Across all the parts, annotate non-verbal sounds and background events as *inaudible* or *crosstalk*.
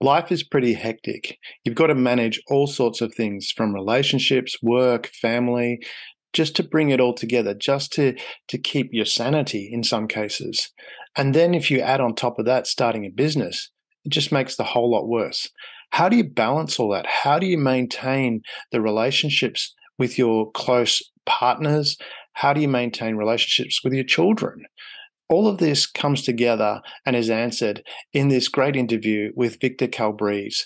life is pretty hectic. You've got to manage all sorts of things from relationships, work, family, just to bring it all together, just to to keep your sanity in some cases. And then if you add on top of that starting a business, it just makes the whole lot worse. How do you balance all that? How do you maintain the relationships with your close partners? How do you maintain relationships with your children? All of this comes together and is answered in this great interview with Victor Calabrese,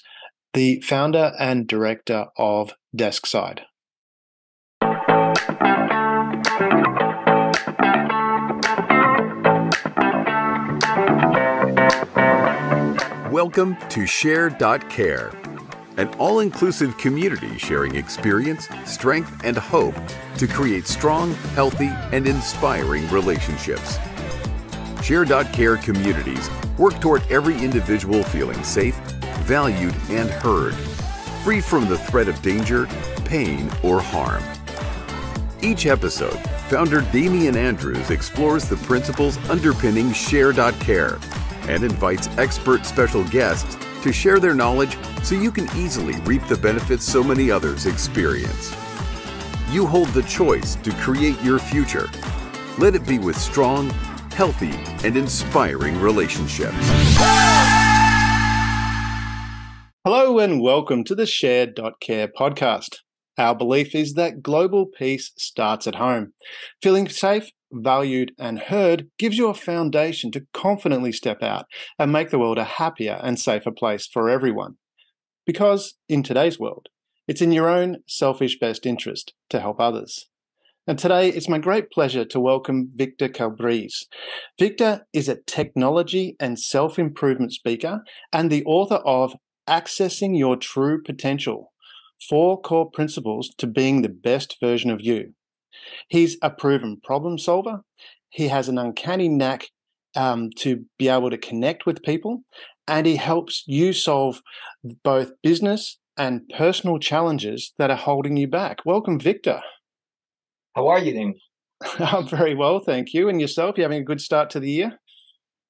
the founder and director of Deskside. Welcome to SHAIR.care, an all inclusive community sharing experience, strength, and hope to create strong, healthy, and inspiring relationships. SHAIR.care communities work toward every individual feeling safe, valued, and heard, free from the threat of danger, pain, or harm. Each episode, founder Damian Andrews explores the principles underpinning SHAIR.care and invites expert special guests to share their knowledge so you can easily reap the benefits so many others experience. You hold the choice to create your future. Let it be with strong, healthy, and inspiring relationships. Hello and welcome to the SHAIR.care podcast. Our belief is that global peace starts at home. Feeling safe, valued, and heard gives you a foundation to confidently step out and make the world a happier and safer place for everyone. Because in today's world, it's in your own selfish best interest to help others. And today it's my great pleasure to welcome Victor Calabrese. Victor is a technology and self improvement speaker and the author of Accessing Your True Potential Four Core Principles to Being the Best Version of You. He's a proven problem solver. He has an uncanny knack um, to be able to connect with people, and he helps you solve both business and personal challenges that are holding you back. Welcome, Victor. How are you, then? *laughs* I'm very well, thank you. And yourself? You having a good start to the year?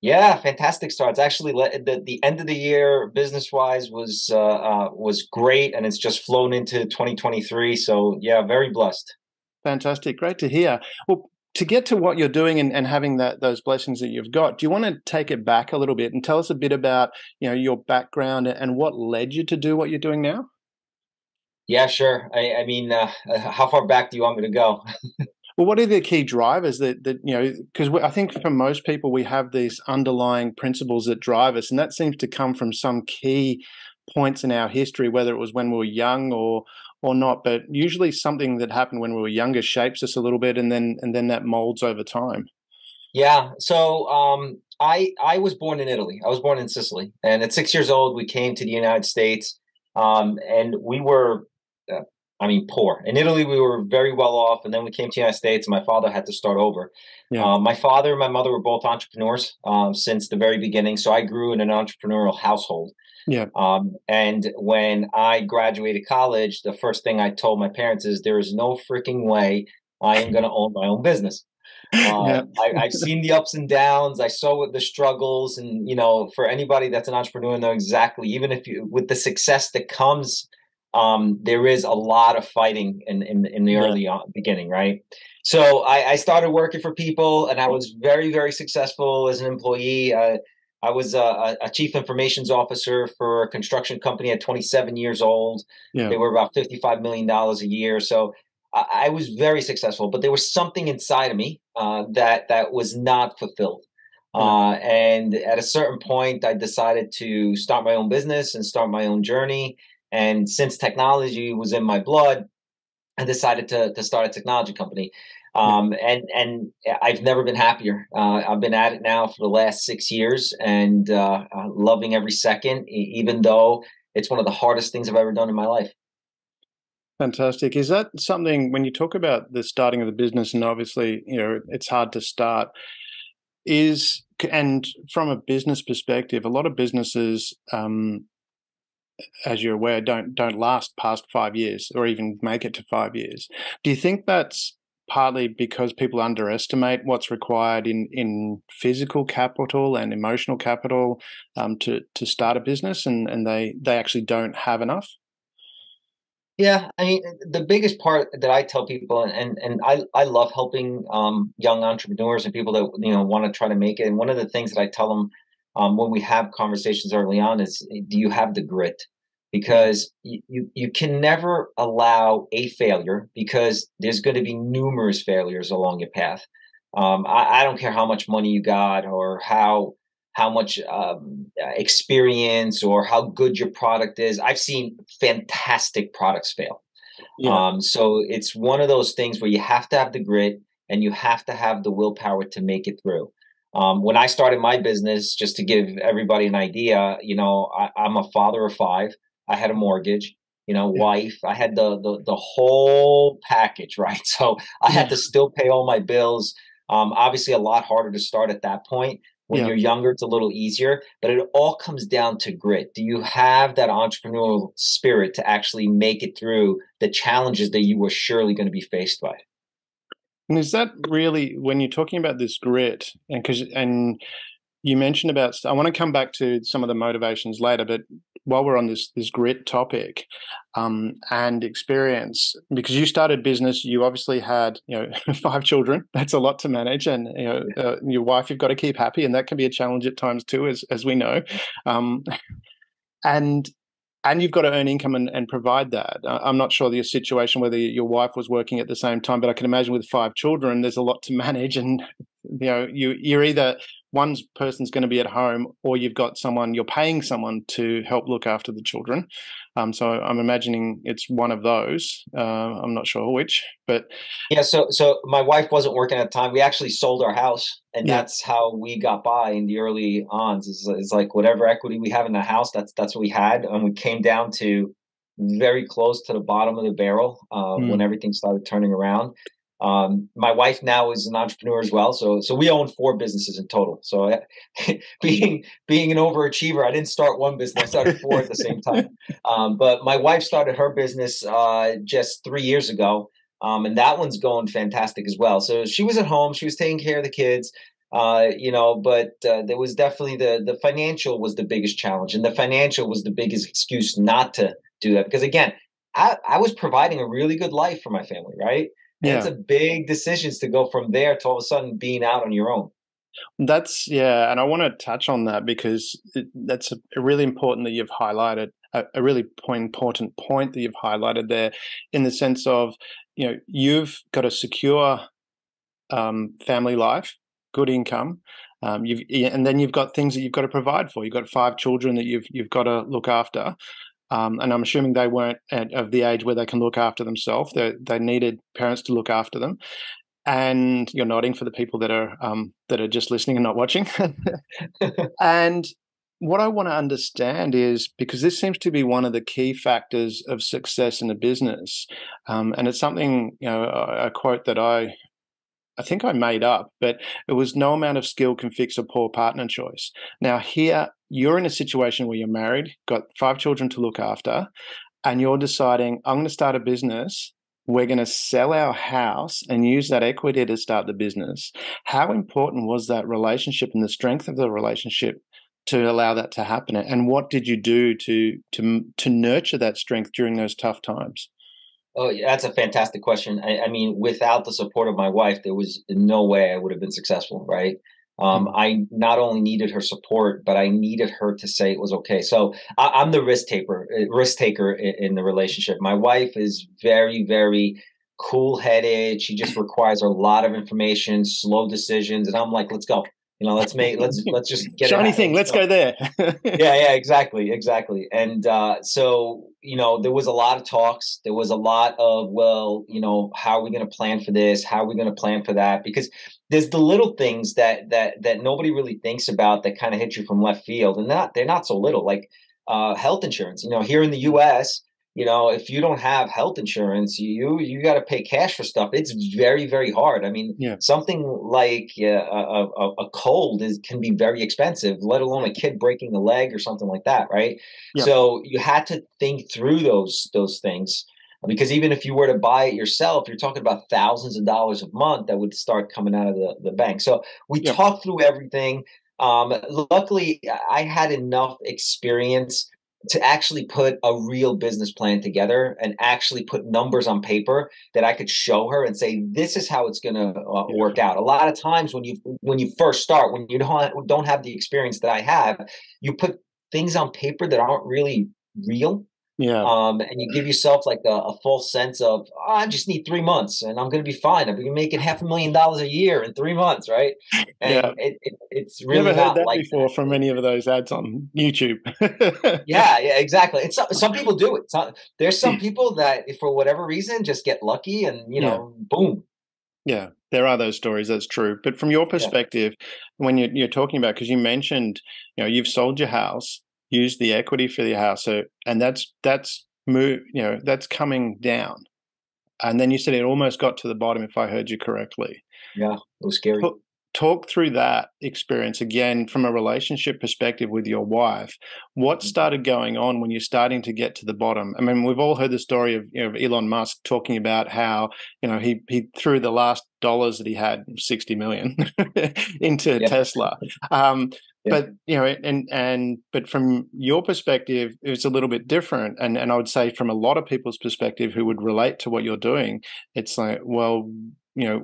Yeah, fantastic start. It's actually the the end of the year business wise was uh, uh, was great, and it's just flown into 2023. So yeah, very blessed. Fantastic, great to hear. Well, to get to what you're doing and, and having that those blessings that you've got, do you want to take it back a little bit and tell us a bit about you know your background and what led you to do what you're doing now? Yeah, sure. I, I mean, uh, *laughs* how far back do you want me to go? Well, what are the key drivers that that you know? Because I think for most people, we have these underlying principles that drive us, and that seems to come from some key points in our history, whether it was when we were young or or not. But usually, something that happened when we were younger shapes us a little bit, and then and then that molds over time. Yeah. So um, I I was born in Italy. I was born in Sicily, and at six years old, we came to the United States, um, and we were I mean, poor. In Italy, we were very well off, and then we came to the United States, and my father had to start over. Yeah. Uh, my father and my mother were both entrepreneurs um, since the very beginning, so I grew in an entrepreneurial household. Yeah. Um, and when I graduated college, the first thing I told my parents is, "There is no freaking way I am going to own my own business." *laughs* Uh. I, have seen the ups and downs. I saw the struggles, and you know, for anybody that's an entrepreneur, know exactly. Even if you with the success that comes um, there is a lot of fighting in in, in the yeah. early on, beginning, right? So I, I, started working for people, and I was very very successful as an employee. Uh, I was a, a, chief informations officer for a construction company at 27 years old. Yeah. They were about 55 million dollars a year. So I, I, was very successful, but there was something inside of me uh, that that was not fulfilled. Uh, and at a certain point, I decided to start my own business and start my own journey. And since technology was in my blood, I decided to to start a technology company. Um, and and I've never been happier. Uh, I've been at it now for the last six years, and uh, uh, loving every second, even though it's one of the hardest things I've ever done in my life. Fantastic. Is that something when you talk about the starting of the business, and obviously, you know, it's hard to start. Is and from a business perspective, a lot of businesses um, as you're aware, don't don't last past five years or even make it to five years. Do you think that's partly because people underestimate what's required in in physical capital and emotional capital um, to to start a business, and and they they actually don't have enough. Yeah, I mean, the biggest part that I tell people, and and I I love helping um, young entrepreneurs and people that you know want to try to make it. And one of the things that I tell them um, when we have conversations early on is, do you have the grit? Because you, you, you can never allow a failure because there's going to be numerous failures along your path. Um, I, I don't care how much money you got or how how much um, experience or how good your product is. I've seen fantastic products fail. Yeah. Um, so it's one of those things where you have to have the grit and you have to have the willpower to make it through. Um, when I started my business, just to give everybody an idea, you know, I, am a father of five. I had a mortgage, you know, yeah. wife. I had the, the the whole package, *laughs* right? So I had to still pay all my bills. Um, obviously, a lot harder to start at that point. When yeah. you're younger, it's a little easier, but it all comes down to grit. Do you have that entrepreneurial spirit to actually make it through the challenges that you were surely going to be faced by? And is that really when you're talking about this grit, and because and you mentioned about I want to come back to some of the motivations later, but while we're on this this grit topic um, and experience, because you started business, you obviously had you know *laughs* five children. That's a lot to manage, and you know uh, your wife you've got to keep happy, and that can be a challenge at times too, as as we know. Um, *laughs* and and you've got to earn income and, and provide that. I'm not sure the situation whether your wife was working at the same time, but I can imagine with five children, there's a lot to *laughs* manage, and you know you you're either one person's going to be at home or you've got someone you're paying someone to help look after the children um, so i'm imagining it's one of those uh, i'm not sure which but yeah so so my wife wasn't working at the time we actually sold our house and yeah. that's how we got by in the early ons is, is like whatever equity we have in the house that's that's what we had and we came down to very close to the bottom of the barrel uh, mm. when everything started turning around um, my wife now is an entrepreneur as well, so so we own four businesses in total. So *laughs* being being an overachiever, I didn't start one business; I started four at the same time. *laughs* Um, but my wife started her business uh, just three years ago, um, and that one's going fantastic as well. So she was at home; she was taking care of the kids. Uh, you know, but uh, there was definitely the the financial was the biggest challenge, and the financial was the biggest excuse not to do that because again, I, I was providing a really good life for my family, right? Yeah. it's a big decisions to go from there to all of a sudden being out on your own. That's yeah, and I want to touch on that because it, that's a, really important that you've highlighted a, a really point, important point that you've highlighted there, in the sense of you know you've got a secure um, family life, good income, um, you've and then you've got things that you've got to provide for. You've got five children that you've you've got to look after, um, and I'm assuming they weren't at, of the age where they can look after themselves. They, they needed parents to look after them. And you're nodding for the people that are um, that are just listening and not watching. *laughs* and what I want to understand is because this seems to be one of the key factors of success in a business, um, and it's something you know a, a quote that I I think I made up, but it was no amount of skill can fix a poor partner choice. Now, here you're in a situation where you're married, got five children to look after, and you're deciding, I'm going to start a business. We're going to sell our house and use that equity to start the business. How important was that relationship and the strength of the relationship to allow that to happen? And what did you do to to to nurture that strength during those tough times? Oh, yeah, that's a fantastic question. I, I, mean, without the support of my wife, there was no way I would have been successful, right? Um, mm-hmm. I not only needed her support, but I needed her to say it was okay. So I, am the risk taker, uh, risk taker in, in the relationship. My wife is very, very cool headed. She just requires a lot of information, slow decisions, and I'm like, let's go. You know, let's make let's *laughs* let's just get shiny thing. Let's go there. *laughs* yeah, yeah, exactly, exactly. And uh, so you know, there was a lot of talks. There was a lot of well, you know, how are we going to plan for this? How are we going to plan for that? Because there's the little things that that that nobody really thinks about that kind of hit you from left field, and not they're not so little. Like uh, health insurance. You know, here in the U.S you know if you don't have health insurance you you got to pay cash for stuff it's very very hard i mean yeah. something like uh, a, a, a, cold is can be very expensive let alone a kid breaking a leg or something like that right yeah. so you had to think through those those things Because even if you were to buy it yourself, you're talking about thousands of dollars a month that would start coming out of the, the bank. So we yep. talked through everything. Um, luckily, I had enough experience to actually put a real business plan together and actually put numbers on paper that I could show her and say this is how it's going to uh, work out. A lot of times when you when you first start when you don't don't have the experience that I have, you put things on paper that aren't really real yeah. Um, and you give yourself like a, a false sense of, oh, I just need three months and I'm going to be fine. I'm going to be making half a million dollars a year in three months, right? *laughs* And yeah. It, it, it's really Never heard that like before that. from any of those ads on YouTube. *laughs* yeah, yeah, exactly. It's some, some people do it. Some, there's some people that, for whatever reason, just get lucky and you know, yeah. boom. Yeah, there are those stories. That's true. But from your perspective, yeah. when you're, you're talking about, because you mentioned, you know, you've sold your house use the equity for the house. So, and that's that's move, you know, that's coming down. And then you said it almost got to the bottom, if I heard you correctly. Yeah, it was scary. Talk, talk through that experience again from a relationship perspective with your wife. What mm. started going on when you're starting to get to the bottom? I mean, we've all heard the story of, you know, of Elon Musk talking about how you know he he threw the last dollars that he had, sixty million, *laughs* into yep. Tesla. Um, but you know and and but from your perspective it's a little bit different and and i would say from a lot of people's perspective who would relate to what you're doing it's like well you know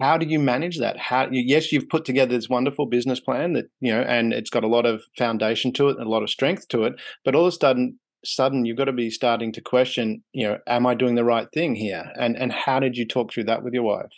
how do you manage that? How yes you've put together this wonderful business plan that you know and it's got a lot of foundation to it and a lot of strength to it but all of a sudden sudden you've got to be starting to question you know am i doing the right thing here? And and how did you talk through that with your wife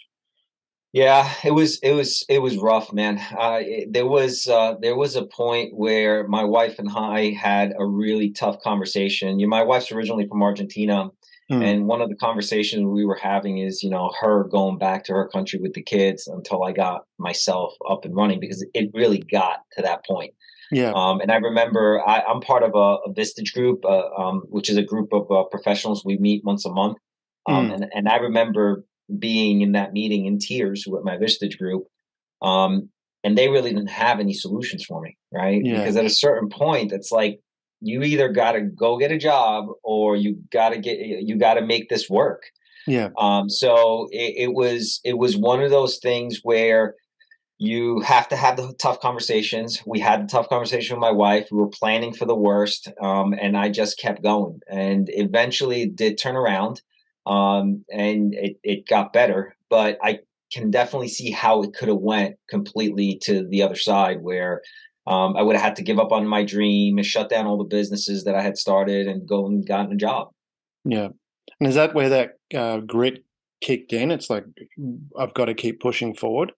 yeah, it was it was it was rough, man. Uh, it, there was uh, there was a point where my wife and I had a really tough conversation. You know, my wife's originally from Argentina, mm. and one of the conversations we were having is, you know, her going back to her country with the kids until I got myself up and running because it really got to that point. Yeah. Um, and I remember I, am part of a, a Vistage group, uh, um, which is a group of uh, professionals we meet once a month. Um, mm. and, and I remember being in that meeting in tears with my Vistage group. Um, and they really didn't have any solutions for me, right? Yeah. Because at a certain point, it's like you either got to go get a job or you got to get you got to make this work. Yeah. Um. So it, it was it was one of those things where you have to have the tough conversations. We had the tough conversation with my wife. We were planning for the worst, um, and I just kept going. And eventually, it did turn around um, and it, it got better. But I can definitely see how it could have went completely to the other side, where um, I would have had to give up on my dream and shut down all the businesses that I had started and go and gotten a job. Yeah, and is that where that uh, grit kicked in? It's like I've got to keep pushing forward.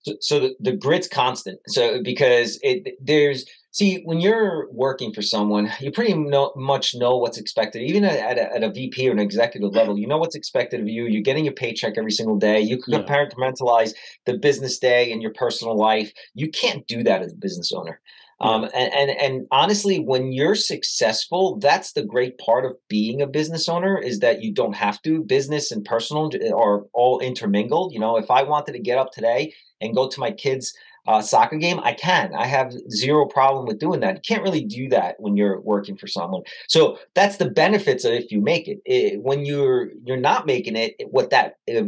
So, so the, the grit's constant. So because it there's See, when you're working for someone, you pretty much know what's expected. Even at a, at a VP or an executive level, you know what's expected of you. You're getting your paycheck every single day. You can yeah. compartmentalize the business day and your personal life. You can't do that as a business owner. Um, and, and and honestly, when you're successful, that's the great part of being a business owner is that you don't have to. Business and personal are all intermingled. You know, if I wanted to get up today and go to my kids' uh, soccer game, I can. I have zero problem with doing that. You can't really do that when you're working for someone. So that's the benefits of if you make it. it when you're you're not making it, what that uh,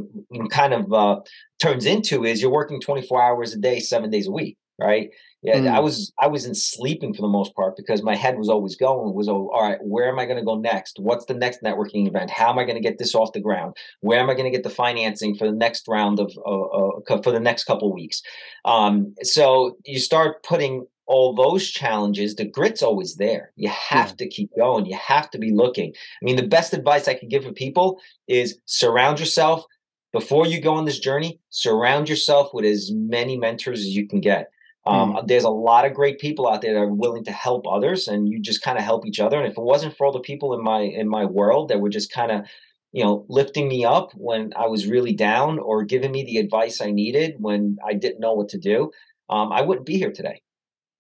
kind of uh, turns into is you're working 24 hours a day, seven days a week, right? Yeah, mm. I was I was in sleeping for the most part because my head was always going. Was all right. Where am I going to go next? What's the next networking event? How am I going to get this off the ground? Where am I going to get the financing for the next round of uh, uh, for the next couple of weeks? Um, so you start putting all those challenges. The grit's always there. You have yeah. to keep going. You have to be looking. I mean, the best advice I can give for people is surround yourself before you go on this journey. Surround yourself with as many mentors as you can get um, mm. There's a lot of great people out there that are willing to help others, and you just kind of help each other. And if it wasn't for all the people in my in my world that were just kind of, you know, lifting me up when I was really down, or giving me the advice I needed when I didn't know what to do, um, I wouldn't be here today.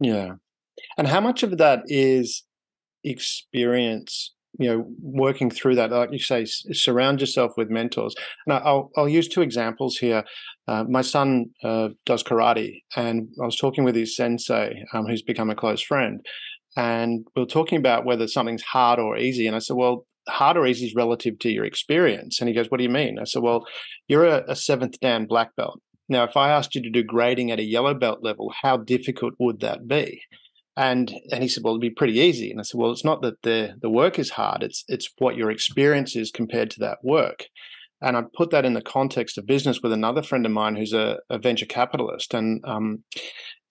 Yeah, and how much of that is experience you know working through that like you say surround yourself with mentors and i'll, I'll use two examples here uh, my son uh, does karate and i was talking with his sensei um, who's become a close friend and we are talking about whether something's hard or easy and i said well hard or easy is relative to your experience. And he goes, What do you mean? I said, Well, you're a, a seventh Dan black belt. Now, if I asked you to do grading at a yellow belt level, how difficult would that be? And and he said, well, it'd be pretty easy. And I said, well, it's not that the the work is hard. It's it's what your experience is compared to that work. And I put that in the context of business with another friend of mine who's a, a venture capitalist. And um,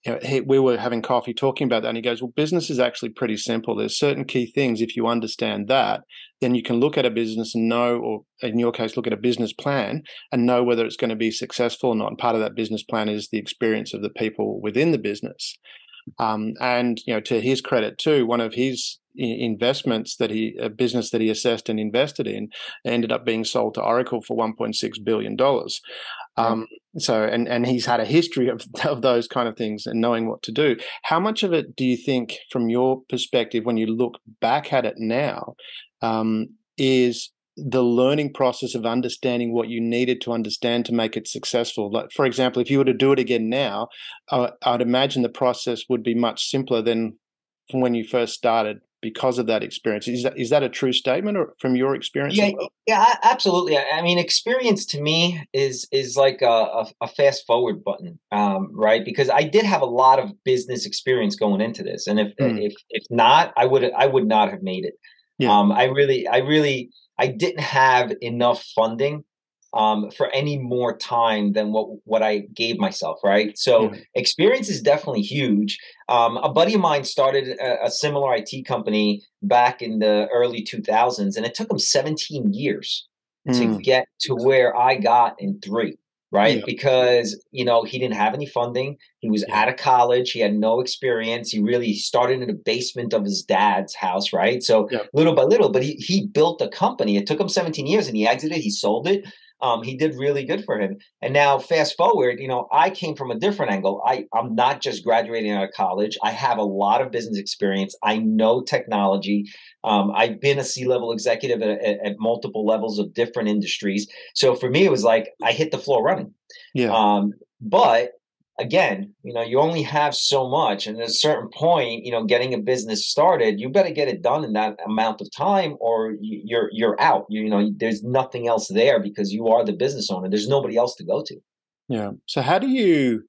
you know, he, we were having coffee talking about that. And he goes, well, business is actually pretty simple. There's certain key things. If you understand that, then you can look at a business and know, or in your case, look at a business plan and know whether it's going to be successful or not. And part of that business plan is the experience of the people within the business. Um, and you know, to his credit too, one of his investments that he a business that he assessed and invested in ended up being sold to Oracle for 1.6 billion dollars. Um, so and and he's had a history of, *laughs* of those kind of things and knowing what to do. How much of it do you think, from your perspective, when you look back at it now, um, is the learning process of understanding what you needed to understand to make it successful. Like, for example, if you were to do it again now, uh, I'd imagine the process would be much simpler than from when you first started because of that experience. Is that is that a true statement, or from your experience? Yeah, yeah, absolutely. I mean, experience to me is is like a, a, a fast forward button, um, right? Because I did have a lot of business experience going into this, and if mm. if if not, I would I would not have made it. Yeah. Um, I really, I really I didn't have enough funding um, for any more time than what what I gave myself. Right. So mm-hmm. experience is definitely huge. Um, a buddy of mine started a, a, similar IT company back in the early 2000s, and it took him 17 years mm. to get to where I got in three right? Yeah. Because, you know, he didn't have any funding. He was yeah. out of college. He had no experience. He really started in the basement of his dad's house, right? So yeah. little by little, but he, he built a company. It took him 17 years and he exited, he sold it um, he did really good for him. And now, fast forward, you know, I came from a different angle. I, I'm not just graduating out of college. I have a lot of business experience. I know technology. Um, I've been a C level executive at, at, at, multiple levels of different industries. So for me, it was like I hit the floor running. Yeah. Um, but again, you know, you only have so much, and at a certain point, you know, getting a business started, you better get it done in that amount of time, or you're you're out. You, you know, there's nothing else there because you are the business owner. There's nobody else to go to. Yeah. So how do you,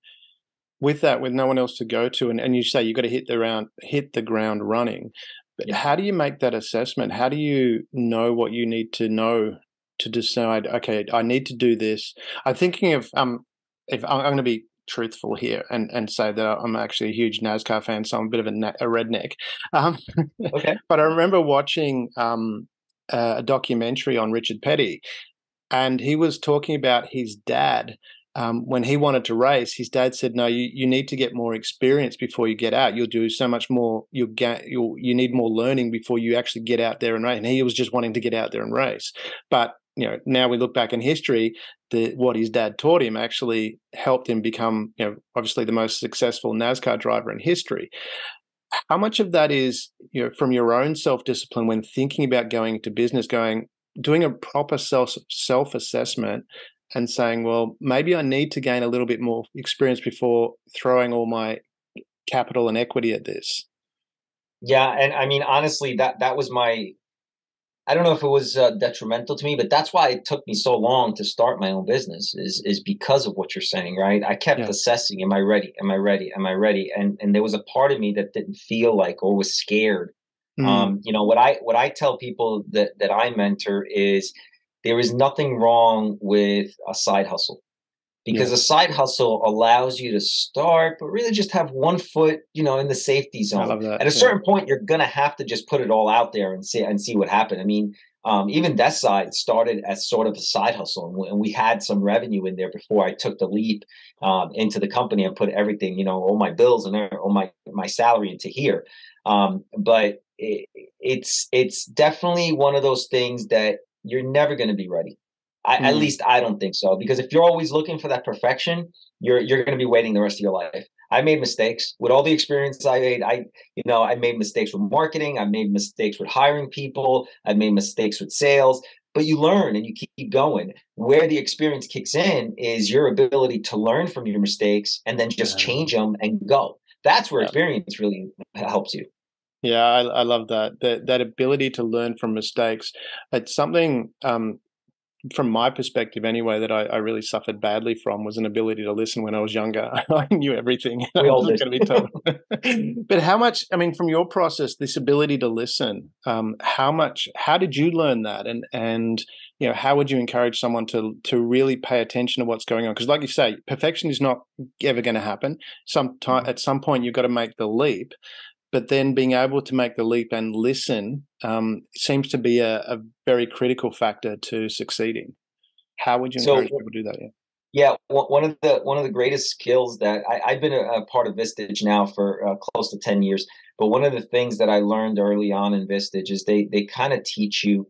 with that, with no one else to go to, and, and you say you've got to hit the ground, hit the ground running. But yeah. how do you make that assessment? How do you know what you need to know to decide? Okay, I need to do this. I'm thinking of um, if I'm going to be truthful here and, and say that I'm actually a huge NASCAR fan, so I'm a bit of a, a redneck. Um, okay. *laughs* but I remember watching um, a documentary on Richard Petty, and he was talking about his dad. Um, when he wanted to race, his dad said, "No, you, you need to get more experience before you get out. You'll do so much more. You'll get you you need more learning before you actually get out there and race." And he was just wanting to get out there and race. But you know, now we look back in history, the, what his dad taught him actually helped him become, you know, obviously the most successful NASCAR driver in history. How much of that is, you know, from your own self discipline when thinking about going into business, going, doing a proper self self assessment and saying, well, maybe I need to gain a little bit more experience before throwing all my capital and equity at this. Yeah, and I mean honestly, that that was my I don't know if it was uh, detrimental to me, but that's why it took me so long to start my own business. Is is because of what you're saying, right? I kept yeah. assessing: Am I ready? Am I ready? Am I ready? And and there was a part of me that didn't feel like or was scared. Mm. Um, you know what I what I tell people that that I mentor is there is nothing wrong with a side hustle because yeah. a side hustle allows you to start, but really just have one foot, you know, in the safety zone. At a certain yeah. point, you're gonna have to just put it all out there and see and see what happened. I mean, um, even that side started as sort of a side hustle, and we, and we had some revenue in there before I took the leap um, into the company and put everything, you know, all my bills and all my my salary into here. Um, but it, it's it's definitely one of those things that you're never going to be ready. I, mm. At least I don't think so. Because if you're always looking for that perfection, you're you're going to be waiting the rest of your life. I made mistakes with all the experience I made. I, you know, I made mistakes with marketing. I made mistakes with hiring people. I made mistakes with sales. But you learn and you keep going. Where the experience kicks in is your ability to learn from your mistakes and then just change them and go. That's where yeah. experience really helps you. Yeah, I, I love that. That that ability to learn from mistakes. It's something um, from my perspective anyway, that I, I, really suffered badly from was an ability to listen when I was younger. *laughs* I knew everything. *laughs* We all going to be told. *laughs* but how much? I mean, from your process, this ability to listen, um, how much? How did you learn that? And and you know, how would you encourage someone to to really pay attention to what's going on? Because, like you say, perfection is not ever going to happen. Some time mm-hmm. at some point, you've got to make the leap but then being able to make the leap and listen um, seems to be a, a, very critical factor to succeeding. How would you encourage people to do that? Yeah. Yeah, one of the one of the greatest skills that I, have been a, a, part of Vistage now for uh, close to ten years. But one of the things that I learned early on in Vistage is they they kind of teach you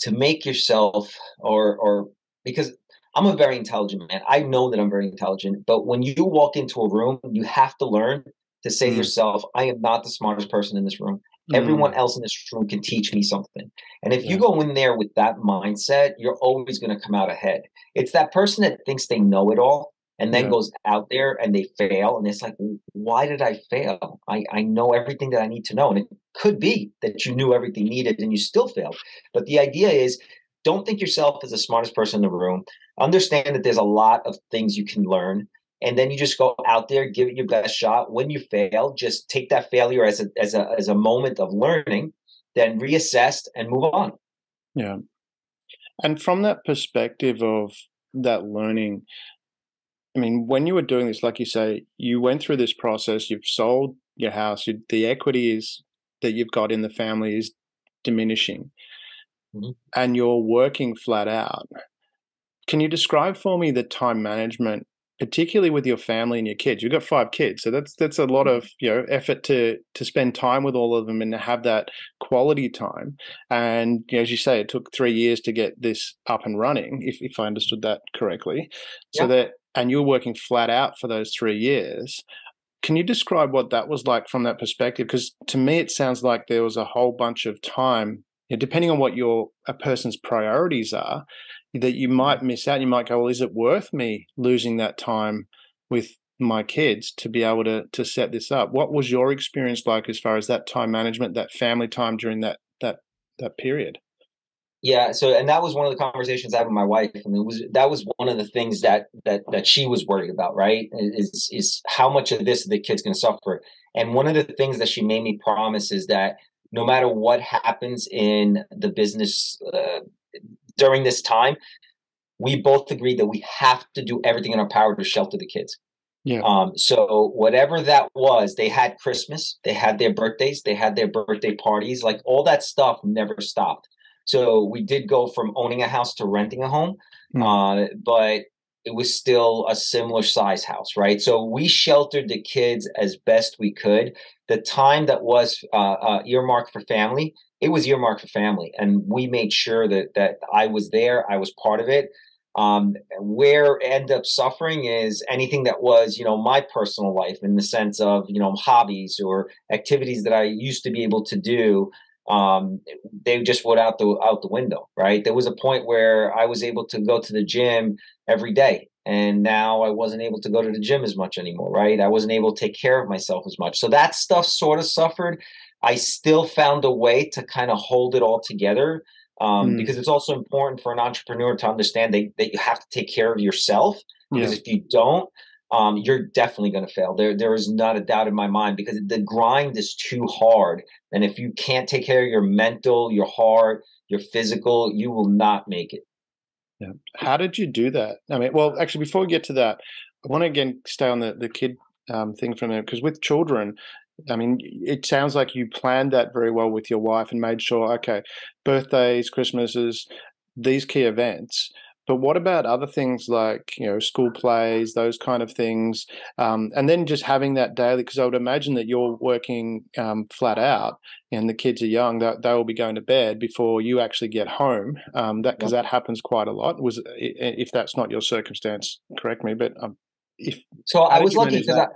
to make yourself or or because I'm a very intelligent man. I know that I'm very intelligent, but when you walk into a room, you have to learn to say to yourself, I am not the smartest person in this room. Mm. Everyone else in this room can teach me something. And if yeah. you go in there with that mindset, you're always going to come out ahead. It's that person that thinks they know it all and then yeah. goes out there and they fail. And it's like, why did I fail? I, I know everything that I need to know. And it could be that you knew everything needed and you still failed. But the idea is don't think yourself as the smartest person in the room. Understand that there's a lot of things you can learn and then you just go out there, give it your best shot. When you fail, just take that failure as a as a as a moment of learning, then reassess and move on. Yeah. And from that perspective of that learning, I mean, when you were doing this, like you say, you went through this process, you've sold your house, you, the equity is that you've got in the family is diminishing, mm-hmm. and you're working flat out. Can you describe for me the time management particularly with your family and your kids. You've got five kids, so that's that's a lot mm-hmm. of you know effort to to spend time with all of them and to have that quality time. And you know, as you say, it took three years to get this up and running, if if I understood that correctly. So that and you were working flat out for those three years. Can you describe what that was like from that perspective? Because to me, it sounds like there was a whole bunch of time, you know, depending on what your a person's priorities are that you might miss out. You might go, well, is it worth me losing that time with my kids to be able to to set this up? What was your experience like as far as that time management, that family time during that that that period? Yeah, so and that was one of the conversations I had with my wife, and it was that was one of the things that that that she was worried about, right? Is is how much of this the kid's going to suffer? And one of the things that she made me promise is that no matter what happens in the business uh, during this time, we both agreed that we have to do everything in our power to shelter the kids. Yeah. Um, so whatever that was, they had Christmas, they had their birthdays, they had their birthday parties, like all that stuff never stopped. So we did go from owning a house to renting a home, mm. uh, but it was still a similar size house, right? So we sheltered the kids as best we could. The time that was uh, uh, earmarked for family, it was earmarked for family, and we made sure that that I was there, I was part of it. Um, where end up suffering is anything that was, you know, my personal life in the sense of, you know, hobbies or activities that I used to be able to do. Um, they just went out the out the window, right? There was a point where I was able to go to the gym every day, and now I wasn't able to go to the gym as much anymore, right? I wasn't able to take care of myself as much, so that stuff sort of suffered. I still found a way to kind of hold it all together um, mm. because it's also important for an entrepreneur to understand that, that you have to take care of yourself. Because yeah. if you don't, um, you're definitely going to fail. There, there is not a doubt in my mind because the grind is too hard, and if you can't take care of your mental, your heart, your physical, you will not make it. Yeah. How did you do that? I mean, well, actually, before we get to that, I want to again stay on the the kid um, thing for a minute because with children, I mean, it sounds like you planned that very well with your wife and made sure, okay, birthdays, Christmases, these key events. But what about other things like you know school plays, those kind of things, um, and then just having that daily? Because I would imagine that you're working um, flat out, and the kids are young; that they, they will be going to bed before you actually get home. Um, that because that happens quite a lot. Was if that's not your circumstance, correct me. But um, if so, I was lucky because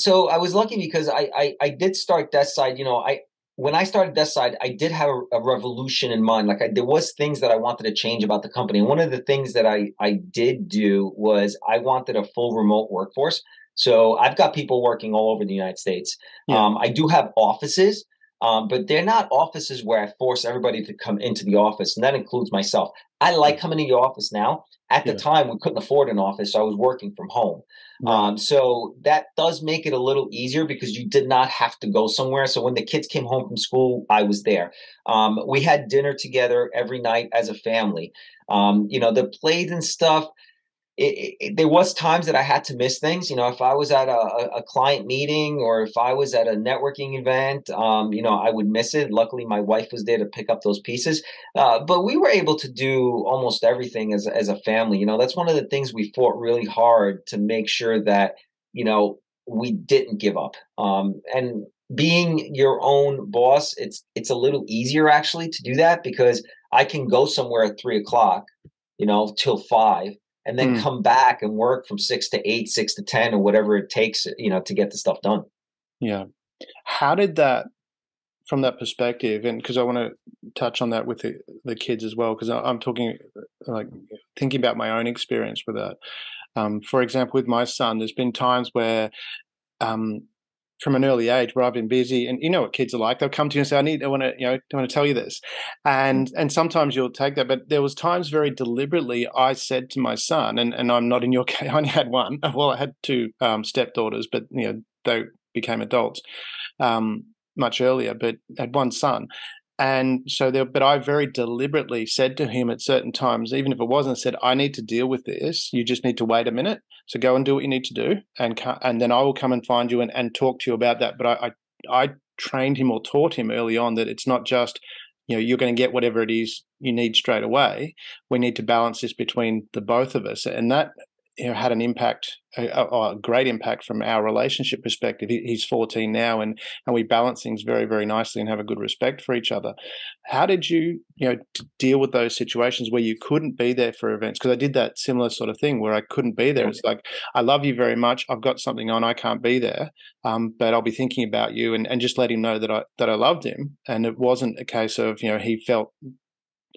so I was lucky because I, I, I did start Deskside. You know, I when I started Deskside, I did have a, a revolution in mind. Like I, there was things that I wanted to change about the company. And one of the things that I I did do was I wanted a full remote workforce. So I've got people working all over the United States. Yeah. Um, I do have offices, Um, but they're not offices where I force everybody to come into the office, and that includes myself. I like coming to the office now. At the yeah. time, we couldn't afford an office, so I was working from home. Um, so that does make it a little easier because you did not have to go somewhere. So when the kids came home from school, I was there. Um, we had dinner together every night as a family. Um, you know, the plays and stuff it, it, there was times that I had to miss things. You know, if I was at a, a client meeting or if I was at a networking event, um, you know, I would miss it. Luckily, my wife was there to pick up those pieces. Uh, but we were able to do almost everything as as a family. You know, that's one of the things we fought really hard to make sure that you know we didn't give up. Um, and being your own boss, it's it's a little easier actually to do that because I can go somewhere at three o'clock, you know, till five and then mm. come back and work from six to eight, six to 10, or whatever it takes, you know, to get the stuff done. Yeah. How did that, from that perspective, and because I want to touch on that with the, the kids as well, because I'm talking like thinking about my own experience with that. Um, for example, with my son, there's been times where um, from an early age where I've been busy, and you know what kids are like. They'll come to you and say, "I need, I want to, you know, I want to tell you this," and and sometimes you'll take that. But there was times very deliberately I said to my son, and and I'm not in your *laughs* case. I only had one. *laughs* Well, I had two um, stepdaughters, but you know they became adults um, much earlier. But I had one son, and so there, but I very deliberately said to him at certain times, even if it wasn't, said, I need to deal with this. You just need to wait a minute. So go and do what you need to do. And, and then I will come and find you and, and talk to you about that. But I, I, I trained him or taught him early on that it's not just, you know, you're going to get whatever it is you need straight away. We need to balance this between the both of us. And that you know, had an impact, a, a, great impact from our relationship perspective. He, he's 14 now, and and we balance things very, very nicely and have a good respect for each other. How did you, you know, deal with those situations where you couldn't be there for events? Because I did that similar sort of thing where I couldn't be there. It's like I love you very much. I've got something on. I can't be there, um, but I'll be thinking about you, and and just let him know that I that I loved him. And it wasn't a case of you know he felt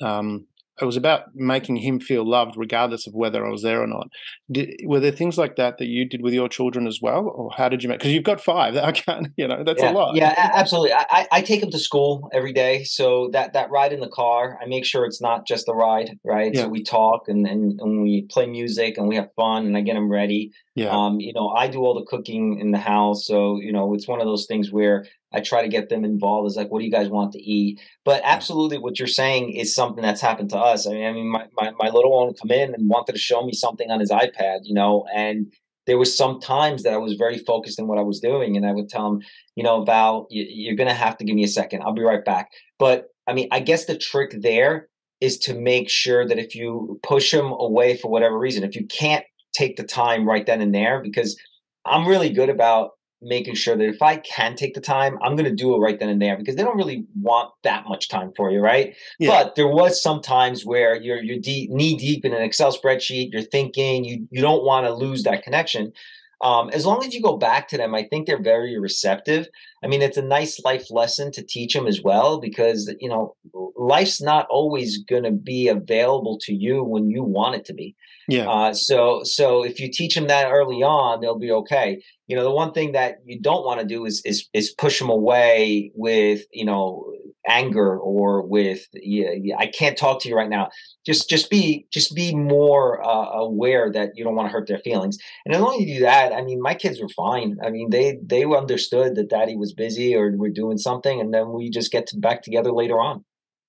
um, it was about making him feel loved regardless of whether I was there or not. Did, were there things like that that you did with your children as well, or how did you make? Because you've got five. *laughs* I can't, you know, that's yeah, a lot. Yeah, absolutely. I, I take them to school every day, so that that ride in the car, I make sure it's not just a ride, right? Yeah. So we talk and, and and we play music and we have fun, and I get them ready. Yeah. Um, you know, I do all the cooking in the house, so you know, it's one of those things where I try to get them involved. Is like, what do you guys want to eat? But absolutely, what you're saying is something that's happened to us. I mean, I mean, my, my, my little one come in and wanted to show me something on his iPad, you know, and there was some times that I was very focused in what I was doing, and I would tell him, you know, Val, you, you're going to have to give me a second. I'll be right back. But I mean, I guess the trick there is to make sure that if you push him away for whatever reason, if you can't take the time right then and there, because I'm really good about making sure that if I can take the time, I'm going to do it right then and there because they don't really want that much time for you, right? Yeah. But there was some times where you're you're deep, knee deep in an Excel spreadsheet, you're thinking, you you don't want to lose that connection. Um, as long as you go back to them, I think they're very receptive. I mean, it's a nice life lesson to teach them as well because you know life's not always going to be available to you when you want it to be. Yeah. Uh, so so if you teach them that early on, they'll be okay. You know, the one thing that you don't want to do is is is push them away with you know anger or with yeah, yeah, I can't talk to you right now. Just just be just be more uh, aware that you don't want to hurt their feelings. And as long as you do that, I mean, my kids were fine. I mean, they they understood that daddy was busy or we're doing something, and then we just get to back together later on.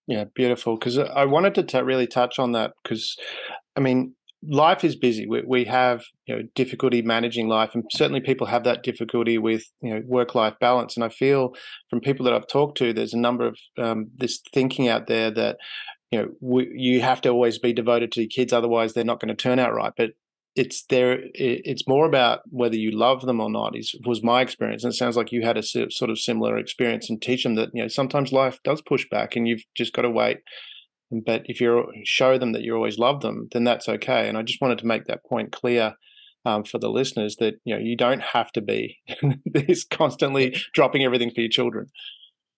Yeah, beautiful. Because I wanted to t- really touch on that because, I mean, life is busy. We, we have you know difficulty managing life, and certainly people have that difficulty with you know work life balance. And I feel from people that I've talked to, there's a number of um, this thinking out there that you know we, you have to always be devoted to your kids, otherwise they're not going to turn out right. But it's there. It's more about whether you love them or not. Is was my experience, and it sounds like you had a sort of similar experience, and teach them that you know sometimes life does push back, and you've just got to wait but if you show them that you always love them, then that's okay. And I just wanted to make that point clear um, for the listeners that you know you don't have to be *laughs* this constantly dropping everything for your children.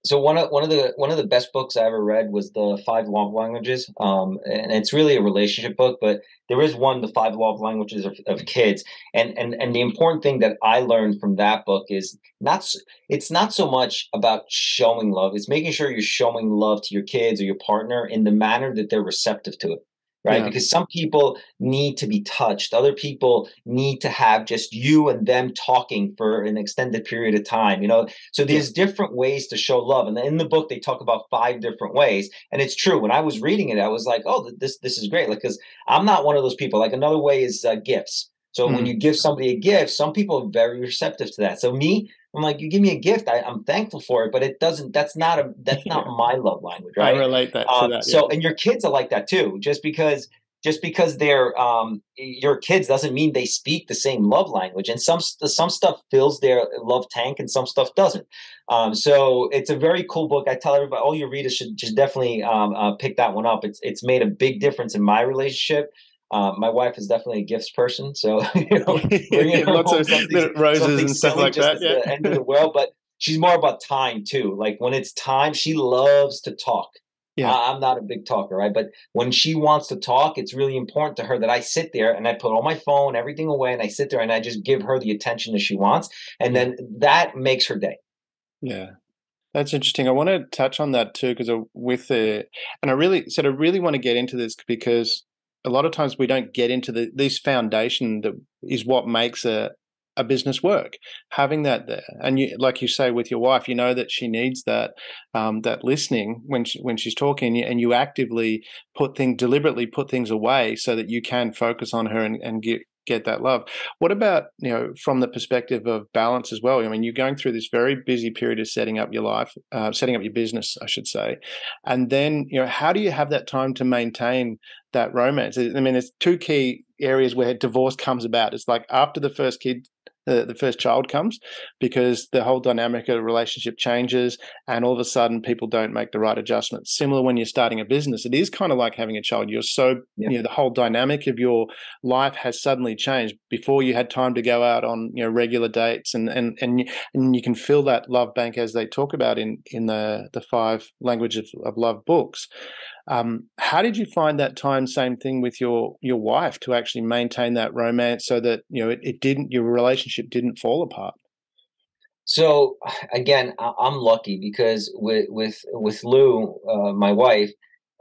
So one of one of the one of the best books I ever read was the Five Love Languages, um, and it's really a relationship book. But there is one, the Five Love Languages of, of Kids, and and and the important thing that I learned from that book is not it's not so much about showing love; it's making sure you're showing love to your kids or your partner in the manner that they're receptive to it right? Yeah. Because some people need to be touched. Other people need to have just you and them talking for an extended period of time, you know? So there's yeah. different ways to show love. And in the book, they talk about five different ways. And it's true. When I was reading it, I was like, oh, this, this is great. Like, cause I'm not one of those people. Like another way is uh, gifts. So mm-hmm. when you give somebody a gift, some people are very receptive to that. So me, I'm like, you give me a gift, I, am thankful for it, but it doesn't. That's not a. That's *laughs* not my love language, right? I relate that um, that. Yeah. So, and your kids are like that too. Just because, just because they're um, your kids doesn't mean they speak the same love language. And some some stuff fills their love tank, and some stuff doesn't. Um, so it's a very cool book. I tell everybody, all your readers should just definitely um, uh, pick that one up. It's it's made a big difference in my relationship. Um, my wife is definitely a gifts person, so *laughs* you know, bringing *laughs* lots of roses and stuff like that. Yeah. the end of the world, but she's more about time too. Like when it's time, she loves to talk. Yeah. I'm not a big talker, right? But when she wants to talk, it's really important to her that I sit there and I put all my phone, everything away, and I sit there and I just give her the attention that she wants, and then that makes her day. Yeah, that's interesting. I want to touch on that too, because with the, and I really said I really want to get into this because a lot of times we don't get into the this foundation that is what makes a a business work having that there. And you like you say with your wife you know that she needs that um, that listening when she, when she's talking and you actively put things deliberately put things away so that you can focus on her and, and get get that love. What about you know from the perspective of balance as well? I mean, you're going through this very busy period of setting up your life, uh, setting up your business, I should say, and then you know how do you have that time to maintain that romance? I mean, there's two key areas where divorce comes about. It's like after the first kid the, the first child comes because the whole dynamic of relationship changes and all of a sudden people don't make the right adjustments. Similar when you're starting a business it is kind of like having a child. You're so yeah. you know the whole dynamic of your life has suddenly changed. Before you had time to go out on you know regular dates and and and, and you can fill that love bank as they talk about in in the the five languages of love books um, how did you find that time? Same thing with your your wife to actually maintain that romance so that you know it, it didn't your relationship didn't fall apart. So again, I'm lucky because with with with Lou, uh, my wife,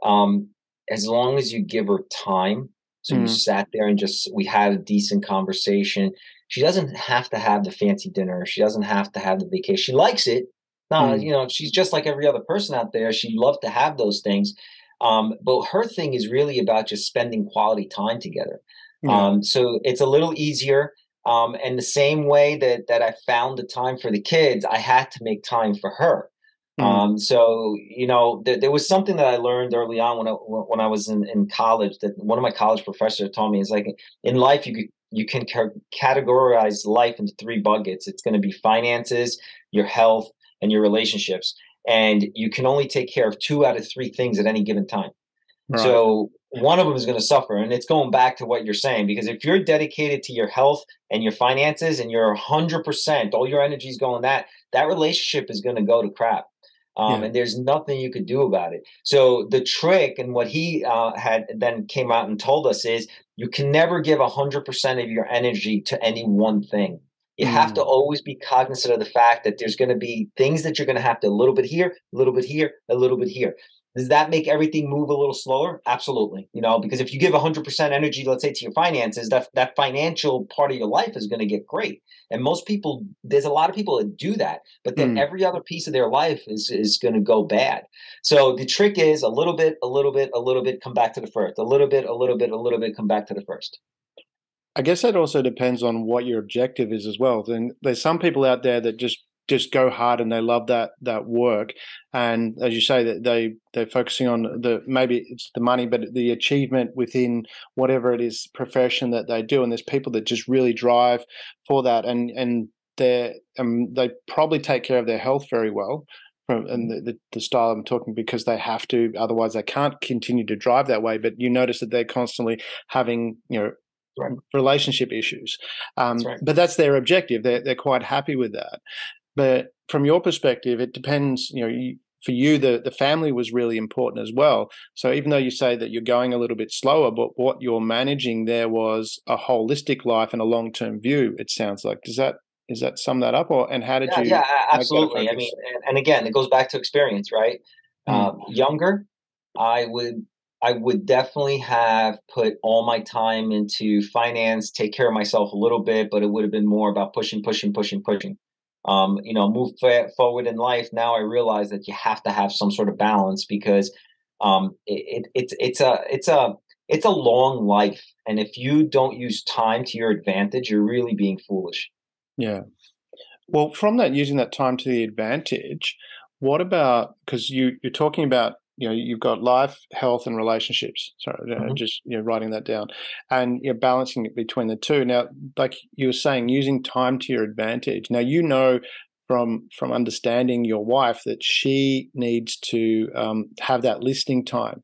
um, as long as you give her time, so mm. you sat there and just we had a decent conversation. She doesn't have to have the fancy dinner. She doesn't have to have the vacation. She likes it. No, mm. you know, she's just like every other person out there. She'd love to have those things. Um, but her thing is really about just spending quality time together. Um, so it's a little easier. Um, and the same way that that I found the time for the kids, I had to make time for her. Mm-hmm. Um, so you know, th- there was something that I learned early on when I when I was in, in college that one of my college professors told me is like in life you could you can categorize life into three buckets. It's going to be finances, your health, and your relationships and you can only take care of two out of three things at any given time. Right. So one of them is going to suffer. And it's going back to what you're saying, because if you're dedicated to your health and your finances and you're 100%, all your energy is going that, that relationship is going to go to crap. Um, yeah. And there's nothing you could do about it. So the trick and what he uh, had then came out and told us is you can never give 100% of your energy to any one thing. You mm. have to mm. always be cognizant of the fact that there's going to be things that you're going to have to a little bit here, a little bit here, a little bit here. Does that make everything move a little slower? Absolutely. You know, because if you give 100% energy, let's say to your finances, that that financial part of your life is going to get great. And most people, there's a lot of people that do that, but then mm. every other piece of their life is is going to go bad. So the trick is a little bit, a little bit, a little bit, come back to the first. A little bit, a little bit, a little bit, come back to the first. I guess that also depends on what your objective is as well. Then there's some people out there that just just go hard and they love that that work, and as you say, that they they're focusing on the maybe it's the money, but the achievement within whatever it is profession that they do. And there's people that just really drive for that, and and they um, they probably take care of their health very well, from and the, the, the, style I'm talking because they have to, otherwise they can't continue to drive that way. But you notice that they're constantly having, you know, right. relationship issues. Um, that's right. But that's their objective. They're, they're quite happy with that. But from your perspective, it depends. You know, you, for you, the the family was really important as well. So even though you say that you're going a little bit slower, but what you're managing there was a holistic life and a long term view. It sounds like. Does that is that sum that up, or and how did yeah, you? Yeah, absolutely. I mean, and, and, again, it goes back to experience, right? Mm. younger, I would I would definitely have put all my time into finance, take care of myself a little bit, but it would have been more about pushing, pushing, pushing, pushing. Um, you know, move forward in life. Now I realize that you have to have some sort of balance because um, it, it, it's it's a it's a it's a long life, and if you don't use time to your advantage, you're really being foolish. Yeah. Well, from that, using that time to the advantage, what about because you you're talking about you know you've got life, health, and relationships. Sorry, mm-hmm. just you know writing that down, and you're balancing it between the two. Now, like you were saying, using time to your advantage. Now you know from from understanding your wife that she needs to um, have that listening time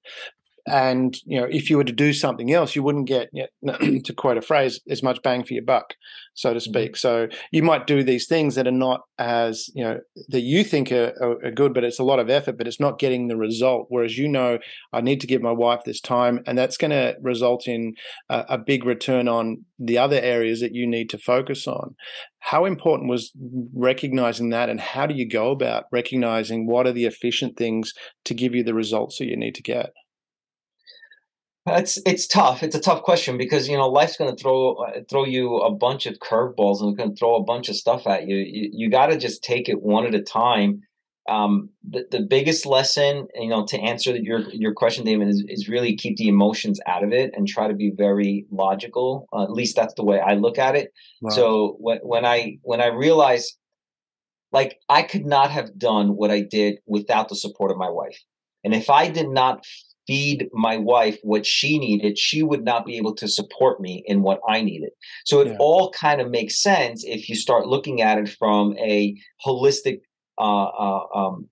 and you know if you were to do something else you wouldn't get you know, *clears throat* to quote a phrase as much bang for your buck so to mm-hmm. speak. So you might do these things that are not as you know that you think are, are, are, good but it's a lot of effort but it's not getting the result. Whereas you know i need to give my wife this time and that's going to result in a, a big return on the other areas that you need to focus on. How important was recognizing that and how do you go about recognizing what are the efficient things to give you the results that you need to get it's it's tough. It's a tough question because you know life's going to throw uh, throw you a bunch of curveballs and going to throw a bunch of stuff at you. You, you got to just take it one at a time. Um, the, the biggest lesson, you know, to answer your your question, Damon, is, is really keep the emotions out of it and try to be very logical. Uh, at least that's the way I look at it. Wow. So when when I when I realize, like, I could not have done what I did without the support of my wife, and if I did not feed my wife what she needed, she would not be able to support me in what I needed. So it yeah. all kind of makes sense if you start looking at it from a holistic uh, uh, um,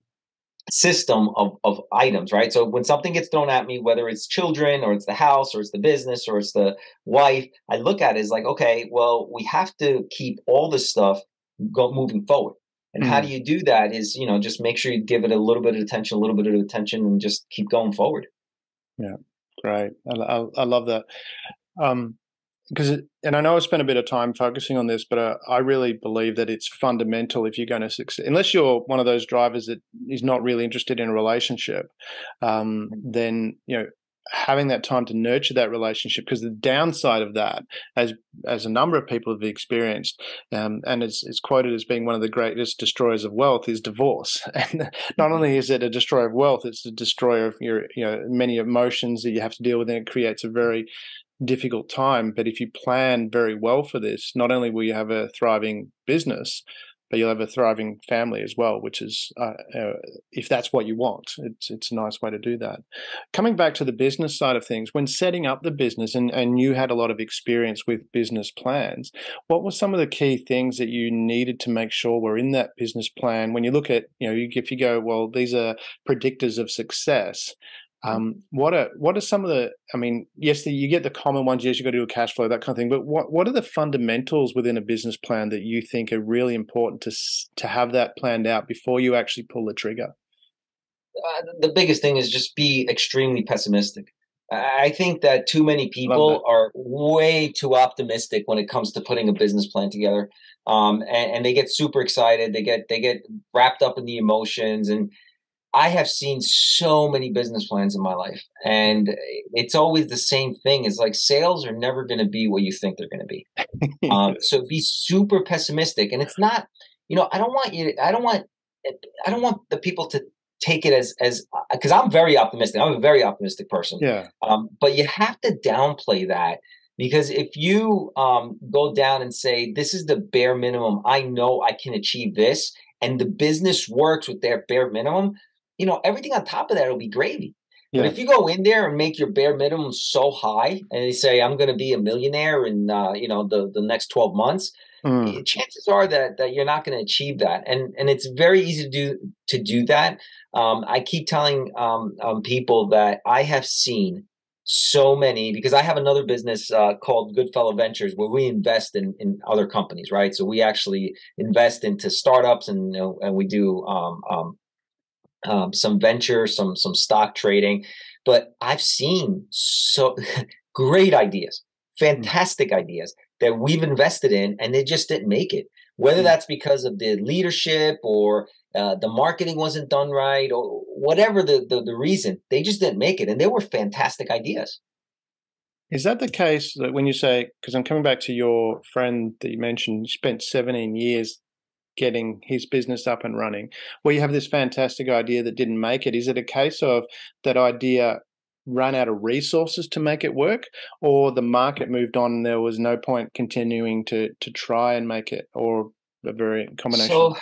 system of, of items, right? So when something gets thrown at me, whether it's children or it's the house or it's the business or it's the wife, I look at it as like, okay, well, we have to keep all this stuff go, moving forward. And mm how do you do that is, you know, just make sure you give it a little bit of attention, a little bit of attention, and just keep going forward. Yeah, great. I, I, I love that. Um, because and I know I spent a bit of time focusing on this, but uh, I really believe that it's fundamental if you're going to succeed. Unless you're one of those drivers that is not really interested in a relationship, um, mm. then you know having that time to nurture that relationship because the downside of that as as a number of people have experienced um, and it's, it's quoted as being one of the greatest destroyers of wealth is divorce *laughs* and not mm-hmm. only is it a destroyer of wealth it's a destroyer of your you know many emotions that you have to deal with and it creates a very difficult time but if you plan very well for this not only will you have a thriving business but you'll have a thriving family as well, which is, uh, uh, if that's what you want, it's it's a nice way to do that. Coming back to the business side of things, when setting up the business, and and you had a lot of experience with business plans, what were some of the key things that you needed to make sure were in that business plan? When you look at, you know, if you go, well, these are predictors of success. Um, what are what are some of the? I mean, yes, the, you get the common ones. Yes, you got to do a cash flow, that kind of thing. But what what are the fundamentals within a business plan that you think are really important to to have that planned out before you actually pull the trigger? Uh, the biggest thing is just be extremely pessimistic. I think that too many people are way too optimistic when it comes to putting a business plan together, um, and, and they get super excited. They get they get wrapped up in the emotions and I have seen so many business plans in my life, and it's always the same thing. It's like sales are never going to be what you think they're going to be. um, *laughs* so be super pessimistic, and it's not. You know, I don't want you. I don't want. I don't want the people to take it as as because I'm very optimistic. I'm a very optimistic person. Yeah. Um, but you have to downplay that because if you um, go down and say this is the bare minimum, I know I can achieve this, and the business works with their bare minimum, you know, everything on top of that will be gravy. Yeah. But if you go in there and make your bare minimum so high, and you say, "I'm going to be a millionaire in uh, you know the the next 12 months," mm. chances are that that you're not going to achieve that. And and it's very easy to do to do that. Um, I keep telling um, um, people that I have seen so many because I have another business uh, called Goodfellow Ventures where we invest in, in other companies, right? So we actually invest into startups and you know, and we do um, um, um, some venture, some some stock trading. But I've seen so *laughs* great ideas, hmm. fantastic ideas that we've invested in, and they just didn't make it. Whether hmm. that's because of the leadership or uh, the marketing wasn't done right or whatever the, the, the reason, they just didn't make it. And they were fantastic ideas. Is that the case that when you say, because I'm coming back to your friend that you mentioned, you spent 17 years getting his business up and running, where you have this fantastic idea that didn't make it? Is it a case of that idea ran out of resources to make it work, or the market moved on and there was no point continuing to to try and make it, or a very combination? So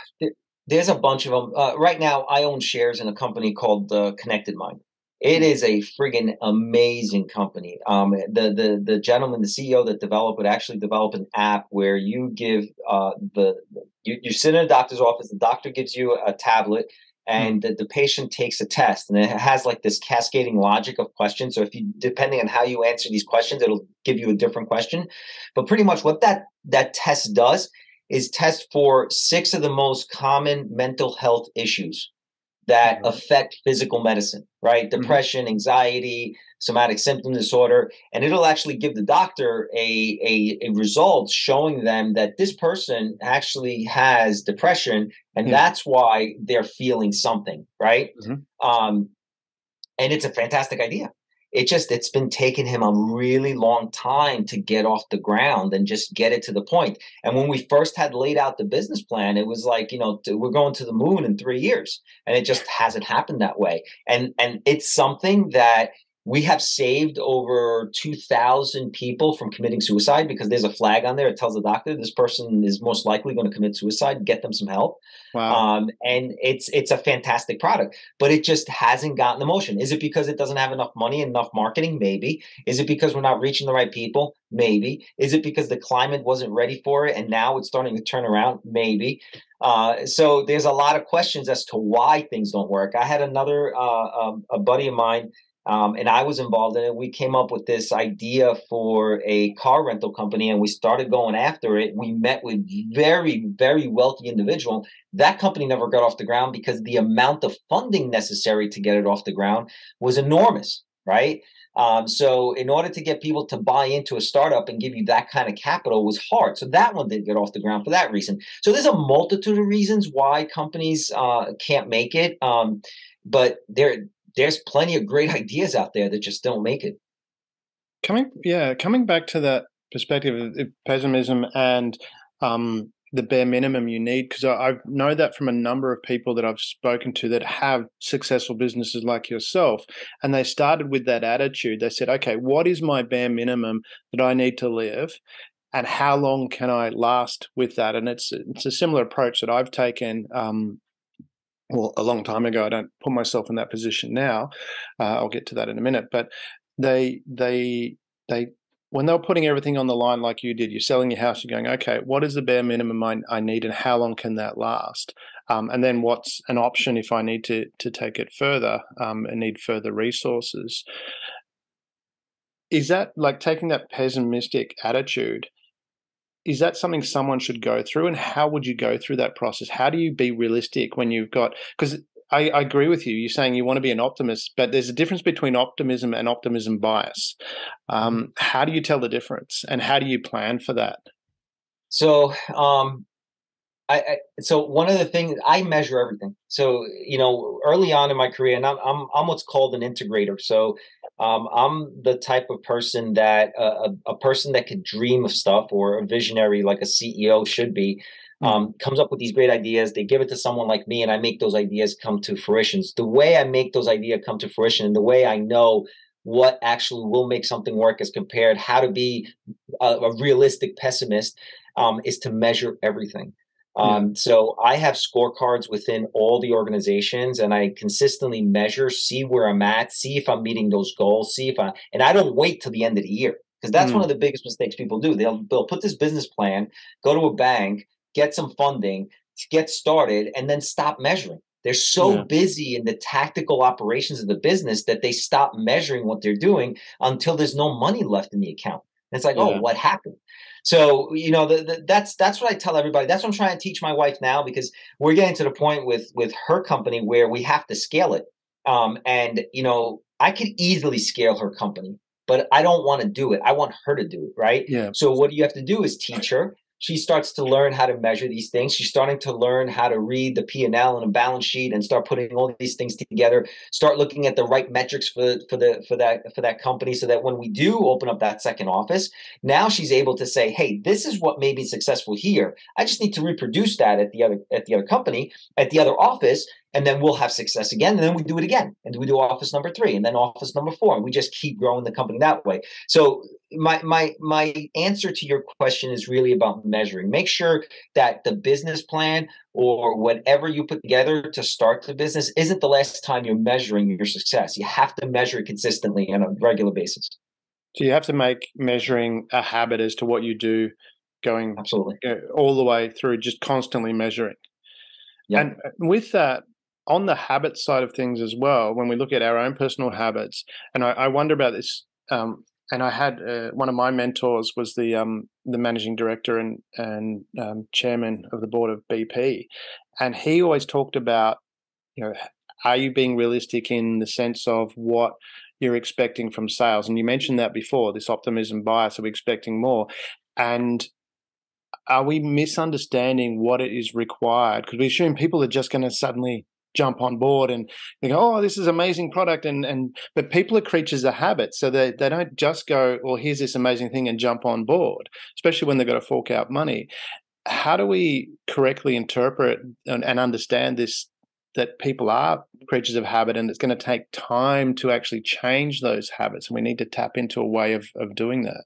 there's a bunch of them. Uh, right now, I own shares in a company called uh, Connected Mind. It is a friggin' amazing company. Um, the the the gentleman, the CEO that developed it, actually developed an app where you give uh, the you, you sit in a doctor's office. The doctor gives you a tablet, and the, the patient takes a test, and it has like this cascading logic of questions. So if you depending on how you answer these questions, it'll give you a different question. But pretty much what that that test does is test for six of the most common mental health issues that mm-hmm. affect physical medicine, right? Mm-hmm. Depression, mm-hmm. anxiety, somatic symptom disorder. And it'll actually give the doctor a, a, a, result showing them that this person actually has depression and mm-hmm. that's why they're feeling something, right? Mm-hmm. Um, and it's a fantastic idea it just it's been taking him a really long time to get off the ground and just get it to the point. And when we first had laid out the business plan it was like you know we're going to the moon in three years. And it just hasn't happened that way. And and it's something that we have saved over 2,000 people from committing suicide because there's a flag on there. It tells the doctor this person is most likely going to commit suicide. Get them some help. Wow. Um, and it's it's a fantastic product, but it just hasn't gotten the motion. Is it because it doesn't have enough money and enough marketing? Maybe. Is it because we're not reaching the right people? Maybe. Is it because the climate wasn't ready for it and now it's starting to turn around? Maybe. Uh, so there's a lot of questions as to why things don't work. I had another uh, um, a buddy of mine um, and I was involved in it. We came up with this idea for a car rental company, and we started going after it. We met with very, very wealthy individual. That company never got off the ground because the amount of funding necessary to get it off the ground was enormous, right? Um, so, in order to get people to buy into a startup and give you that kind of capital was hard. So that one didn't get off the ground for that reason. So there's a multitude of reasons why companies uh, can't make it. Um, but there there's plenty of great ideas out there that just don't make it. Coming, yeah, coming back to that perspective of pessimism and um, the bare minimum you need, because I, I know that from a number of people that I've spoken to that have successful businesses like yourself, and they started with that attitude. They said, "Okay, what is my bare minimum that I need to live?" and how long can I last with that? And it's it's a similar approach that I've taken um, well, a long time ago. I don't put myself in that position now. Uh, I'll get to that in a minute. But they they they when they were putting everything on the line like you did, you're selling your house. You're going, okay, what is the bare minimum I, I need, and how long can that last? Um, and then what's an option if I need to to take it further um, and need further resources? Is that like taking that pessimistic attitude? Is that something someone should go through? And how would you go through that process? How do you be realistic when you've got because I, I, agree with you. You're saying you want to be an optimist but there's a difference between optimism and optimism bias. Um, how do you tell the difference and how do you plan for that? So um, I, I, so one of the things I measure everything. So you know, early on in my career, and I'm I'm, I'm what's called an integrator. So um, I'm the type of person that uh, a, a, person that could dream of stuff or a visionary like a CEO should be. Hmm. Um, comes up with these great ideas. They give it to someone like me, and I make those ideas come to fruition. The way I make those ideas come to fruition, and the way I know what actually will make something work as compared how to be a, a realistic pessimist um, is to measure everything. Um, so I have scorecards within all the organizations, and I consistently measure, see where I'm at, see if I'm meeting those goals, see if I and I don't wait till the end of the year because that's mm. one of the biggest mistakes people do. They'll they'll put this business plan, go to a bank, get some funding, get started, and then stop measuring. They're so yeah. busy in the tactical operations of the business that they stop measuring what they're doing until there's no money left in the account. And it's like, oh, yeah. oh, what happened? So you know, the, the, that's that's what I tell everybody. That's what I'm trying to teach my wife now because we're getting to the point with with her company where we have to scale it. Um, and you know, I could easily scale her company, but I don't want to do it. I want her to do it, right? Yeah. So what you have to do is teach her she starts to learn how to measure these things. She's starting to learn how to read the P&L and a balance sheet and start putting all these things together. Start looking at the right metrics for for the for that for that company so that when we do open up that second office, now she's able to say, "Hey, this is what made me successful here. I just need to reproduce that at the other at the other company, at the other office, and then we'll have success again and then we do it again and we do office number three and then office number four and we just keep growing the company that way. So my my my answer to your question is really about measuring. Make sure that the business plan or whatever you put together to start the business isn't the last time you're measuring your success. You have to measure it consistently on a regular basis. So you have to make measuring a habit as to what you do going absolutely. all the way through just constantly measuring. Yeah. And uh, with that, on the habit side of things as well, when we look at our own personal habits, and I, I wonder about this. Um, and I had uh, one of my mentors was the um, the managing director and and um, chairman of the board of BP, and he always talked about, you know, are you being realistic in the sense of what you're expecting from sales? And you mentioned that before, this optimism bias of expecting more, and are we misunderstanding what it is required? Because we assume people are just going to suddenly jump on board and they go, oh, this is amazing product. And, and but people are creatures of habit. So they, they don't just go, well, here's this amazing thing and jump on board, especially when they've got to fork out money. How do we correctly interpret and, and understand this that people are creatures of habit and it's going to take time to actually change those habits and we need to tap into a way of, of doing that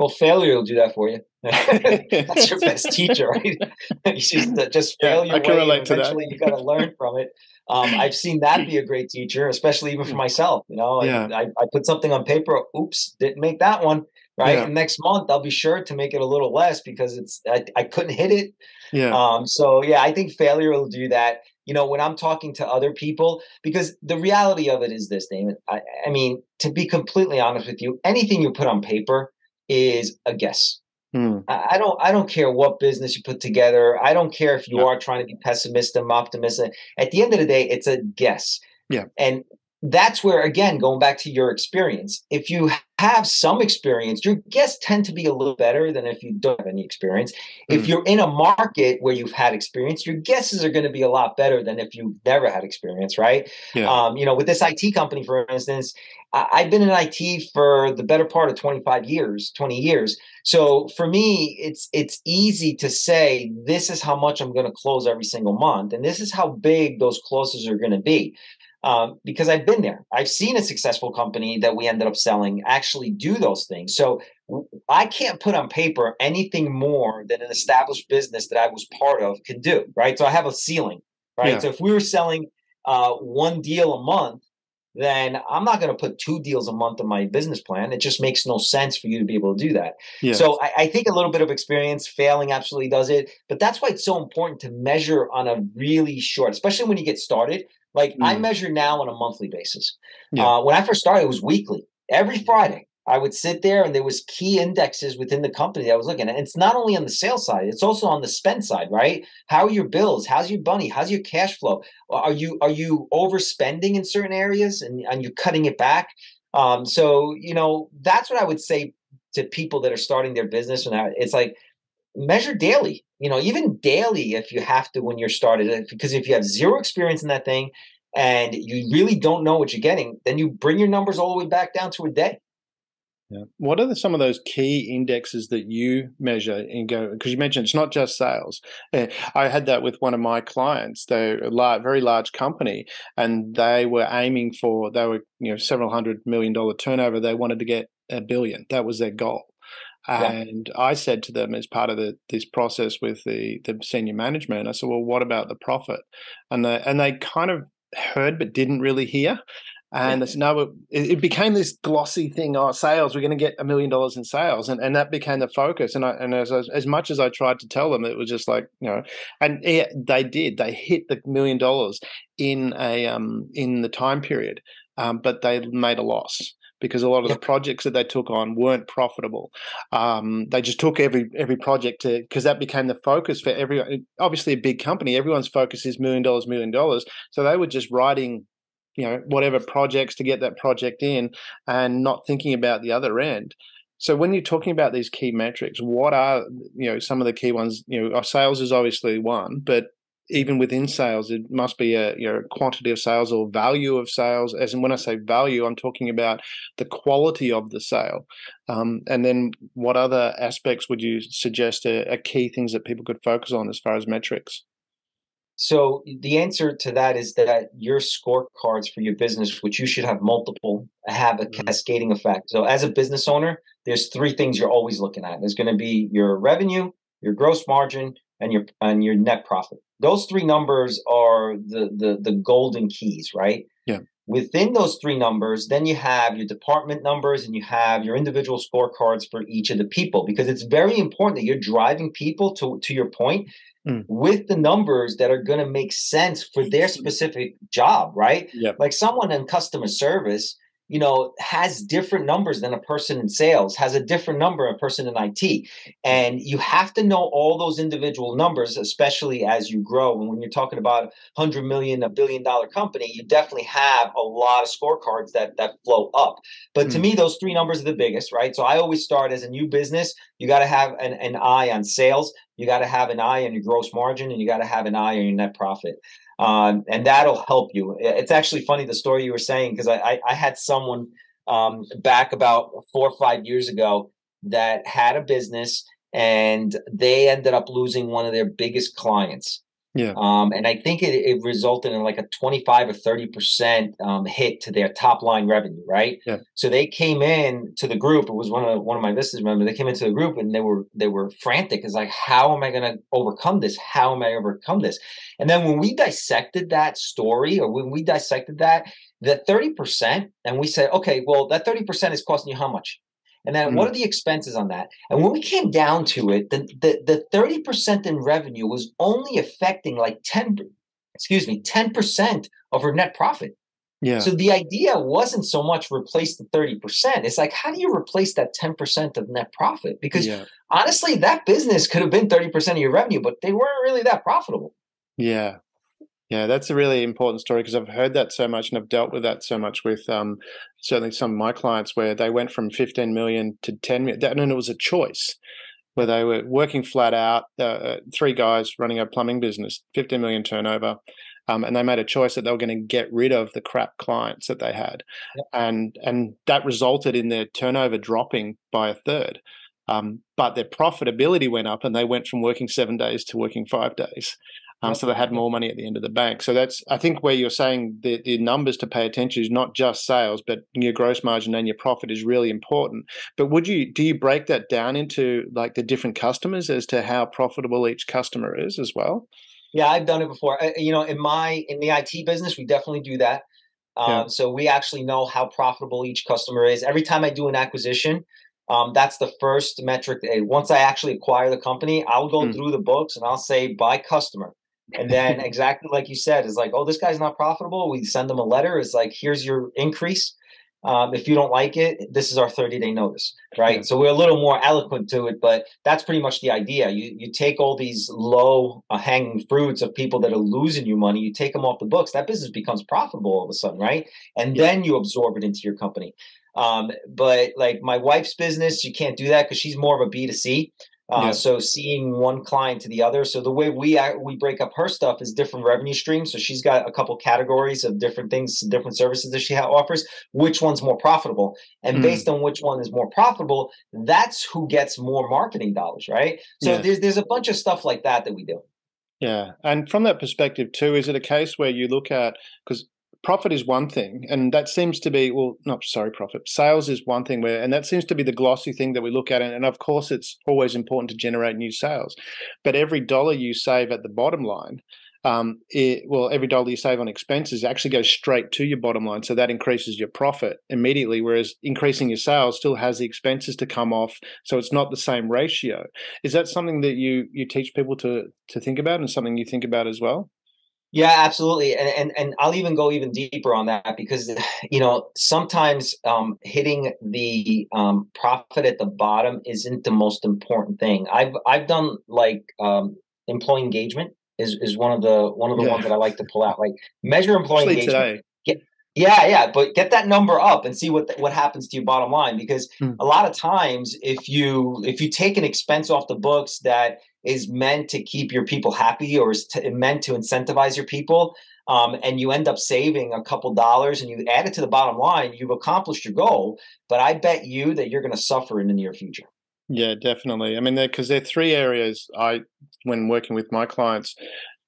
well, failure will do that for you. *laughs* That's your best teacher, right? *laughs* you just, just fail your way. eventually, you got to learn from it. Um, I've seen that be a great teacher, especially even for myself. You know, yeah. I, I, put something on paper. Oops, didn't make that one. Right. Yeah. And next month, I'll be sure to make it a little less because it's I, I couldn't hit it. Yeah. Um. So yeah, I think failure will do that. You know, when I'm talking to other people, because the reality of it is this, Damon. I, I mean, to be completely honest with you, anything you put on paper is a guess. Hmm. I don't. I don't care what business you put together. I don't care if you yeah. are trying to be pessimistic, optimistic. At the end of the day, it's a guess. Yeah. And that's where again going back to your experience if you have some experience your guests tend to be a little better than if you don't have any experience mm. if you're in a market where you've had experience your guesses are going to be a lot better than if you've never had experience right yeah. um, you know with this it company for instance I, have been in it for the better part of 25 years 20 years so for me it's it's easy to say this is how much i'm going to close every single month and this is how big those closes are going to be um, because I've been there. I've seen a successful company that we ended up selling actually do those things. So I can't put on paper anything more than an established business that I was part of can do, right? So I have a ceiling, right? Yeah. So if we were selling uh, one deal a month, then I'm not going to put two deals a month in my business plan. It just makes no sense for you to be able to do that. Yeah. So I, I, think a little bit of experience, failing absolutely does it. But that's why it's so important to measure on a really short, especially when you get started. Like mm. I measure now on a monthly basis. Yeah. Uh, when I first started, it was weekly. Every Friday, I would sit there and there was key indexes within the company that I was looking at. And it's not only on the sales side, it's also on the spend side, right? How are your bills? How's your money? How's your cash flow? Are you are you overspending in certain areas and, and you cutting it back? Um, so you know, that's what I would say to people that are starting their business and it's like measure daily you know even daily if you have to when you're started because if you have zero experience in that thing and you really don't know what you're getting then you bring your numbers all the way back down to a day yeah. What are the, some of those key indexes that you measure and go? Because you mentioned it's not just sales. Eh, I had that with one of my clients. They're a large, very large company, and they were aiming for they were you know several hundred million dollar turnover. They wanted to get a billion. That was their goal. And. I said to them as part of the, this process with the, the senior management, I said, "Well, what about the profit?" And they and they kind of heard but didn't really hear. And no, it, it, became this glossy thing. Oh, sales! We're going to get a million dollars in sales, and, and that became the focus. And I, and as as much as I tried to tell them, it was just like you know, and yeah, they did. They hit the million dollars in a um in the time period, um, but they made a loss because a lot of the projects that they took on weren't profitable. Um, they just took every every project to because that became the focus for everyone. Obviously, a big company, everyone's focus is million dollars, million dollars. So they were just writing, you know, whatever projects to get that project in, and not thinking about the other end. So when you're talking about these key metrics, what are you know some of the key ones? You know, our sales is obviously one, but even within sales, it must be a you know, quantity of sales or value of sales. As in, when I say value, I'm talking about the quality of the sale. Um, and then, what other aspects would you suggest are, are key things that people could focus on as far as metrics? So the answer to that is that your scorecards for your business, which you should have multiple, have a mm-hmm. cascading effect. So as a business owner, there's three things you're always looking at. There's going to be your revenue, your gross margin, and your and your net profit. Those three numbers are the the the golden keys, right? Yeah. Within those three numbers, then you have your department numbers and you have your individual scorecards for each of the people because it's very important that you're driving people to to your point mm. with the numbers that are going to make sense for their *laughs* specific job, right? Yeah. Like someone in customer service you know, has different numbers than a person in sales, has a different number a person in IT. And you have to know all those individual numbers, especially as you grow. And when you're talking about 100 million, a billion dollar company, you definitely have a lot of scorecards that that flow up. But mm. to me, those three numbers are the biggest, right? So I always start as a new business, you got to have an, an eye on sales, you got to have an eye on your gross margin, and you got to have an eye on your net profit um, and that'll help you. It's actually funny the story you were saying because I, I, I, had someone um, back about four or five years ago that had a business and they ended up losing one of their biggest clients. Yeah. Um, and I think it, it, resulted in like a 25 or 30% um, hit to their top line revenue, right? Yeah. So they came in to the group. It was one of one of my business members. They came into the group and they were they were frantic. It's like, how am I going to overcome this? How am I overcome this? And then when we dissected that story, or when we dissected that, the 30%, and we said, okay, well, that 30% is costing you how much? And then mm what are the expenses on that? And when we came down to it, the, the, the 30% in revenue was only affecting like 10, excuse me, 10% of her net profit. Yeah. So the idea wasn't so much replace the 30%. It's like, how do you replace that 10% of net profit? Because yeah. honestly, that business could have been 30% of your revenue, but they weren't really that profitable. Yeah. Yeah, that's a really important story because I've heard that so much and I've dealt with that so much with um, certainly some of my clients where they went from 15 million to 10 million. And it was a choice where they were working flat out, uh, uh three guys running a plumbing business, 15 million turnover. Um, and they made a choice that they were going to get rid of the crap clients that they had, yep. and and that resulted in their turnover dropping by a third. Um, but their profitability went up, and they went from working seven days to working five days. Um, so they had more money at the end of the bank. So that's, I think, where you're saying the, the numbers to pay attention is not just sales, but your gross margin and your profit is really important. But would you, do you break that down into like the different customers as to how profitable each customer is as well? Yeah, I've done it before. I, you know, in my, in the IT business, we definitely do that. Um, yeah. So we actually know how profitable each customer is. Every time I do an acquisition, um, that's the first metric. Once I actually acquire the company, I'll go mm. through the books and I'll say by customer and then exactly like you said, is like, oh, this guy's not profitable. We send them a letter. It's like, here's your increase. Um, if you don't like it, this is our 30 day notice, right? Yeah. So we're a little more eloquent to it, but that's pretty much the idea. You you take all these low uh, hanging fruits of people that are losing you money, you take them off the books. That business becomes profitable all of a sudden, right? And yeah. then you absorb it into your company. Um, but like my wife's business, you can't do that because she's more of a B2C. Uh, yeah. So seeing one client to the other. So the way we we break up her stuff is different revenue streams. So she's got a couple categories of different things, different services that she offers. Which one's more profitable? And mm. based on which one is more profitable, that's who gets more marketing dollars, right? So yeah. there's there's a bunch of stuff like that that we do. Yeah, and from that perspective too, is it a case where you look at because profit is one thing, and that seems to be well, not sorry, profit. Sales is one thing where, and that seems to be the glossy thing that we look at, and of course, it's always important to generate new sales. But every dollar you save at the bottom line um, it, well, every dollar you save on expenses actually goes straight to your bottom line. So that increases your profit immediately, whereas increasing your sales still has the expenses to come off. So it's not the same ratio. Is that something that you you teach people to to think about, and something you think about as well? Yeah, absolutely, and, and and I'll even go even deeper on that because *sighs* you know sometimes um, hitting the um, profit at the bottom isn't the most important thing. I've I've done like um, employee engagement is is one of the one of the yeah. ones that I like to pull out. Like measure employee Especially engagement. Today. Yeah, yeah, but get that number up and see what what happens to your bottom line because hmm. a lot of times if you if you take an expense off the books that is meant to keep your people happy or is to, meant to incentivize your people um, and you end up saving a couple dollars and you add it to the bottom line you've accomplished your goal but i bet you that you're going to suffer in the near future yeah definitely i mean because there, there are three areas i when working with my clients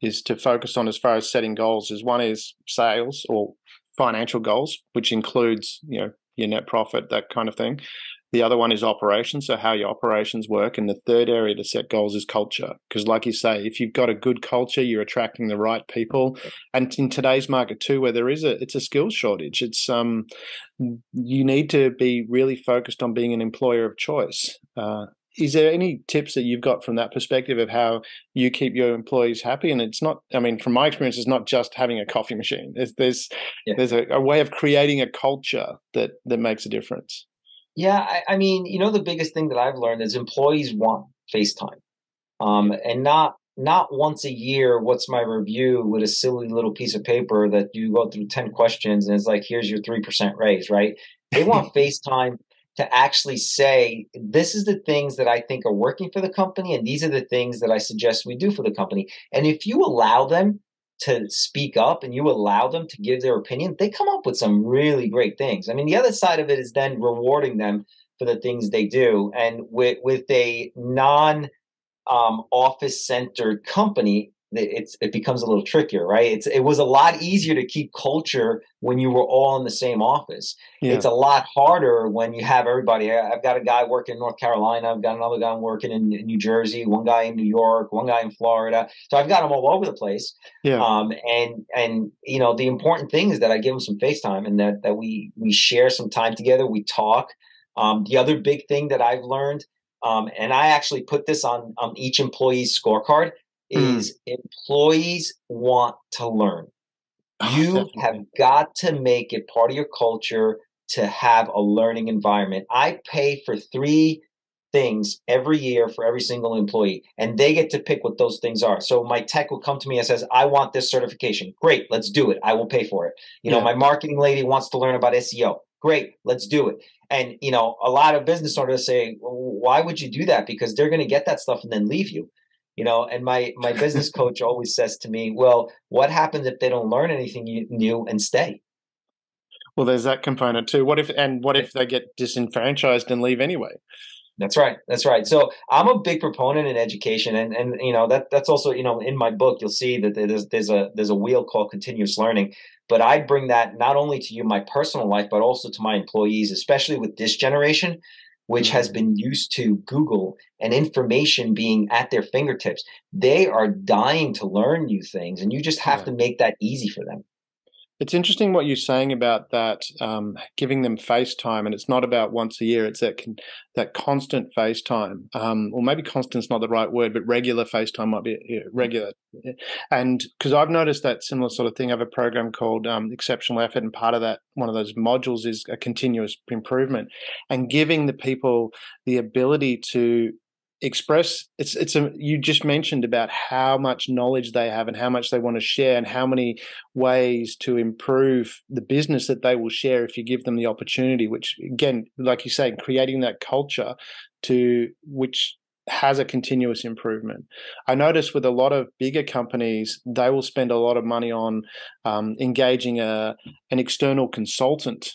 is to focus on as far as setting goals is one is sales or financial goals which includes you know your net profit that kind of thing the other one is operations, so how your operations work. And the third area to set goals is culture. Because, like you say, if you've got a good culture, you're attracting the right people. And in today's market too, where there is a it's a skills shortage, it's um you need to be really focused on being an employer of choice. Uh, is there any tips that you've got from that perspective of how you keep your employees happy? And it's not, I mean, from my experience, it's not just having a coffee machine. There's there's yeah. there's a, a way of creating a culture that that makes a difference. Yeah, I, I, mean, you know, the biggest thing that I've learned is employees want FaceTime, um, and not not once a year. What's my review with a silly little piece of paper that you go through ten questions and it's like, here's your three percent raise, right? They want *laughs* FaceTime to actually say, this is the things that I think are working for the company, and these are the things that I suggest we do for the company. And if you allow them to speak up and you allow them to give their opinion, they come up with some really great things. I mean, the other side of it is then rewarding them for the things they do. And with with a non um, office centered company, it's it becomes a little trickier, right? It's it was a lot easier to keep culture when you were all in the same office. Yeah. It's a lot harder when you have everybody. I've got a guy working in North Carolina. I've got another guy working in, in New Jersey. One guy in New York. One guy in Florida. So I've got them all over the place. Yeah. Um. And and you know the important thing is that I give them some FaceTime and that that we we share some time together. We talk. Um. The other big thing that I've learned. Um, and I actually put this on, on each employee's scorecard Mm. is employees want to learn. Oh, you definitely. have got to make it part of your culture to have a learning environment. I pay for three things every year for every single employee, and they get to pick what those things are. So my tech will come to me and says, "I want this certification." Great, let's do it. I will pay for it. You yeah. know, my marketing lady wants to learn about SEO. Great, let's do it. And you know, a lot of business owners say, well, "Why would you do that?" Because they're going to get that stuff and then leave you you know and my my business coach always says to me well what happens if they don't learn anything new and stay? Well there's that component too. What if and what if they get disenfranchised and leave anyway? That's right that's right. So i'm a big proponent in education and and you know that that's also you know in my book you'll see that there's there's a there's a wheel called continuous learning. But i bring that not only to you my personal life but also to my employees especially with this generation which has been used to Google and information being at their fingertips. They are dying to learn new things, and you just have yeah. to make that easy for them. It's interesting what you're saying about that, um, giving them FaceTime, and it's not about once a year. It's that that constant FaceTime, um, or maybe constant's not the right word, but regular FaceTime might be yeah, regular. And because I've noticed that similar sort of thing, I have a program called um, Exceptional Effort, and part of that, one of those modules is a continuous improvement, and giving the people the ability to express it's it's a you just mentioned about how much knowledge they have and how much they want to share and how many ways to improve the business that they will share if you give them the opportunity which again like you say creating that culture to which has a continuous improvement. I notice with a lot of bigger companies, they will spend a lot of money on um, engaging a an external consultant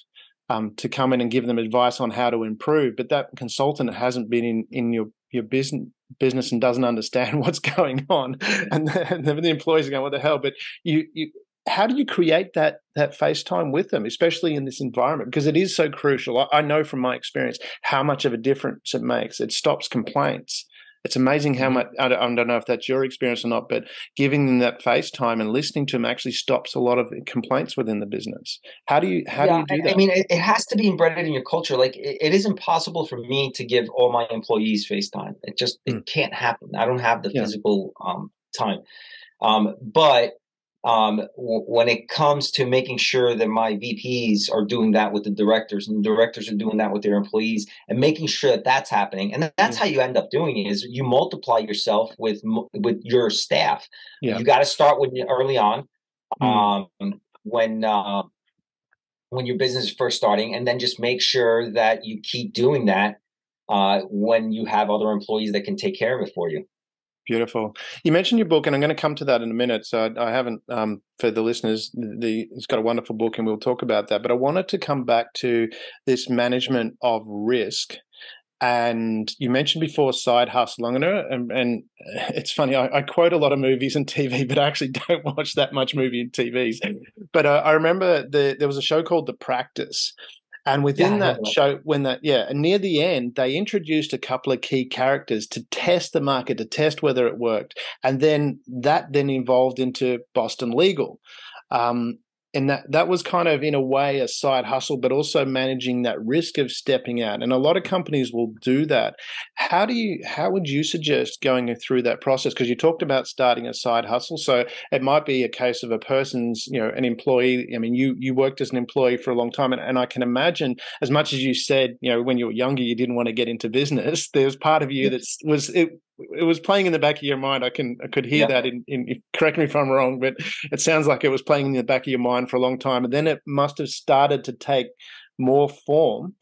um, to come in and give them advice on how to improve. But that consultant hasn't been in in your your business business and doesn't understand *laughs* what's going on, and the, the employees are going, "What the hell?" But you, you, how do you create that that FaceTime with them, especially in this environment? Because it is so crucial. I, I know from my experience how much of a difference it makes. It stops complaints. It's amazing how Mhm. much, I don't, I don't know if that's your experience or not, but giving them that face time and listening to them actually stops a lot of complaints within the business. How do you, how yeah, do you do that? I mean, it, has to be embedded in your culture. Like, it, it is impossible for me to give all my employees FaceTime. It just it Mm. can't happen. I don't have the Yeah. physical um, time. Um, but um, w- when it comes to making sure that my VPs are doing that with the directors and the directors are doing that with their employees and making sure that that's happening, and that's Mm. how you end up doing it is you multiply yourself with with your staff. Yeah. You got to start with early on Mm. um, when uh, when your business is first starting, and then just make sure that you keep doing that uh, when you have other employees that can take care of it for you. Beautiful. You mentioned your book, and I'm going to come to that in a minute. So I, I haven't, um, for the listeners, the it's got a wonderful book, and we'll talk about that. But I wanted to come back to this management of risk. And you mentioned before side hustle. I'm and, and *laughs* it's funny. I, I quote a lot of movies and TV, *laughs* but I actually don't watch that much movie and TVs. But uh, I remember the, there was a show called The Practice, and within I that show, when that, yeah, and near the end, they introduced a couple of key characters to test the market, to test whether it worked. And then that then evolved into Boston Legal. Um, and that, that was kind of, in a way, a side hustle, but also managing that risk of stepping out. And a lot of companies will do that. How do you, how would you suggest going through that process? Because you talked about starting a side hustle. So it might be a case of a person's, you know, an employee. I mean, you, you worked as an employee for a long time. And, and I can imagine as much as you said, you know, when you were younger, you didn't want to get into business. *laughs* There's part of you that was it. It was playing in the back of your mind. I can I could hear Yeah. that. In, in correct me if I'm wrong, but it sounds like it was playing in the back of your mind for a long time, and then it must have started to take more form.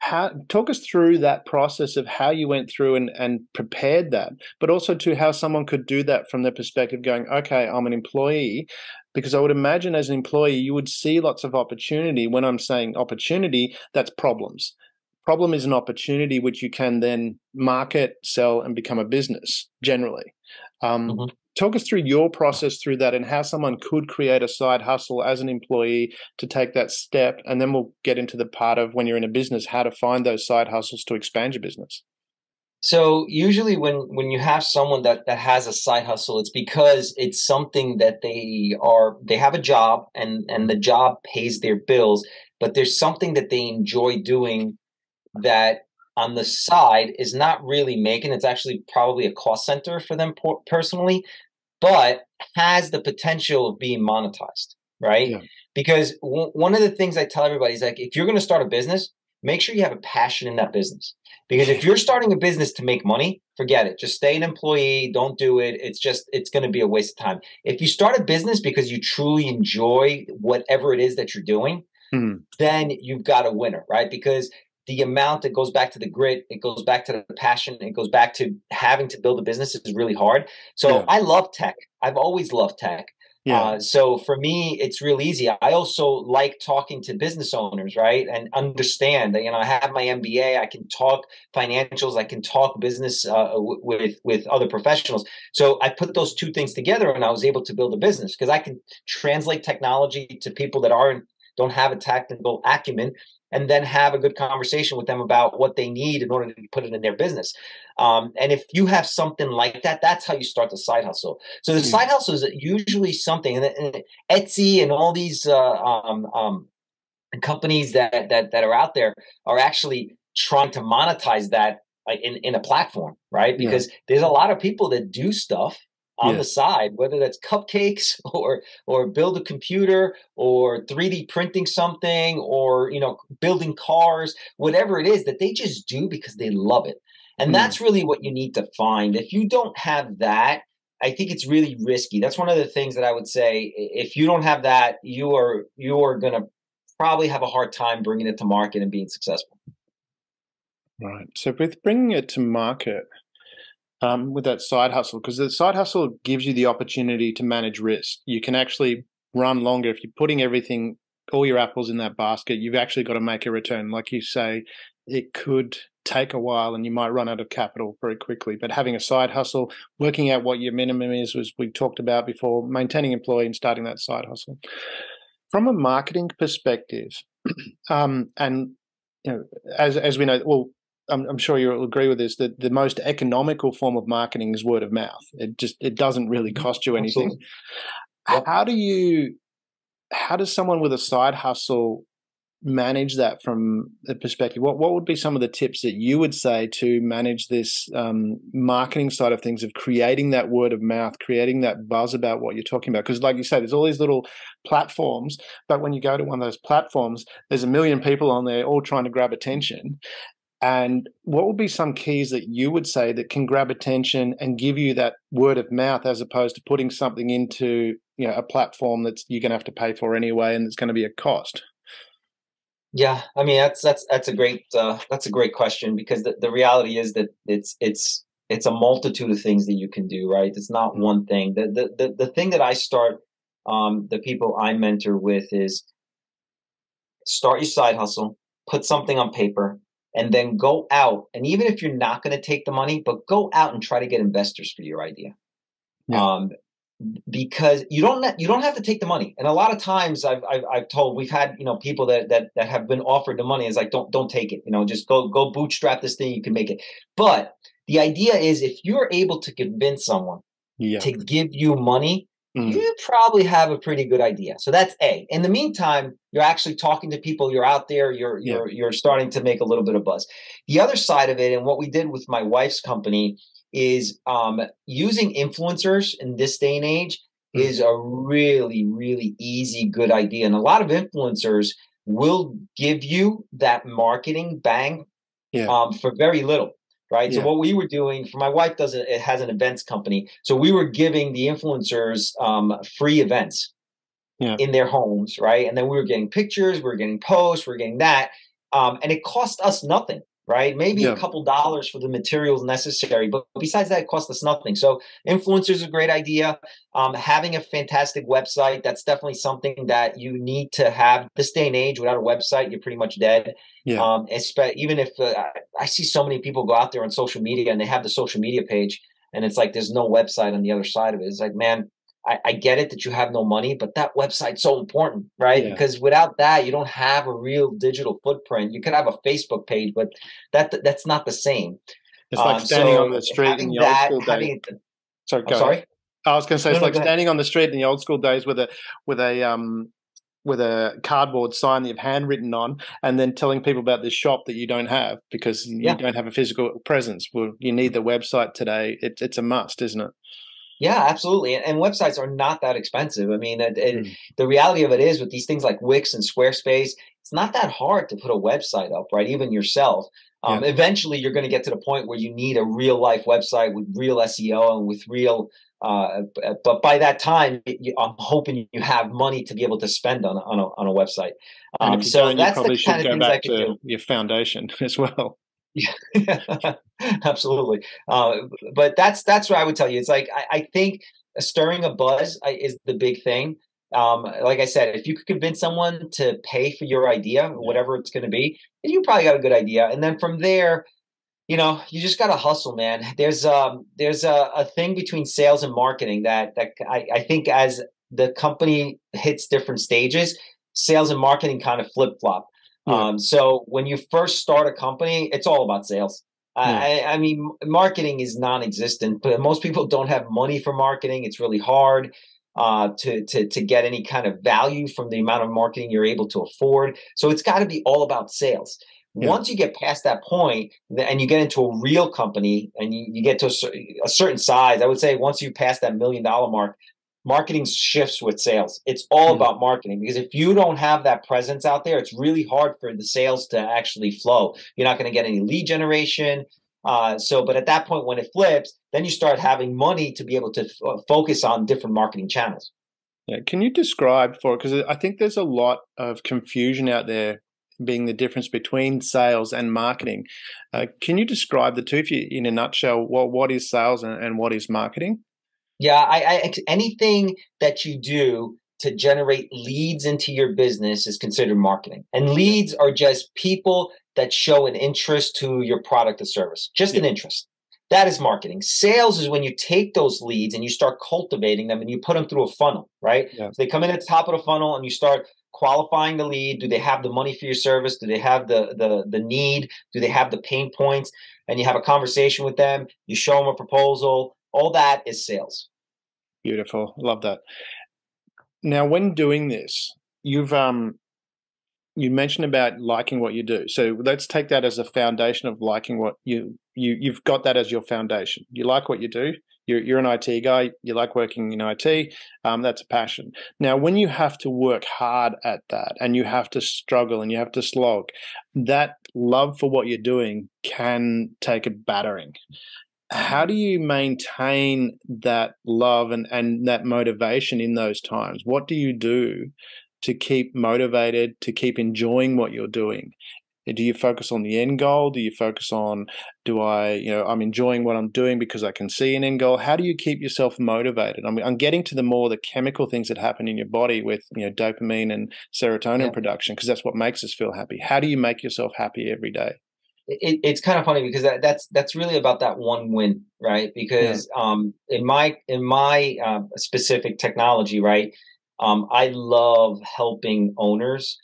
How talk us through that process of how you went through and, and prepared that, but also to how someone could do that from their perspective, going, okay, I'm an employee, because I would imagine as an employee you would see lots of opportunity. When I'm saying opportunity, that's problems. Problem is an opportunity which you can then market, sell, and become a business generally. Um, Mhm. Talk us through your process through that and how someone could create a side hustle as an employee to take that step. And then we'll get into the part of when you're in a business, how to find those side hustles to expand your business. So usually when when you have someone that that has a side hustle, it's because it's something that they are they have a job and and the job pays their bills, but there's something that they enjoy doing that on the side is not really making it's actually probably a cost center for them personally but has the potential of being monetized right Yeah. because w- one of the things i tell everybody is like if you're going to start a business make sure you have a passion in that business because if you're starting a business to make money forget it just stay an employee don't do it it's just it's going to be a waste of time if you start a business because you truly enjoy whatever it is that you're doing Hmm. then you've got a winner, right? Because the amount that goes back to the grit, it goes back to the passion, it goes back to having to build a business is really hard. So Yeah. I love tech. I've always loved tech. Yeah. Uh, so for me, it's real easy. I also like talking to business owners, right, and understand that you know I have my MBA. I can talk financials. I can talk business uh, w- with with other professionals. So I put those two things together, and I was able to build a business because I can translate technology to people that aren't don't have a technical acumen, and then have a good conversation with them about what they need in order to put it in their business. Um, and if you have something like that, that's how you start the side hustle. So the Mm. side hustle is usually something, and Etsy and all these uh, um, um, companies that, that that are out there are actually trying to monetize that like, in in a platform, right? Yeah. Because there's a lot of people that do stuff on Yeah. the side, whether that's cupcakes *laughs* or or build a computer or 3D printing something or you know building cars, whatever it is that they just do because they love it. And Mm. that's really what you need to find. If you don't have that, I think it's really risky. That's one of the things that I would say. If you don't have that, you are you are going to probably have a hard time bringing it to market and being successful. Right. So with bringing it to market, um, with that side hustle, because the side hustle gives you the opportunity to manage risk. You can actually run longer if you're putting everything, all your apples in that basket. You've actually got to make a return, like you say. It could take a while, and you might run out of capital very quickly. But having a side hustle, working out what your minimum is, was we talked about before, maintaining employee and starting that side hustle. From a marketing perspective, *clears throat* um, and you know, as as we know, well, I'm, I'm, sure you'll agree with this that the most economical form of marketing is word of mouth. It just it doesn't really mm-hmm. cost you anything. How do you how does someone with a side hustle manage that from the perspective? What what would be some of the tips that you would say to manage this um, marketing side of things of creating that word of mouth, creating that buzz about what you're talking about? Because, like you say, there's all these little platforms, but when you go to one of those platforms, there's a million people on there all trying to grab attention. And what would be some keys that you would say that can grab attention and give you that word of mouth as opposed to putting something into you know a platform that's you're going to have to pay for anyway and it's going to be a cost? Yeah, I mean that's that's that's a great uh, that's a great question because the, the reality is that it's it's it's a multitude of things that you can do, right? It's not mm-hmm. one thing. The the the, the thing that I start um, the people I mentor with is start your side hustle, put something on paper, and then go out. And even if you're not going to take the money, but go out and try to get investors for your idea. Yeah. Um, because you don't you don't have to take the money. And a lot of times I've, I've, I've told we've had you know people that that that have been offered the money is like don't don't take it. You know just go go bootstrap this thing. You can make it. But the idea is if you're able to convince someone yeah. to give you money, mm. you probably have a pretty good idea. So that's A. In the meantime, you're actually talking to people. You're out there. You're yeah. you're you're starting to make a little bit of buzz. The other side of it, and what we did with my wife's company is um, using influencers in this day and age mm-hmm. is a really, really easy, good idea. And a lot of influencers will give you that marketing bang yeah. um, for very little. Right. Yeah. So what we were doing for my wife does it, it has an events company. So we were giving the influencers um, free events yeah. in their homes, right? And then we were getting pictures, we were getting posts, we are getting that. Um, and it cost us nothing right? Maybe yeah. a couple dollars for the materials necessary, but besides that, it costs us nothing. So, influencers is a great idea. Um, having a fantastic website, that's definitely something that you need to have. This day and age, without a website, you're pretty much dead. Yeah. Um, even if uh, I see so many people go out there on social media and they have the social media page, and it's like there's no website on the other side of it. It's like, man, I, I, get it that you have no money, but that website's so important, right? Yeah. Because without that, you don't have a real digital footprint. You could have a Facebook page, but that that's not the same. It's like um, standing so on the street in the old school days. Sorry, sorry. I was going to say it's no, like standing on the street in the old school days with a with a um with a cardboard sign that you've handwritten on, and then telling people about this shop that you don't have because you yeah. don't have a physical presence. Well, you need the website today. It, it's a must, isn't it? Yeah, absolutely. And, and, websites are not that expensive. I mean, it, it, mm. the reality of it is with these things like Wix and Squarespace, it's not that hard to put a website up, right? Even yourself. Um, yeah. Eventually, you're going to get to the point where you need a real life website with real SEO and with real. Uh, but by that time, you, I'm hoping you have money to be able to spend on on a, on a website. Um, so that's the kind of things I can do. Your foundation *laughs* as well. Yeah, *laughs* absolutely. Uh, but that's that's what I would tell you. It's like I, I think stirring a buzz is the big thing. Um, like I said, if you could convince someone to pay for your idea, whatever it's going to be, you probably got a good idea. And then from there, you know, you just got to hustle, man. There's um, there's a, a thing between sales and marketing that that I, I think as the company hits different stages, sales and marketing kind of flip flop. Yeah. Um, so when you first start a company, it's all about sales. I, I, mean, marketing is non-existent, but most people don't have money for marketing. It's really hard uh, to, to to get any kind of value from the amount of marketing you're able to afford. So it's got to be all about sales. Yeah. Once you get past that point and you get into a real company and you, you get to a, a certain size, I would say once you pass that million dollar mark, marketing shifts with sales. It's all mm-hmm. about marketing because if you don't have that presence out there, it's really hard for the sales to actually flow. You're not going to get any lead generation. Uh, so, but at that point, when it flips, then you start having money to be able to f- uh, focus on different marketing channels. Yeah, can you describe for because I think there's a lot of confusion out there being the difference between sales and marketing. Uh, can you describe the two, if you, in a nutshell, what what is sales and, and what is marketing? Yeah, I, I anything that you do to generate leads into your business is considered marketing. And leads are just people that show an interest to your product or service, just yeah. an interest. That is marketing. Sales is when you take those leads and you start cultivating them and you put them through a funnel, right? Yeah. So they come in at the top of the funnel and you start qualifying the lead. Do they have the money for your service? Do they have the the the need? Do they have the pain points? And you have a conversation with them. You show them a proposal. All that is sales. Beautiful. Love that. Now, when doing this, you've um you mentioned about liking what you do. So let's take that as a foundation of liking what you you you've got that as your foundation. You like what you do. You're you're an IT guy. You like working in IT. Um, that's a passion. Now, when you have to work hard at that and you have to struggle and you have to slog, that love for what you're doing can take a battering. How do you maintain that love and, and that motivation in those times? What do you do to keep motivated, to keep enjoying what you're doing? Do you focus on the end goal? Do you focus on, do I, you know, I'm enjoying what I'm doing because I can see an end goal? How do you keep yourself motivated? I mean, I'm getting to the more the chemical things that happen in your body with, you know, dopamine and serotonin yeah. production because that's what makes us feel happy. How do you make yourself happy every day? It, it's kind of funny because that, that's that's really about that one win, right? Because yeah. um, in my in my uh, specific technology, right, um, I love helping owners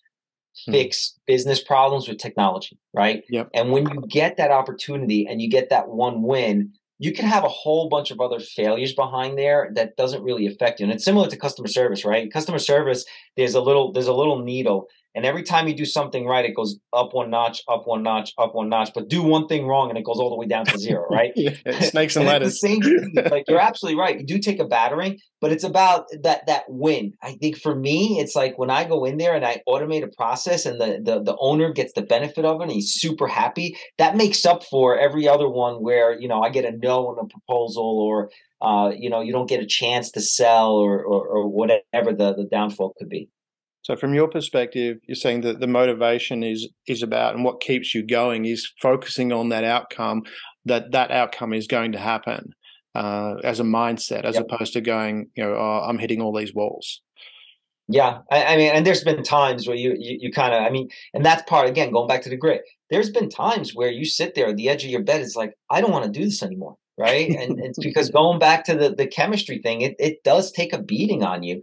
hmm. fix business problems with technology, right? Yep. And when you get that opportunity and you get that one win, you can have a whole bunch of other failures behind there that doesn't really affect you. And it's similar to customer service, right? Customer service, there's a little there's a little needle and every time you do something right, it goes up one notch, up one notch, up one notch. But do one thing wrong, and it goes all the way down to zero, right? *laughs* yeah, snakes and, and ladders. the same. *laughs* like you're absolutely right. You do take a battering, but it's about that that win. I think for me, it's like when I go in there and I automate a process, and the the, the owner gets the benefit of it, and he's super happy. That makes up for every other one where you know I get a no on a proposal, or uh, you know you don't get a chance to sell, or or, or whatever the the downfall could be. So, from your perspective, you're saying that the motivation is is about, and what keeps you going is focusing on that outcome. That that outcome is going to happen uh, as a mindset, as yep. opposed to going, you know, oh, I'm hitting all these walls. Yeah, I, I, mean, and there's been times where you you, you kind of, I mean, and that's part again going back to the grit. There's been times where you sit there at the edge of your bed. It's like I don't want to do this anymore right? and it's because *laughs* going back to the the chemistry thing, it it does take a beating on you.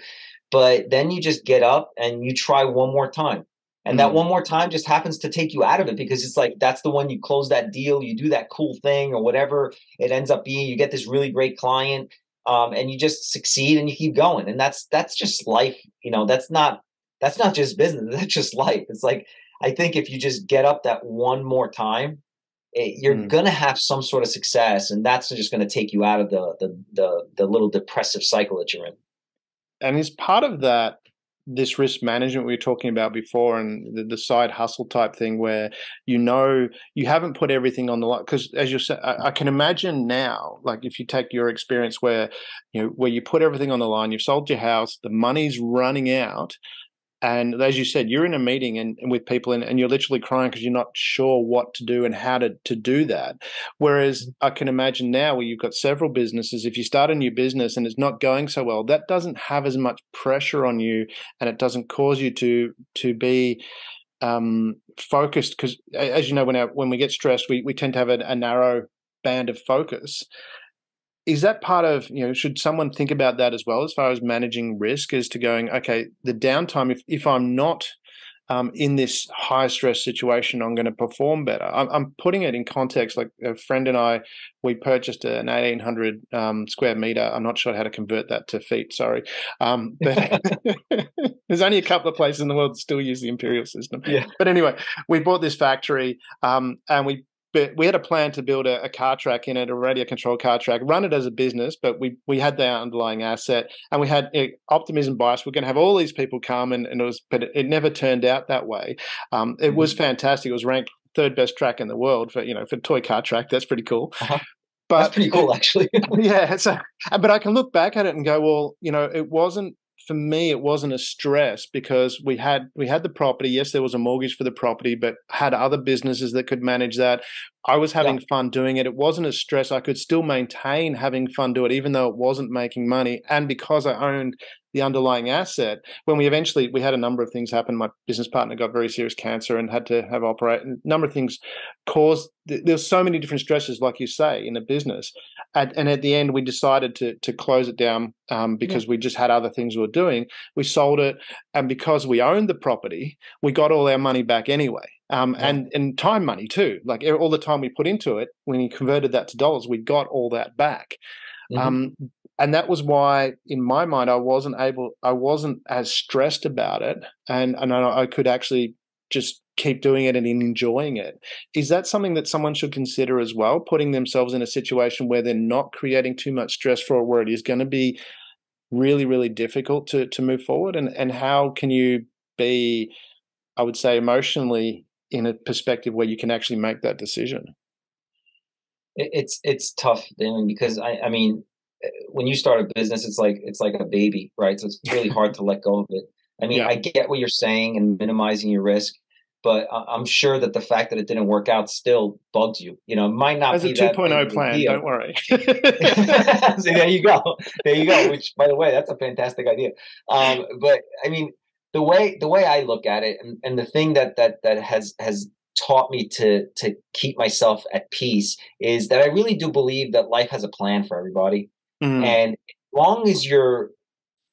But then you just get up and you try one more time. And mm-hmm. that one more time just happens to take you out of it because it's like that's the one you close that deal, you do that cool thing or whatever it ends up being. You get this really great client, um, and you just succeed and you keep going. And that's that's just life. You know, that's not that's not just business. *laughs* That's just life. It's like I think if you just get up that one more time, it, you're mm. gonna have some sort of success, and that's just gonna take you out of the the the, the little depressive cycle that you're in and is part of that this risk management we were talking about before and the, the, side hustle type thing where you know you haven't put everything on the line because as you said I, I, can imagine now like if you take your experience where you know where you put everything on the line you've sold your house the money's running out and as you said, you're in a meeting and, and with people and, and, you're literally crying because you're not sure what to do and how to, to do that. Whereas. I can imagine now where you've got several businesses, if you start a new business and it's not going so well, that doesn't have as much pressure on you and it doesn't cause you to to be um, focused because as you know when our, when we get stressed we, we tend to have a, a narrow band of focus is that part of you know should someone think about that as well as far as managing risk as to going okay the downtime if, if i'm not um, in this high stress situation i'm going to perform better. I'm, I'm, putting it in context like a friend and i we purchased an 1800 um, square meter. I'm not sure how to convert that to feet sorry. Um, *laughs* but *laughs* there's only a couple of places in the world that still use the imperial system. Yeah. but anyway we bought this factory um, and we but we had a plan to build a, a, car track in it, a radio control car track, run it as a business, but we we had the underlying asset and we had you know, optimism bias. We're going to have all these people come, and, and it was, but it, it, never turned out that way. Um, it mm-hmm. was fantastic. It was ranked third best track in the world for you know for toy car track. That's pretty cool. Uh-huh. But That's pretty cool, actually. *laughs* yeah. So, but I can look back at it and go, well, you know, it wasn't for me it wasn't a stress because we had we had the property. Yes there was a mortgage for the property but had other businesses that could manage that. I was having yeah. fun doing it. It wasn't a stress. I could still maintain having fun do it even though it wasn't making money. And because i owned the underlying asset when we eventually we had a number of things happen my business partner got very serious cancer and had to have operate a number of things caused there's so many different stresses like you say in a business and, and at the end we decided to to close it down um, because yeah. we just had other things we were doing we sold it and because we owned the property we got all our money back anyway um, yeah. and and time money too like all the time we put into it when we converted that to dollars we got all that back mm-hmm. um, and that was why in my mind i wasn't able i wasn't as stressed about it. And and i, could actually just keep doing it and enjoying it. Is that something that someone should consider as well putting themselves in a situation where they're not creating too much stress for where it is going to be really really difficult to to move forward? And and how can you be i would say emotionally in a perspective where you can actually make that decision? It's it's tough Damon, because I, I mean when you start a business, it's like it's like a baby, right? So it's *laughs* really hard to let go of it. I mean, yeah. I get what you're saying and minimizing your risk, but I'm sure that the fact that it didn't work out still bugs you. You know, it might not As be a 2.0 plan. Deal. Don't worry. *laughs* See, there you go. There you go. *laughs* Which, by the way, that's a fantastic idea. Um, but I mean, the way the way I look at it, and, and the thing that that that has has taught me to to keep myself at peace is that I really do believe that life has a plan for everybody. Mm. And as long as you're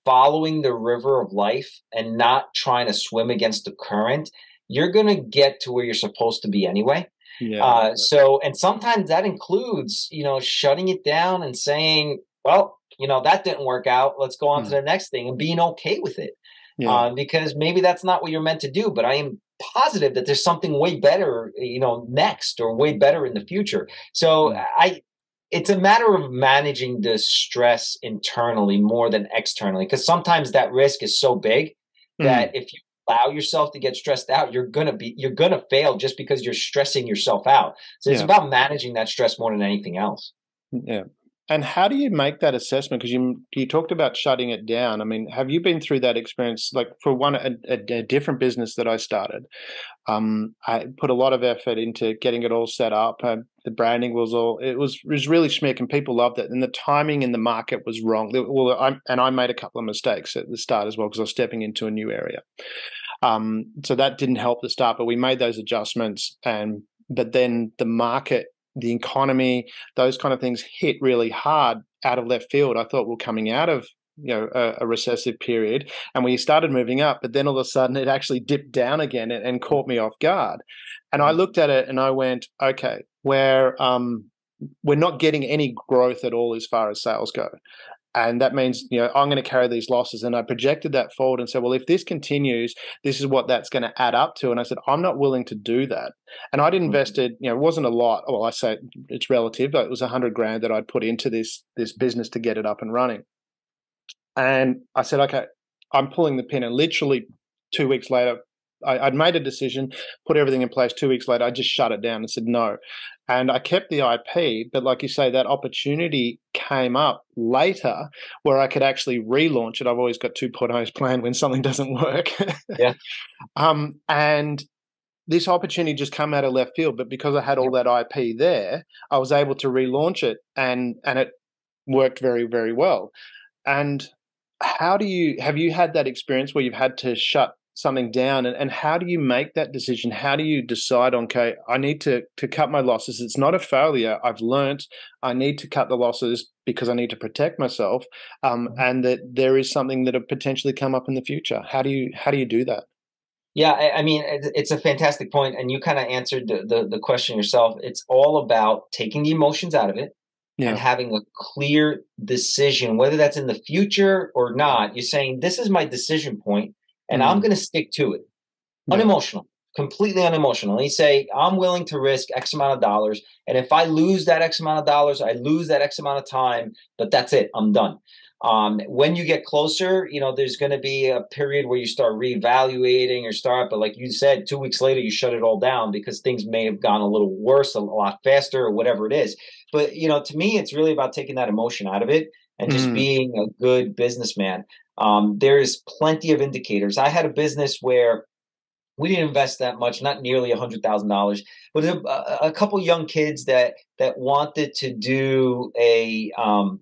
following the river of life and not trying to swim against the current, you're going to get to where you're supposed to be anyway. Yeah. Uh, so, and sometimes that includes, you know, shutting it down and saying, well, you know, that didn't work out. Let's go on mm. to the next thing and being okay with it. Yeah. Uh, because maybe that's not what you're meant to do, but I am positive that there's something way better, you know, next or way better in the future. So mm. I, it's a matter of managing the stress internally more than externally because sometimes that risk is so big mm. that if you allow yourself to get stressed out you're gonna be you're gonna fail just because you're stressing yourself out. So it's about managing that stress more than anything else. Yeah and how do you make that assessment? Because you you talked about shutting it down. I mean, have you been through that experience? Like for one, a, a, a different business that I started, um, I put a lot of effort into getting it all set up. Uh, the branding was all it was was really schmick, and people loved it. And the timing in the market was wrong. Well, I, and I made a couple of mistakes at the start as well because I was stepping into a new area. Um, so that didn't help the start, but we made those adjustments and but then the market the economy, those kind of things hit really hard out of left field. I thought we're coming out of you know a, a, recessive period and we started moving up but then all of a sudden it actually dipped down again and, and caught me off guard and i mm. looked at it and i went okay where um we're not getting any growth at all as far as sales go and that means you know i'm going to carry these losses. And i projected that forward and said well if this continues this is what that's going to add up to. And i said i'm not willing to do that. And i'd mm-hmm. invested you know it wasn't a lot. Well i say it's relative but it was a hundred grand that i'd put into this this business to get it up and running. And i said okay i'm pulling the pin. And literally two weeks later I, would made a decision, put everything in place. Two weeks later, I just shut it down and said no. And I kept the IP, but like you say, that opportunity came up later where I could actually relaunch it. I've always got 2.0s planned when something *laughs* doesn't work. yeah. *laughs* Um, and this opportunity just come out of left field, but because I had all that IP there, I was able to relaunch it and and it worked very, very well. And how do you have you had that experience where you've had to shut something down and, and how do you make that decision how do you decide on okay i need to to cut my losses it's not a failure i've learned i need to cut the losses because i need to protect myself um, mm-hmm. and that there is something that have potentially come up in the future how do you how do you do that yeah, I, mean, it's a fantastic point, and you kind of answered the, the, the question yourself. It's all about taking the emotions out of it, yeah. and having a clear decision, whether that's in the future or not. You're saying, This is my decision point and mm-hmm. I'm going to stick to it. Yeah. Unemotional, completely unemotional. And you say, I'm willing to risk X amount of dollars. And if I lose that X amount of dollars, I lose that X amount of time, but that's it. I'm done. Um, when you get closer, you know, there's going to be a period where you start reevaluating or start, but like you said, two weeks later, you shut it all down because things may have gone a little worse, a lot faster, or whatever it is. But, you know, to me, it's really about taking that emotion out of it and just mm. being a good businessman. Um, there's plenty of indicators. I had a business where we didn't invest that much, not nearly hundred thousand dollars, but a, a, couple young kids that that wanted to do a um,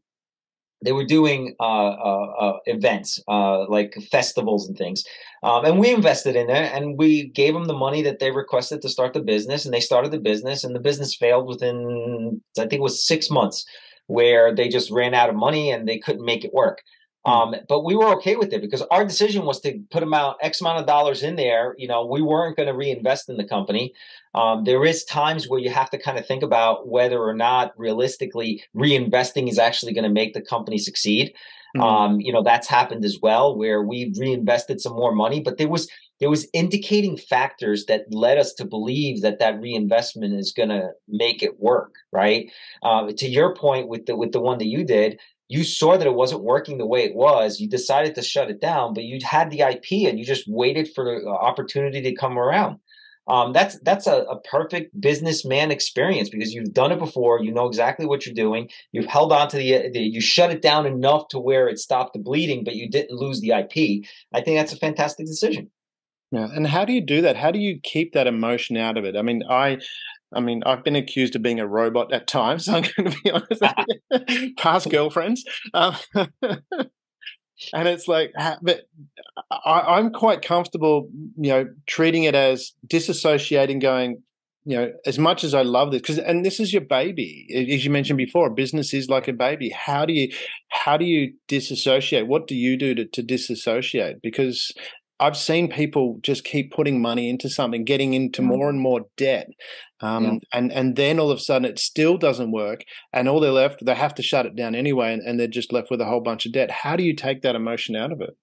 they were doing uh, uh, uh, events uh, like festivals and things. Um, and we invested in it and we gave them the money that they requested to start the business. And they started the business, and the business failed within, I think it was six months, where they just ran out of money and they couldn't make it work. Hmm. Um, but we were okay with it because our decision was to put amount X amount of dollars in there. You know, we weren't going to reinvest in the company. Um, there is times where you have to kind of think about whether or not realistically reinvesting is actually going to make the company succeed. Mm-hmm. Um, you know, that's happened as well where we reinvested some more money, but there was there was indicating factors that led us to believe that that reinvestment is going to make it work. Right. Uh, to your point with the with the one that you did, you saw that it wasn't working the way it was. You decided to shut it down, but you had the IP and you just waited for the opportunity to come around. Um, that's that's a, a, perfect businessman experience because you've done it before. You know exactly what you're doing. You've held on to the, the, you shut it down enough to where it stopped the bleeding, but you didn't lose the IP. I think that's a fantastic decision. Yeah, and how do you do that? How do you keep that emotion out of it? I mean, I I mean, I've been accused of being a robot at times. *laughs* So I'm going to be honest. *laughs* Past girlfriends, um, *laughs* and it's like, but I, am quite comfortable, you know, treating it as disassociating, going, you know, as much as I love this, because and this is your baby, as you mentioned before, business is like a baby. How do you, how do you disassociate? What do you do to, to disassociate? Because I've seen people just keep putting money into something, getting into mm. more and more debt, um, yeah. and and then all of a sudden it still doesn't work, and all they're left they have to shut it down anyway, and, and they're just left with a whole bunch of debt. How do you take that emotion out of it?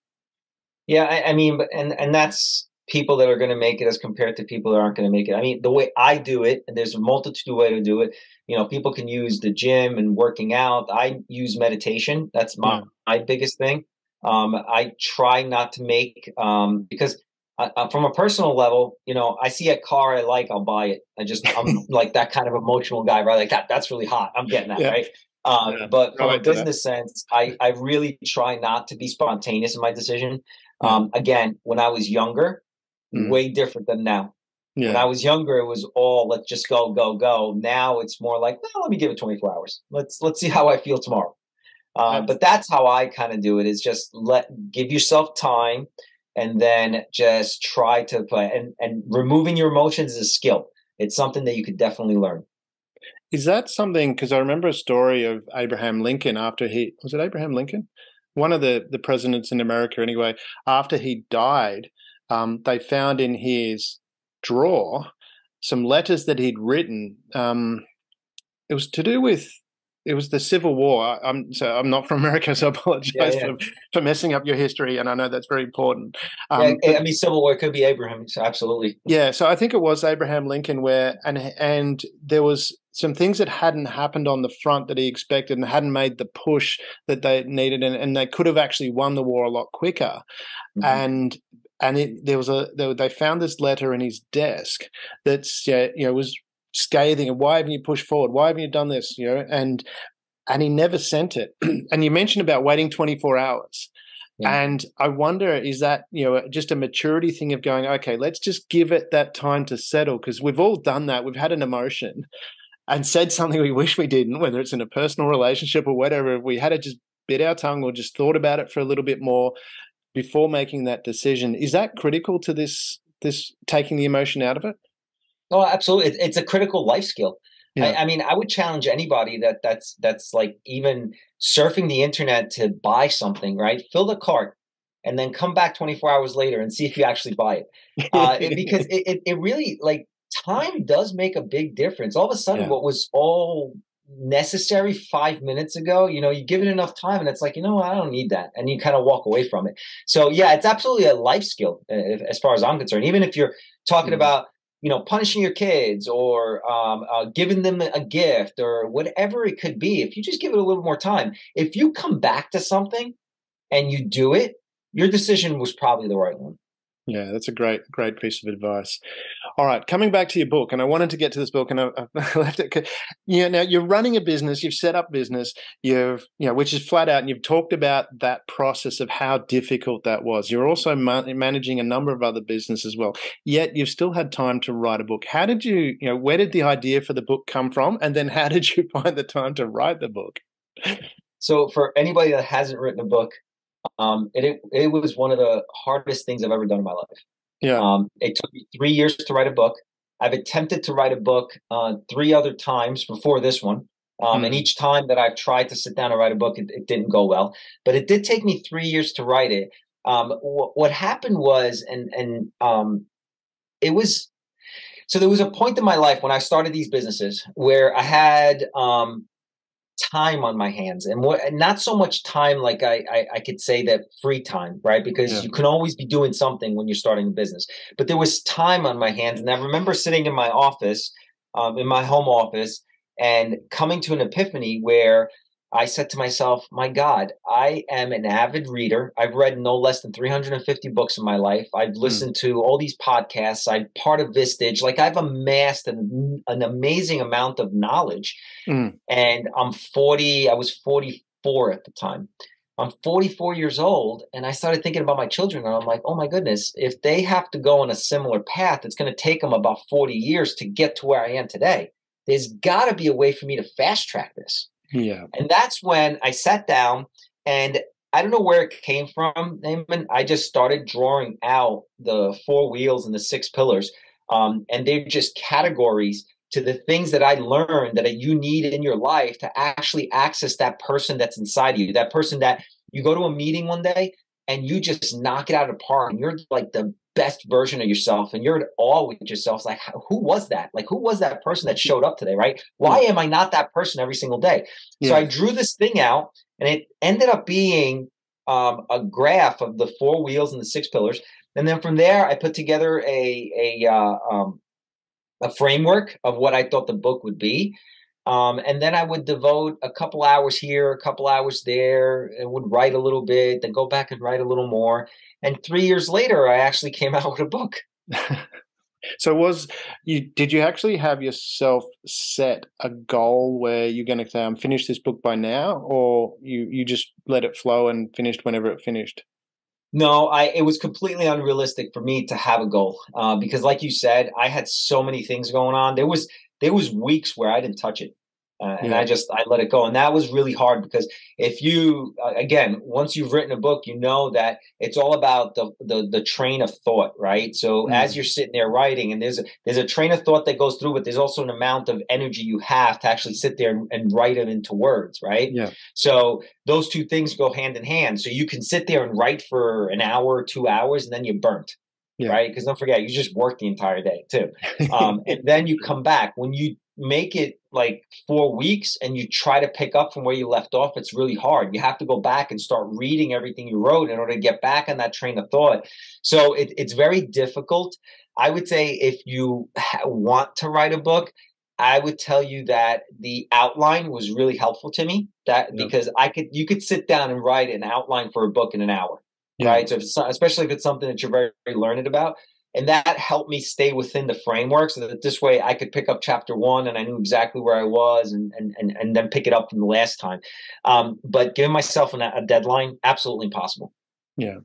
Yeah, I, I mean, and and that's people that are going to make it as compared to people that aren't going to make it. I mean, the way I do it, and there's a multitude of ways to do it. You know, people can use the gym and working out. I use meditation. That's my, yeah. my biggest thing. Um, I try not to make um, because uh, uh, from a personal level, you know, I see a car I like, I'll buy it. I just I'm *laughs* like that kind of emotional guy, right? Like that that's really hot. I'm getting that, yeah. right? Um, yeah. But from a business sense, I I really try not to be spontaneous in my decision. Um, again, when I was younger, mm. way different than now. Yeah. When I was younger, it was all let's just go, go, go. Now it's more like, well, let me give it 24 hours. Let's let's see how I feel tomorrow. Uh, but that's how I kind of do it. Is just let give yourself time, and then just try to play. And and removing your emotions is a skill. It's something that you could definitely learn. Is that something? Because I remember a story of Abraham Lincoln after he was it Abraham Lincoln, one of the the presidents in America anyway. After he died, um, they found in his drawer some letters that he'd written. Um, it was to do with it was the Civil War. I'm so I'm not from America, so I *laughs* apologize yeah, yeah. For, for messing up your history, and I know that's very important. Um, yeah, I mean, Civil War could be Abraham, so absolutely. Yeah, so I think it was Abraham Lincoln, where and and there was some things that hadn't happened on the front that he expected and hadn't made the push that they needed, and, and they could have actually won the war a lot quicker. Mm-hmm. And and it, there was a they, they found this letter in his desk that's you know was scathing and why haven't you pushed forward? Why haven't you done this? You know, and and he never sent it. *clears throat* and you mentioned about waiting 24 hours. Yeah. And I wonder, is that you know just a maturity thing of going, okay, let's just give it that time to settle because we've all done that. We've had an emotion and said something we wish we didn't, whether it's in a personal relationship or whatever. We had to just bit our tongue or just thought about it for a little bit more before making that decision. Is that critical to this this taking the emotion out of it? Oh, absolutely. It, it's a critical life skill. Yeah. I, I, mean, I would challenge anybody that that's that's like even surfing the internet to buy something, right? Fill the cart and then come back 24 hours later and see if you actually buy it. Uh, it because *laughs* it, it, it, really like time does make a big difference. All of a sudden, yeah. what was all necessary five minutes ago, you know, you give it enough time and it's like, you know, I don't need that. And you kind of walk away from it. So, yeah, it's absolutely a life skill uh, as far as I'm concerned. Even if you're talking mm-hmm. about you know, punishing your kids or um, uh, giving them a gift or whatever it could be, if you just give it a little more time, if you come back to something and you do it, your decision was probably the right one. Yeah, that's a great, great piece of advice. All right, coming back to your book, and I wanted to get to this book, and I, *laughs* I left it. You know, now you're running a business, you've set up business, you've, you know, which is flat out, and you've talked about that process of how difficult that was. You're also ma- managing a number of other businesses as well. Yet you've still had time to write a book. How did you, you know, where did the idea for the book come from, and then how did you *laughs* find the time to write the book? So for anybody that hasn't written a book, um, it, it, it was one of the hardest things I've ever done in my life. Yeah. Um, it took me three years to write a book. I've attempted to write a book uh, three other times before this one. Um, mm. And each time that I've tried to sit down and write a book, it, it, didn't go well. But it did take me three years to write it. Um, wh- what happened was, and and um, it was so there was a point in my life when I started these businesses where I had um, time on my hands and what not so much time like I, I, I could say that free time right because yeah. you can always be doing something when you're starting a business but there was time on my hands and i remember sitting in my office um, in my home office and coming to an epiphany where I said to myself, my God, I am an avid reader. I've read no less than 350 books in my life. I've hmm. listened mm. to all these podcasts. I'm part of Vistage. Like I've amassed an, an amazing amount of knowledge. Mm. And I'm 40, I was 44 at the time. I'm 44 years old and I started thinking about my children and I'm like, oh my goodness, if they have to go on a similar path, it's going to take them about 40 years to get to where I am today. There's got to be a way for me to fast track this. Yeah. And that's when I sat down and I don't know where it came from, Naaman. I just started drawing out the four wheels and the six pillars. Um, and they're just categories to the things that I learned that you need in your life to actually access that person that's inside you, that person that you go to a meeting one day and you just knock it out of the park and you're like the best version of yourself and you're at awe with yourself. Like who was that? Like who was that person that showed up today right? Why am i not that person every single day? Yeah. so i drew this thing out and it ended up being um, a graph of the four wheels and the six pillars and then from there i put together a a uh, um, a framework of what i thought the book would be um, and then I would devote a couple hours here, a couple hours there, and would write a little bit, then go back and write a little more. And three years later, I actually *laughs* came out with a book. so was you did you actually have yourself set a goal where you're going to say i'm finish this book by now or you you just let it flow and finished whenever it finished no, I it was completely unrealistic for me to have a goal uh, because, like you said, I had so many things going on. There was there was weeks where I didn't touch it. Uh, and yeah. I just I let it go, and that was really hard because if you uh, again once you've written a book, you know that it's all about the the, the train of thought, right? So mm. as you're sitting there writing, and there's a there's a train of thought that goes through, but there's also an amount of energy you have to actually sit there and, and write it into words, right? Yeah. So those two things go hand in hand. So you can sit there and write for an hour, two hours, and then you're burnt. Yeah. Right, because don't forget, you just work the entire day too, *laughs* um, and then you come back. When you make it like four weeks and you try to pick up from where you left off, it's really hard. You have to go back and start reading everything you wrote in order to get back on that train of thought. So it, it's very difficult. I would say if you want to write a book, I would tell you that the outline was really helpful to me. That yeah. because I could, you could sit down and write an outline for a book in an hour, yeah. right? So, if especially if it's something that you're very, very learned about, and that helped me stay within the framework so that this way I could pick up chapter one and I knew exactly where I was and and and, and then pick it up from the last time. Um, but giving myself an, a deadline, absolutely impossible. Yeah.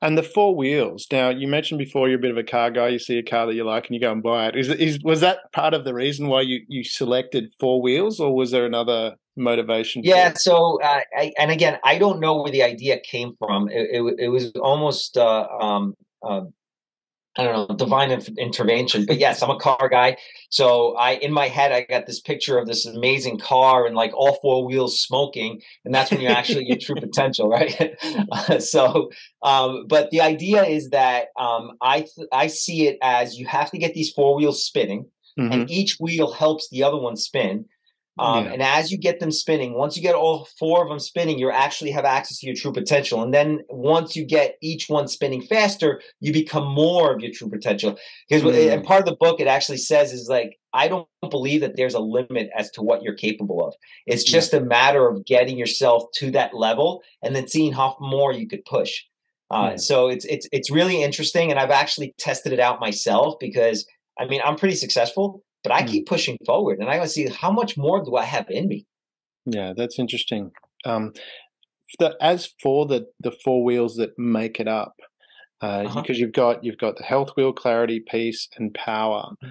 And the four wheels. Now, you mentioned before you're a bit of a car guy. You see a car that you like, and you go and buy it. Is, is was that part of the reason why you you selected four wheels, or was there another motivation? Yeah. So, uh, I, and again, I don't know where the idea came from. It, it, it was almost uh, um, uh, I don't know, divine intervention. But yes, I'm a car guy. So I, in my head, I got this picture of this amazing car and like all four wheels smoking, and that's when you actually get true *laughs* potential, right? *laughs* so, um, but the idea is that um, I th- I see it as you have to get these four wheels spinning, mm-hmm. and each wheel helps the other one spin. Um, yeah. And as you get them spinning, once you get all four of them spinning, you actually have access to your true potential. And then once you get each one spinning faster, you become more of your true potential. Because mm. and part of the book it actually says is like I don't believe that there's a limit as to what you're capable of. It's just yeah. a matter of getting yourself to that level and then seeing how more you could push. Uh, yeah. So it's it's it's really interesting, and I've actually tested it out myself because I mean I'm pretty successful but I mm. keep pushing forward and I want to see how much more do I have in me. Yeah, that's interesting. Um, the, as for the the four wheels that make it up, uh, uh-huh. because you've got you've got the health wheel, clarity, peace, and power. Mm-hmm.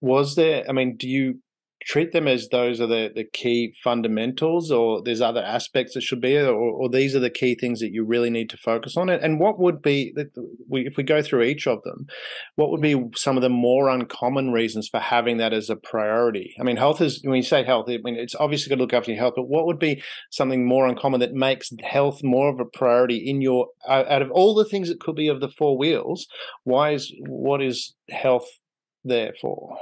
Was there? I mean, do you treat them as those are the, the key fundamentals, or there's other aspects that should be, or, or these are the key things that you really need to focus on? And what would be, if we go through each of them, what would be some of the more uncommon reasons for having that as a priority? I mean, health is, when you say health, I mean, it's obviously got to look after your health, but what would be something more uncommon that makes health more of a priority in your, out of all the things that could be of the four wheels, why is, what is health there for?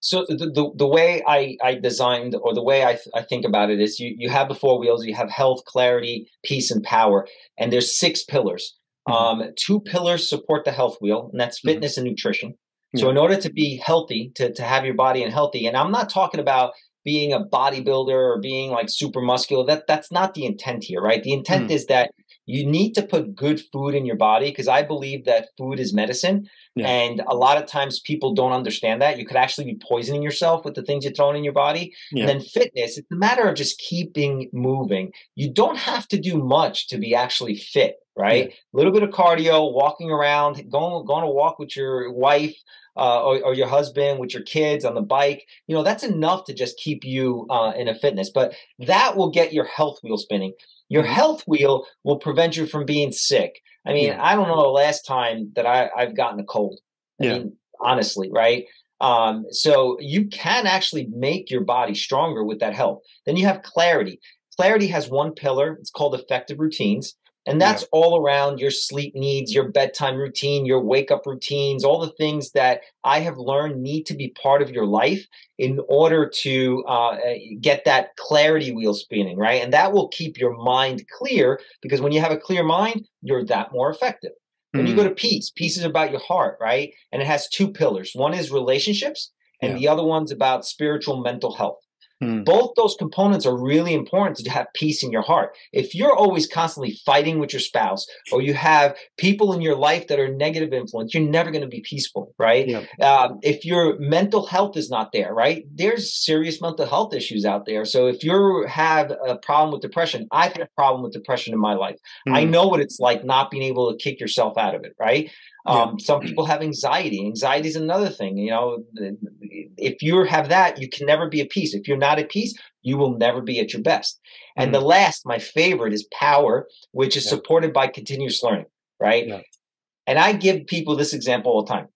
So the, the, the way I, I designed or the way I, th- I think about it is you, you have the four wheels, you have health, clarity, peace, and power. And there's six pillars. Mm-hmm. Um, two pillars support the health wheel, and that's mm-hmm. fitness mm-hmm. and nutrition. So in order to be healthy, to, to have your body and healthy, and I'm not talking about being a bodybuilder or being like super muscular. That that's not the intent here, right? The intent mm. is that you need to put good food in your body because I believe that food is medicine. Yeah. And a lot of times people don't understand that. You could actually be poisoning yourself with the things you're throwing in your body. Yeah. And then fitness, it's a matter of just keeping moving. You don't have to do much to be actually fit, right? A yeah. little bit of cardio, walking around, going going to walk with your wife, uh, or, or, your husband with your kids on the bike, you know, that's enough to just keep you uh, in a fitness. But that will get your health wheel spinning. Your health wheel will prevent you from being sick. I mean, yeah. I don't know the last time that I, I've gotten a cold. I yeah. mean, honestly, right? Um, so you can actually make your body stronger with that health. Then you have clarity. Clarity has one pillar. It's called effective routines. And that's yeah. all around your sleep needs, your bedtime routine, your wake up routines, all the things that I have learned need to be part of your life in order to uh, get that clarity wheel spinning, right? And that will keep your mind clear because when you have a clear mind, you're that more effective. When mm. you go hmm. to peace, peace is about your heart, right? And it has two pillars. One is relationships, and yeah. the other one's about spiritual mental health. Hmm. Both those components are really important to have peace in your heart. If you're always constantly fighting with your spouse, or you have people in your life that are negative influence, you're never going to be peaceful, right? Yeah. Um, if your mental health is not there, right? There's serious mental health issues out there. So if you have a problem with depression, I've had a problem with depression in my life. Hmm. I know what it's like not being able to kick yourself out of it, right? Um, yeah. Some people have anxiety. Anxiety is another thing. You know, if you have that, you can never be at peace. If you're not at peace, you will never be at your best. And mm-hmm. the last, my favorite, is power, which is yeah. supported by continuous learning, right? Yeah. And I give people this example all the time.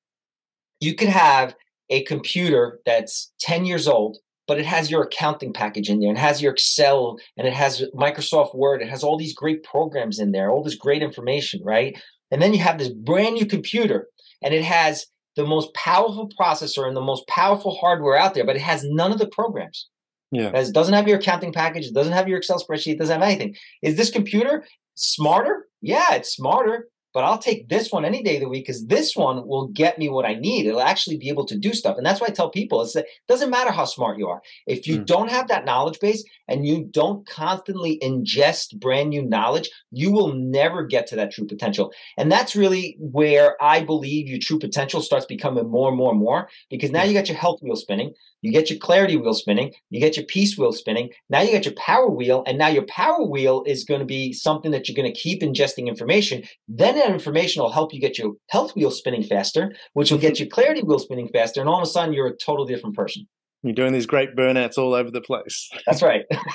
You could have a computer that's 10 years old, but it has your accounting package in there and has your Excel and it has Microsoft Word. It has all these great programs in there, all this great information, right? And then you have this brand new computer and it has the most powerful processor and the most powerful hardware out there, but it has none of the programs. Yeah. It doesn't have your accounting package, it doesn't have your Excel spreadsheet, it doesn't have anything. Is this computer smarter? Yeah, it's smarter, but I'll take this one any day of the week because this one will get me what I need. It'll actually be able to do stuff. And that's why I tell people it's it doesn't matter how smart you are. If you mm. don't have that knowledge base and you don't constantly ingest brand new knowledge, you will never get to that true potential. And that's really where I believe your true potential starts becoming more and more and more because now you got your health wheel spinning. You get your clarity wheel spinning, you get your peace wheel spinning. Now you get your power wheel, and now your power wheel is going to be something that you're going to keep ingesting information. Then that information will help you get your health wheel spinning faster, which will get your clarity wheel spinning faster, and all of a sudden you're a totally different person. You're doing these great burnouts all over the place. *laughs* That's right. *laughs*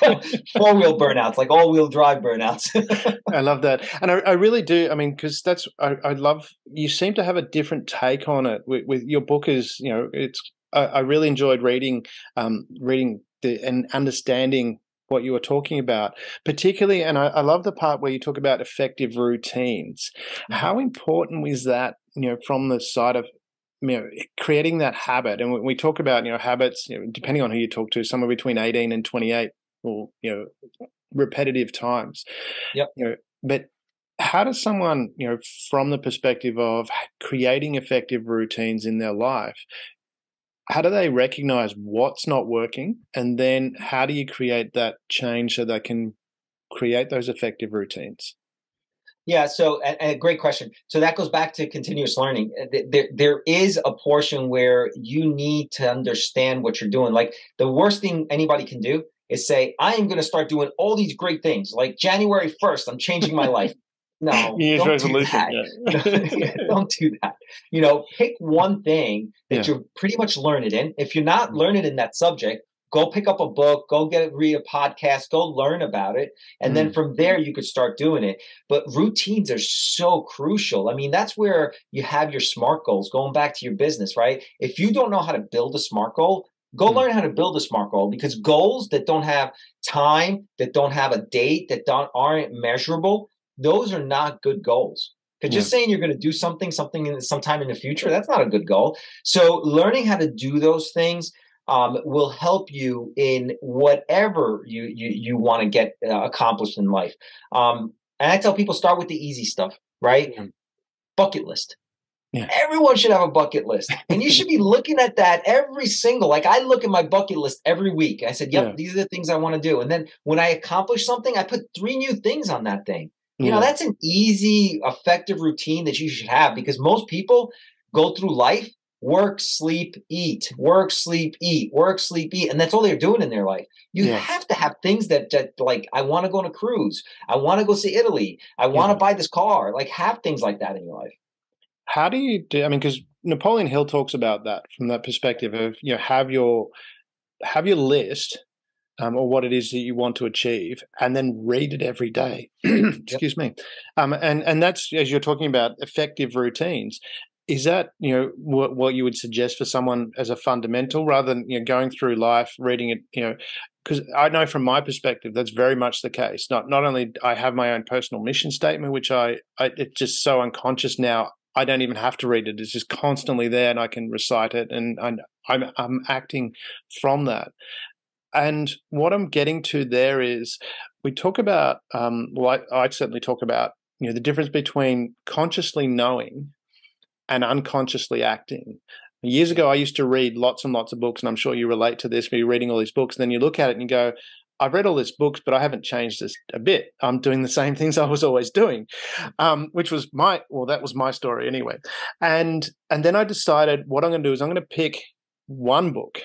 Four wheel burnouts, like all wheel drive burnouts. *laughs* I love that. And I, I really do. I mean, because that's, I, I, love, you seem to have a different take on it with, with your book is, you know, it's I, I really enjoyed reading um, reading the, and understanding what you were talking about, particularly, and I, I, love the part where you talk about effective routines. Mm-hmm. How important is that, you know, from the side of you know creating that habit? And when we talk about you know habits, you know, depending on who you talk to, somewhere between eighteen and twenty eight, or you know, repetitive times. Yep. You know, but how does someone you know from the perspective of creating effective routines in their life how do they recognize what's not working? And then how do you create that change so they can create those effective routines? Yeah so a, a great question. So that goes back to continuous learning. Uh, there, there is a portion where you need to understand what you're doing. Like the worst thing anybody can do is say i am going to start doing all these great things. Like january 1st i'm changing my *laughs* life no, *laughs* don't do that. *laughs* Yeah. don't do that. You know, pick one thing that yeah. you're pretty much learned in. If you're not mm-hmm. learned in that subject, go pick up a book, go get read a podcast, go learn about it. And mm. then from there you could start doing it. But routines are so crucial. I mean, that's where you have your SMART goals, going back to your business, right? If you don't know how to build a SMART goal, go mm. learn how to build a SMART goal because goals that don't have time, that don't have a date, that don't aren't measurable, those are not good goals. Because yeah. just saying you're going to do something, something in sometime in the future, that's not a good goal. So learning how to do those things um, will help you in whatever you you, you want to get uh, accomplished in life. Um, and I tell people start with the easy stuff, right? Yeah. Bucket list. Yeah. Everyone should have a bucket list. And you should be *laughs* looking at that every single like I look at my bucket list every week. I said, "Yep, yeah. these are the things I want to do." And then when I accomplish something, I put three new things on that thing. You yeah. know, that's an easy, effective routine that you should have because most people go through life work, sleep, eat, work, sleep, eat, work, sleep, eat. And that's all they're doing in their life. You yeah. have to have things that, that like, I want to go on a cruise. I want to go see Italy. I want to buy this car. Like, have things like that in your life. How do you do? I mean, because Napoleon Hill talks about that from that perspective of, you know, have your, have your list um, or what it is that you want to achieve, and then read it every day. *clears throat* Excuse yep. me, um, and and that's as you're talking about effective routines is that you know what, what you would suggest for someone as a fundamental rather than you know going through life reading it you know because I know from my perspective that's very much the case. Not not only I have my own personal mission statement, which I, I it's just so unconscious now. I don't even have to read it; it's just constantly there, and I can recite it, and I'm I'm, I'm acting from that. And what I'm getting to there is, we talk about. Um, well, I, I certainly talk about you know the difference between consciously knowing and unconsciously acting. Years ago, I used to read lots and lots of books, and I'm sure you relate to this. You're reading all these books, and then you look at it and you go, I've read all these books, but I haven't changed this a bit. I'm doing the same things I was always doing, um, which was my well, that was my story anyway. And and then I decided what I'm going to do is I'm going to pick one book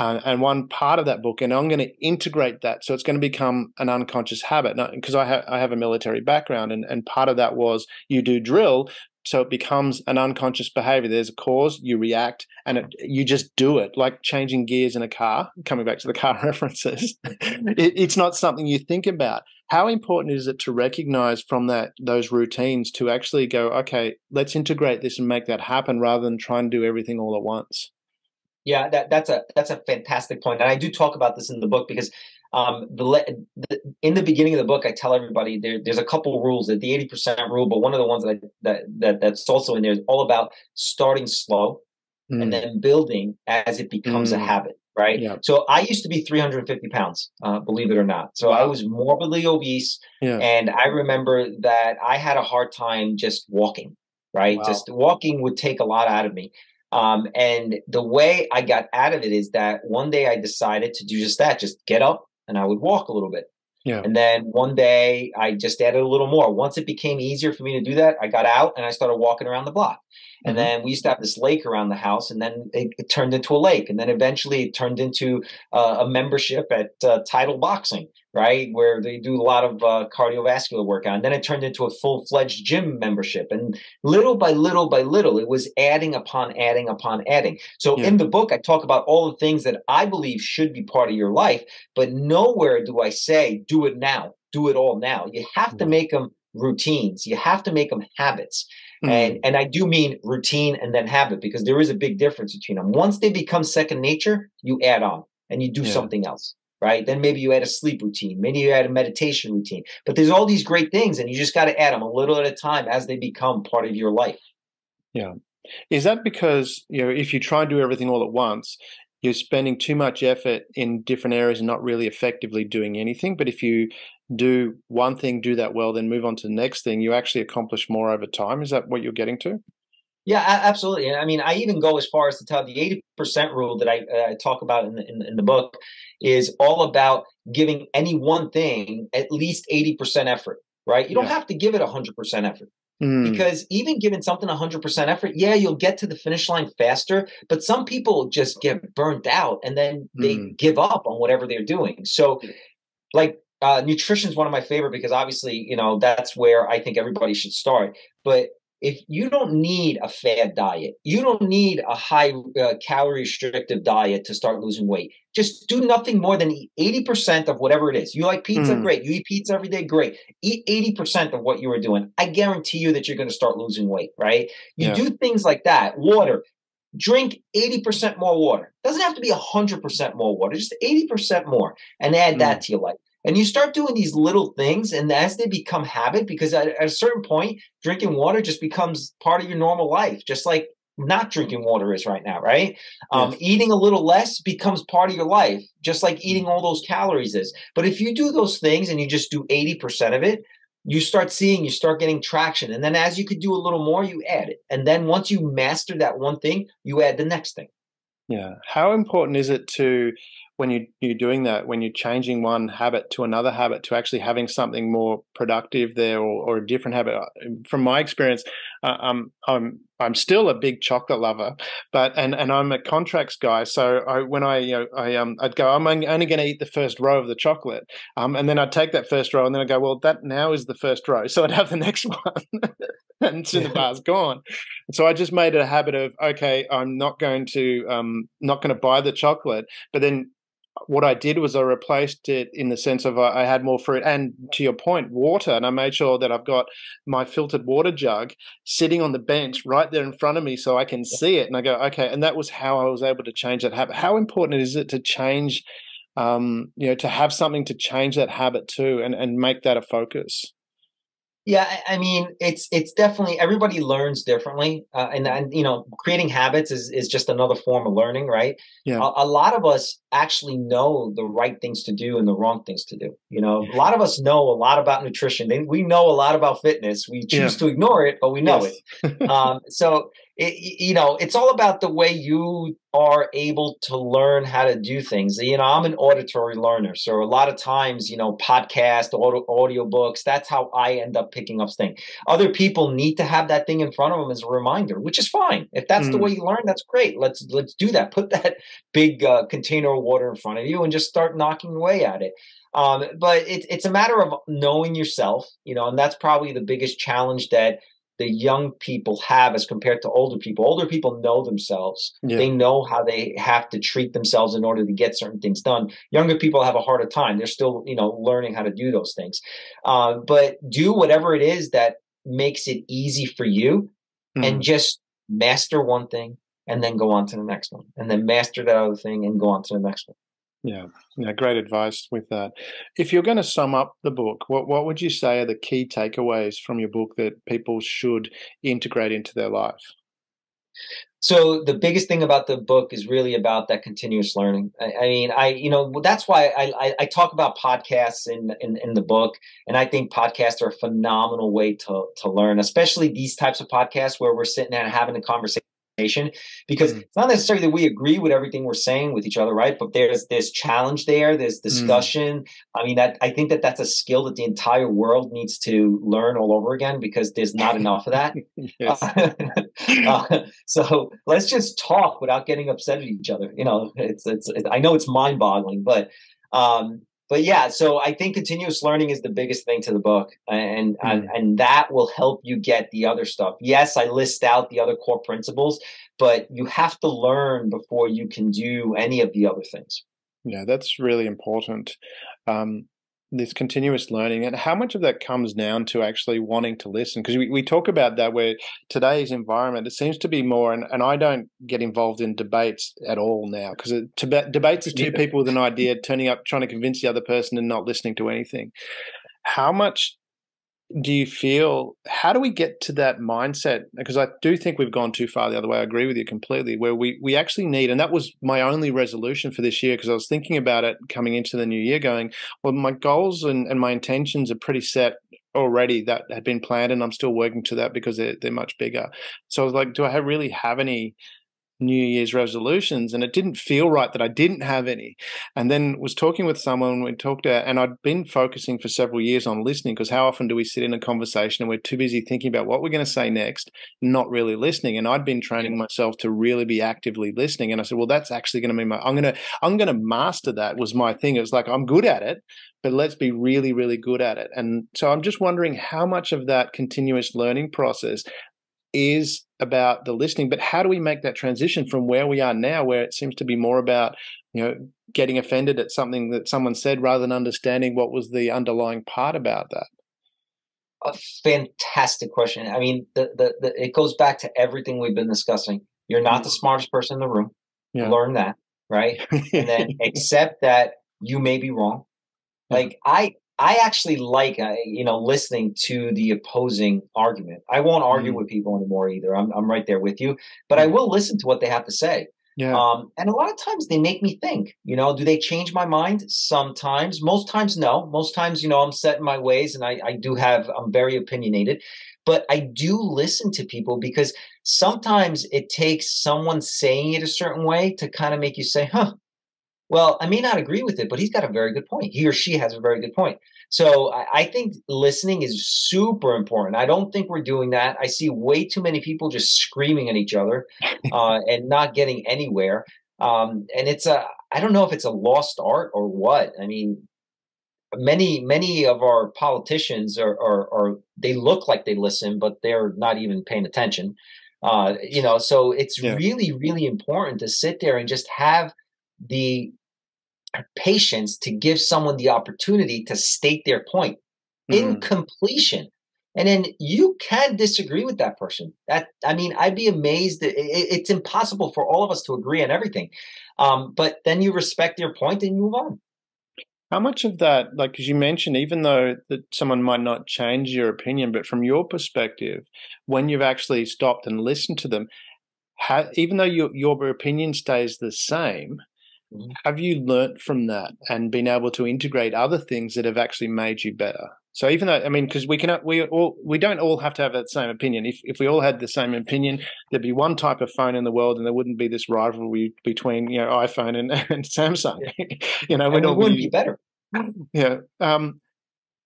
uh, and one part of that book, and I'm going to integrate that. So it's going to become an unconscious habit. Because I, ha- I have a military background, and, and part of that was you do drill, so it becomes an unconscious behavior there's a cause you react and it, you just do it like changing gears in a car coming back to the *laughs* car references it, it's not something you think about how important is it to recognize from that those routines to actually go okay let's integrate this and make that happen rather than try and do everything all at once yeah that, that's a that's a fantastic point and i do talk about this in the book because um, the, the, in the beginning of the book, I tell everybody there, there's a couple rules that the 80% rule, but one of the ones that, I, that, that that's also in there is all about starting slow mm. and then building as it becomes mm. a habit. Right. Yeah. So I used to be 350 pounds, uh, believe it or not. So wow. I was morbidly obese. Yeah. And I remember that I had a hard time just walking. Right. Wow. Just walking would take a lot out of me. Um, and the way I got out of it is that one day I decided to do just that, just get up, and I would walk a little bit. Yeah. And then one day I just added a little more. Once it became easier for me to do that, I got out and I started walking around the block. And mm-hmm. then we used to have this lake around the house, and then it, it turned into a lake, and then eventually it turned into uh, a membership at uh, Title Boxing, right, where they do a lot of uh, cardiovascular workout. And then it turned into a full fledged gym membership, and little by little by little, it was adding upon adding upon adding. So yeah. in the book, I talk about all the things that I believe should be part of your life, but nowhere do I say do it now, do it all now. You have to make them routines. You have to make them habits. Mm-hmm. And and I do mean routine and then habit because there is a big difference between them. Once they become second nature, you add on and you do yeah. something else. Right. Then maybe you add a sleep routine. Maybe you add a meditation routine. But there's all these great things, and you just got to add them a little at a time as they become part of your life. Yeah. Is that because, you know, if you try and do everything all at once, you're spending too much effort in different areas and not really effectively doing anything. But if you do one thing, do that well, then move on to the next thing, you actually accomplish more over time. Is that what you're getting to? Yeah, absolutely. I mean, I even go as far as to tell the eighty percent rule that I, uh, talk about in the, in, in the book is all about giving any one thing at least eighty percent effort. Right? You don't have to give it hundred percent effort. Mm. Because even giving something 100% effort, yeah, you'll get to the finish line faster, but some people just get burnt out and then they mm. give up on whatever they're doing. So, like, uh, nutrition is one of my favorite because obviously, you know, that's where I think everybody should start. But if you don't need a fad diet, you don't need a high uh, calorie restrictive diet to start losing weight. Just do nothing more than eat 80% of whatever it is. You like pizza? Mm. Great. You eat pizza every day? Great. Eat 80% of what you are doing. I guarantee you that you're going to start losing weight, right? You yeah. do things like that. Water. Drink 80% more water. Doesn't have to be 100% more water, just 80% more and add mm. that to your life. And you start doing these little things, and as they become habit, because at, at, a certain point, drinking water just becomes part of your normal life, just like not drinking water is right now, right? Um, Eating a little less becomes part of your life, just like eating all those calories is. But if you do those things and you just do 80% of it, you start seeing, you start getting traction. And then as you could do a little more, you add it. And then once you master that one thing, you add the next thing. Yeah. How important is it to when you, you're doing that, when you're changing one habit to another habit, to actually having something more productive there or, or a different habit. Uh, from my experience, uh, um, I'm I'm still a big chocolate lover, but and and I'm a contracts guy. So I, when I you know I um I'd go I'm only going to eat the first row of the chocolate, um and then I'd take that first row and then I go well that now is the first row, *laughs* so I'd have the next *laughs* one, and soon the bar's gone. So I just made it a habit of okay I'm not going to um not going to buy the chocolate, but then what I did was I replaced it in the sense of I, had more fruit and to your point, water. And I made sure that I've got my filtered water jug sitting on the bench right there in front of me so I can see it. And I go, okay. And that was how I was able to change that habit. How important is it to change, um, you know, to have something to change that habit too and, and make that a focus? Yeah, I mean, it's it's definitely everybody learns differently, uh, and and you know, creating habits is is just another form of learning, right? Yeah. A, a, lot of us actually know the right things to do and the wrong things to do. You know, a lot of us know a lot about nutrition. we know a lot about fitness. We choose yeah. to ignore it, but we know yes. it. *laughs* um, so it, you know, it's all about the way you are able to learn how to do things. You know, I'm an auditory learner. So a lot of times, you know, podcast, audio, audio books, that's how I end up picking up things. Other people need to have that thing in front of them as a reminder, which is fine. If that's mm. the way you learn, that's great. Let's let's do that. Put that *laughs* big uh, container of water in front of you and just start knocking away at it. Um, but it's it's a matter of knowing yourself, you know, and that's probably the biggest challenge that the young people have as compared to older people. Older people know themselves. Yeah. They know how they have to treat themselves in order to get certain things done. Younger people have a harder time. They're still, you know, learning how to do those things. Uh, but do whatever it is that makes it easy for you mm-hmm. and just master one thing and then go on to the next one and then master that other thing and go on to the next one. Yeah, yeah, great advice with that. If you're going to sum up the book, what what would you say are the key takeaways from your book that people should integrate into their life? So the biggest thing about the book is really about that continuous learning. I, I mean, I you know that's why I, I, I talk about podcasts in, in in the book, and I think podcasts are a phenomenal way to to learn, especially these types of podcasts where we're sitting and having a conversation because mm. it's not necessarily that we agree with everything we're saying with each other right but there's this challenge there there's mm. discussion mm. i mean that i think that that's a skill that the entire world needs to learn all over again because there's not enough of that *laughs* *laughs* uh, so let's just talk without getting upset at each other you know it's it's, it's i know it's mind boggling but um but yeah, so I think continuous learning is the biggest thing to the book, and mm. and, and that will help you get the other stuff. Yes, I list out the other core principles, but you have to learn before you can do any of the other things. Yeah, that's really important. Um, this continuous learning and how much of that comes down to actually wanting to listen? Because we, we talk about that where today's environment it seems to be more and, and i don't get involved in debates at all now because debates is two people with an idea turning up trying to convince the other person and not listening to anything. How much do you feel how do we get to that mindset? Because i do think we've gone too far the other way. I agree with you completely where we we actually need and that was my only resolution for this year because i was thinking about it coming into the new year going well my goals and, and my intentions are pretty set already that had been planned and i'm still working to that because they're, they're much bigger. So i was like do i really have any New Year's resolutions, and it didn't feel right that I didn't have any. And then was talking with someone we talked to, and I'd been focusing for several years on listening because how often do we sit in a conversation and we're too busy thinking about what we're going to say next, not really listening. And I'd been training myself to really be actively listening, and I said, well, that's actually going to be my. I'm gonna I'm gonna master that. Was my thing. It was like I'm good at it, but let's be really really good at it. And so I'm just wondering how much of that continuous learning process is about the listening, but how do we make that transition from where we are now, where it seems to be more about, you know, getting offended at something that someone said rather than understanding what was the underlying part about that? A fantastic question. I mean, the, the, the it goes back to everything we've been discussing. You're not mm-hmm. the smartest person in the room. Yeah. Learn that, right? *laughs* and then accept that you may be wrong. Like I, I actually like uh, you know listening to the opposing argument. I won't argue mm. with people anymore either. I'm I'm right there with you, but I mm. will listen to what they have to say. Yeah. Um, and a lot of times they make me think. You know, do they change my mind? Sometimes. Most times, no. Most times, you know, I'm set in my ways, and I I do have I'm very opinionated, but I do listen to people because sometimes it takes someone saying it a certain way to kind of make you say, "Huh." Well, I may not agree with it, but he's got a very good point. He or she has a very good point. So I, I think listening is super important. I don't think we're doing that. I see way too many people just screaming at each other *laughs* uh, and not getting anywhere. Um, and it's a, I don't know if it's a lost art or what. I mean, many many of our politicians are, are, are they look like they listen, but they're not even paying attention. Uh, you know, so it's yeah. really really important to sit there and just have the patience to give someone the opportunity to state their point mm-hmm. in completion and then you can disagree with that person that i mean i'd be amazed it, it's impossible for all of us to agree on everything um, but then you respect their point and move on how much of that like as you mentioned even though that someone might not change your opinion but from your perspective when you've actually stopped and listened to them how, even though your, your opinion stays the same Mm-hmm. Have you learnt from that and been able to integrate other things that have actually made you better? So even though I mean, because we can we all we don't all have to have that same opinion. If if we all had the same opinion, there'd be one type of phone in the world, and there wouldn't be this rivalry between you know iPhone and, *laughs* and Samsung. You know, and it wouldn't be better. *clears throat* Yeah. Um,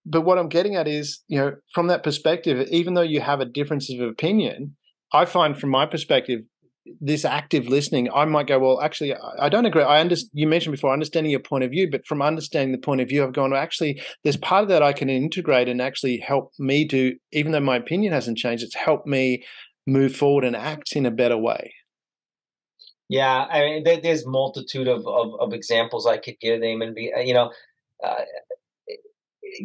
but what I'm getting at is, you know, from that perspective, even though you have a difference of opinion, I find from my perspective, this active listening, I might go, well, actually, I don't agree. I understand. You mentioned before understanding your point of view, but from understanding the point of view, I've gone, well, actually, there's part of that I can integrate and actually help me do, even though my opinion hasn't changed, it's helped me move forward and act in a better way. Yeah, I mean, there's multitude of, of, of examples I could give them, and be, you know, uh,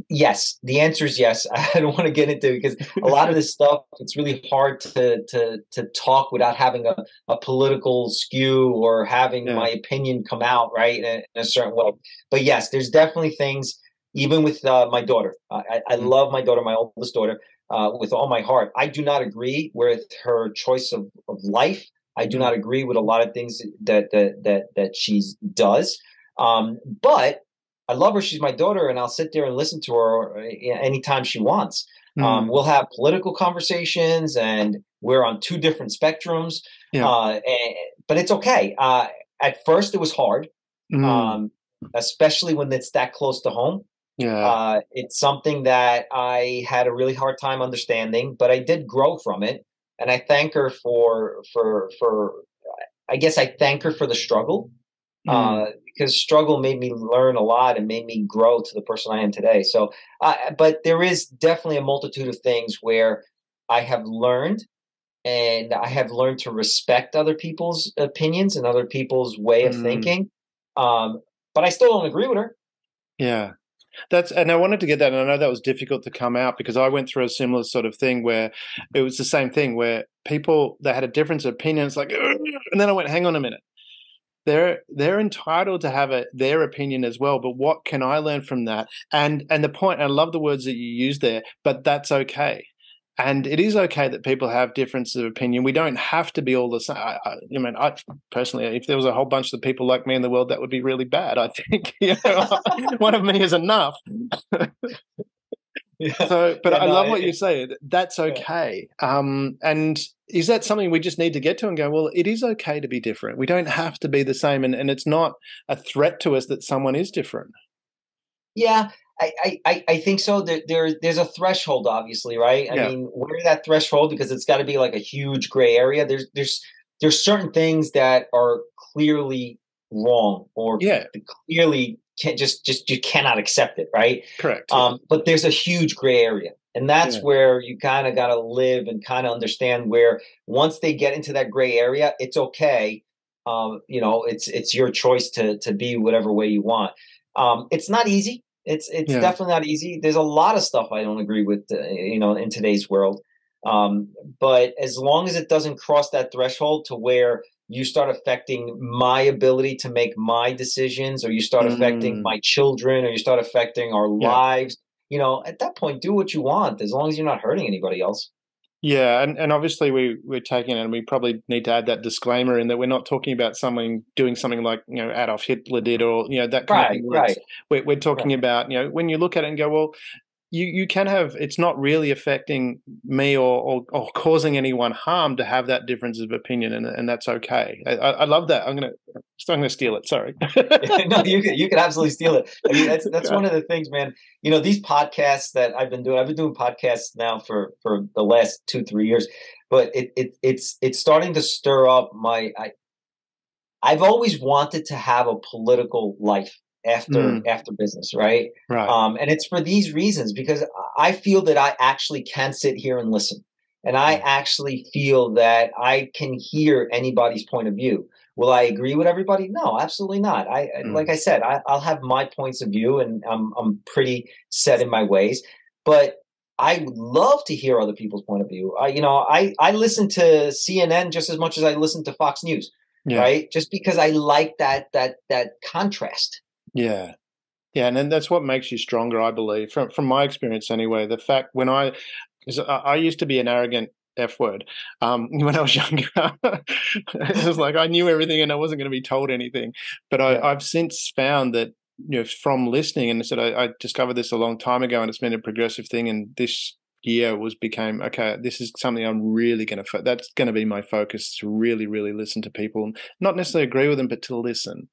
yes the answer is yes *laughs* i don't want to get into because a lot of *laughs* this stuff it's really hard to to to talk without having a, a political skew or having yeah. my opinion come out right in a, in a, certain way but yes there's definitely things even with uh, my daughter i, I mm-hmm. love my daughter my oldest daughter uh, with all my heart i do not agree with her choice of, of life i do not mm-hmm. agree with a lot of things that that that, that she does um, but I love her. She's my daughter, and I'll sit there and listen to her uh, anytime she wants. Mm. Um, we'll have political conversations, and we're on two different spectrums. Yeah. Uh, and, but it's okay. Uh, at first, it was hard, mm. um, especially when it's that close to home. Yeah. Uh, it's something that I had a really hard time understanding, but I did grow from it, and I thank her for for for. I guess I thank her for the struggle Mm. Uh, because struggle made me learn a lot and made me grow to the person I am today. So, uh, but there is definitely a multitude of things where I have learned and I have learned to respect other people's opinions and other people's way of mm. thinking. Um, but I still don't agree with her. Yeah. That's and I wanted to get that, and I know that was difficult to come out because I went through a similar sort of thing where it was the same thing where people they had a difference of opinions, like, and then I went, hang on a minute, they're they're entitled to have a, their opinion as well but what can i learn from that and and the point i love the words that you use there but that's okay and it is okay that people have differences of opinion. We don't have to be all the same. I, I, I, mean, I personally, if there was a whole bunch of people like me in the world, that would be really bad. I think *laughs* you know, one of me is enough. *laughs* Yeah. So, but yeah, I no, love what it, you say. That's okay. Yeah. Um, and is that something we just need to get to and go? Well, it is okay to be different. We don't have to be the same, and, and it's not a threat to us that someone is different. Yeah, I, I, I think so. There, there, there's a threshold, obviously, right? I yeah. mean, where that threshold because it's got to be like a huge gray area. There's, there's, there's certain things that are clearly wrong or yeah. clearly can't just just you cannot accept it, right? Correct. Um, but there's a huge gray area, And that's Yeah. where you kind of got to live and kind of understand where once they get into that gray area, it's okay. Um, you know, it's it's your choice to to be whatever way you want. Um, it's not easy. It's it's Yeah. definitely not easy. There's a lot of stuff I don't agree with, uh, you know, in today's world. Um, but as long as it doesn't cross that threshold to where you start affecting my ability to make my decisions, or you start affecting Mm. my children, or you start affecting our Yeah. lives, you know, at that point, do what you want as long as you're not hurting anybody else. Yeah, and, and obviously we we're taking and we probably need to add that disclaimer in that we're not talking about someone doing something like you know Adolf Hitler did, or you know that kind of thing. right. We're, we're talking about you know when you look at it and go, well, you you can have it's not really affecting me or or, or causing anyone harm to have that difference of opinion, and and that's okay. I, I love that. I'm gonna I'm gonna steal it. Sorry. *laughs* no, you can you can absolutely steal it. I mean, that's that's one of the things, man. You know, these podcasts that I've been doing, I've been doing podcasts now for for the last two three years, but it, it it's it's starting to stir up my. I, I've always wanted to have a political life after Mm. after business, right? right. Um, and it's for these reasons because I feel that I actually can sit here and listen. And I Yeah. actually feel that I can hear anybody's point of view. Will I agree with everybody? No, absolutely not. I, I- Mm. like I said, I, I'll have my points of view, and I'm I'm pretty set in my ways. But I love to hear other people's point of view. I, you know, I I listen to CNN just as much as I listen to Fox News, yeah. right? Just because I like that that that contrast. Yeah. Yeah, and then that's what makes you stronger, I believe, from from my experience anyway. The fact when I, because I, I used to be an arrogant f word um, *laughs* when I was younger, it was like I knew everything and I wasn't going to be told anything. But I, Yeah. I've since found that you know from listening, and I said I, I discovered this a long time ago, and it's been a progressive thing. And this year was became okay. This is something I'm really going to. Fo- that's going to be my focus to really, really listen to people, not necessarily agree with them, but to listen.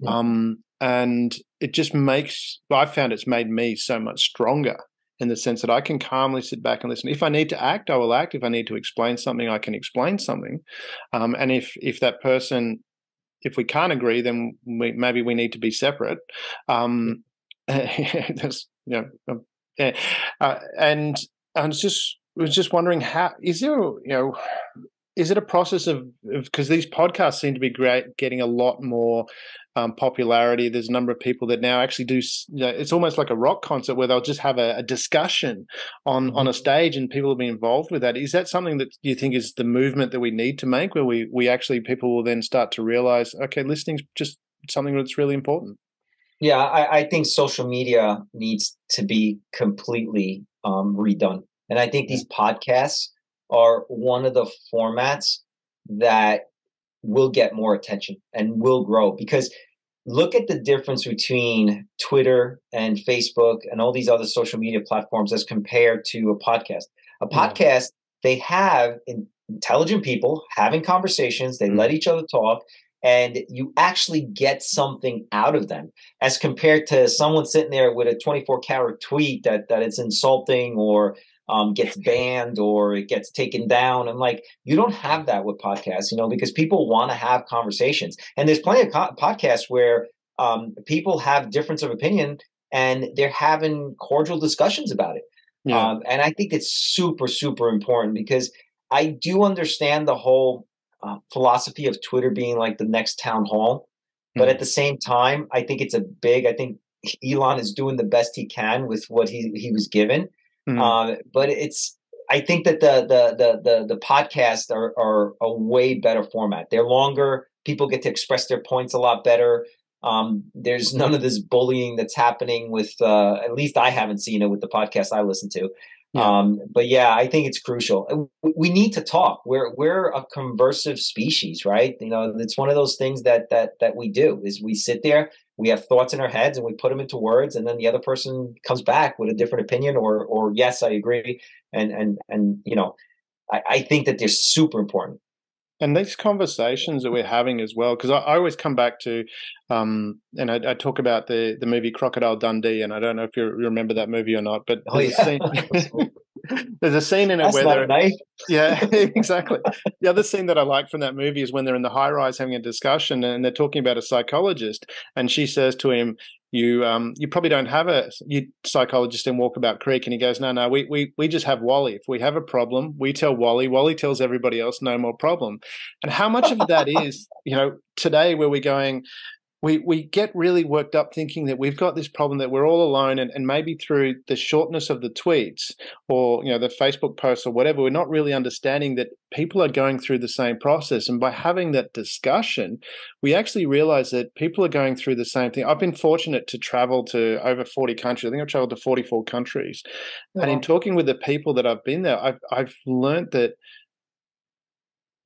Yeah. Um, and it just makes I found it's made me so much stronger in the sense that I can calmly sit back and listen. If I need to act, I will act. If I need to explain something, I can explain something. Um, and if if that person, if we can't agree, then we, maybe we need to be separate. Um, *laughs* that's you know, um, yeah. uh, and I was just was just wondering how is there you know is it a process of because these podcasts seem to be great getting a lot more um, popularity. There's a number of people that now actually do you know, it's almost like a rock concert where they'll just have a, a discussion on on a stage and people will be involved with that. Is that something that you think is the movement that we need to make where we we actually people will then start to realize okay listening's just something that's really important? Yeah, I, I think social media needs to be completely um, redone. And I think these podcasts are one of the formats that will get more attention and will grow because look at the difference between Twitter and Facebook and all these other social media platforms as compared to a podcast. A Yeah. podcast, they have in- intelligent people having conversations, they Mm. let each other talk, and you actually get something out of them as compared to someone sitting there with a 24 carat tweet that that it's insulting or um, gets banned or it gets taken down. And like, you don't have that with podcasts, you know, because people want to have conversations. And there's plenty of co- podcasts where um, people have difference of opinion and they're having cordial discussions about it. yeah Um, and I think it's super, super important because I do understand the whole uh, philosophy of Twitter being like the next town hall. But Mm. at the same time, I think it's a big, I think Elon is doing the best he can with what he, he was given. Mhm. Um, but it's, I think that the, the, the, the, the podcasts are, are a way better format. They're longer. People get to express their points a lot better. Um, there's none of this bullying that's happening with, uh, at least I haven't seen it with the podcast I listen to. Yeah. Um, but yeah, I think it's crucial. Uh, We need to talk. We're we're a conversive species, right? You know, it's one of those things that that that we do is we sit there, we have thoughts in our heads, and we put them into words, and then the other person comes back with a different opinion, or or yes, I agree, and and and you know, I, I think that they're super important. And these conversations that we're having as well because I, I always come back to um and I, I talk about the the movie crocodile dundee and i don't know if you remember that movie or not but Oh, there's, yeah. a scene, *laughs* there's a scene in it That's where they're yeah, *laughs* exactly. The other scene that I like from that movie is when they're in the high rise having a discussion and they're talking about a psychologist, and she says to him, you um, you probably don't have a you psychologist in Walkabout Creek, and he goes, no, no, we we we just have Wally. If we have a problem, we tell Wally. Wally tells everybody else, no more problem. And how much of that is, you know, today where we're going, we we get really worked up thinking that we've got this problem that we're all alone and, and maybe through the shortness of the tweets or you know the facebook posts or whatever we're not really understanding that people are going through the same process. And by having that discussion we actually realize that people are going through the same thing. I've been fortunate to travel to over 40 countries. I think i've traveled to 44 countries. And in talking with the people that i've been there i've, I've learned that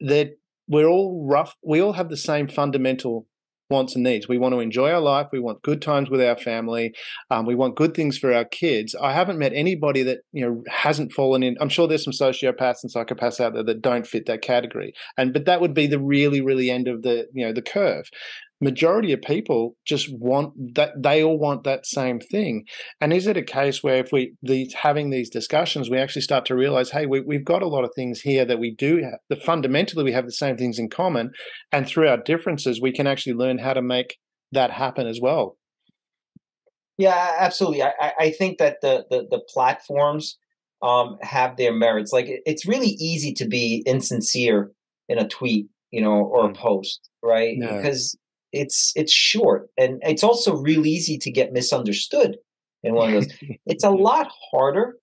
that we're all rough we all have the same fundamental wants and needs. We want to enjoy our life. We want good times with our family. Um, we want good things for our kids. I haven't met anybody that you know hasn't fallen in. I'm sure there's some sociopaths and psychopaths out there that don't fit that category. And but that would be the really, really end of the you know the curve majority of people just want that they all want that same thing. And is it a case where if we these having these discussions we actually start to realize hey we, we've got a lot of things here that we do have that fundamentally we have the same things in common and through our differences we can actually learn how to make that happen as well. Yeah absolutely. I, I think that the the, the platforms um, have their merits. Like it's really easy to be insincere in a tweet you know or a mm. post right? Yeah. because it's it's short and it's also real easy to get misunderstood in one of those. *laughs* it's a lot harder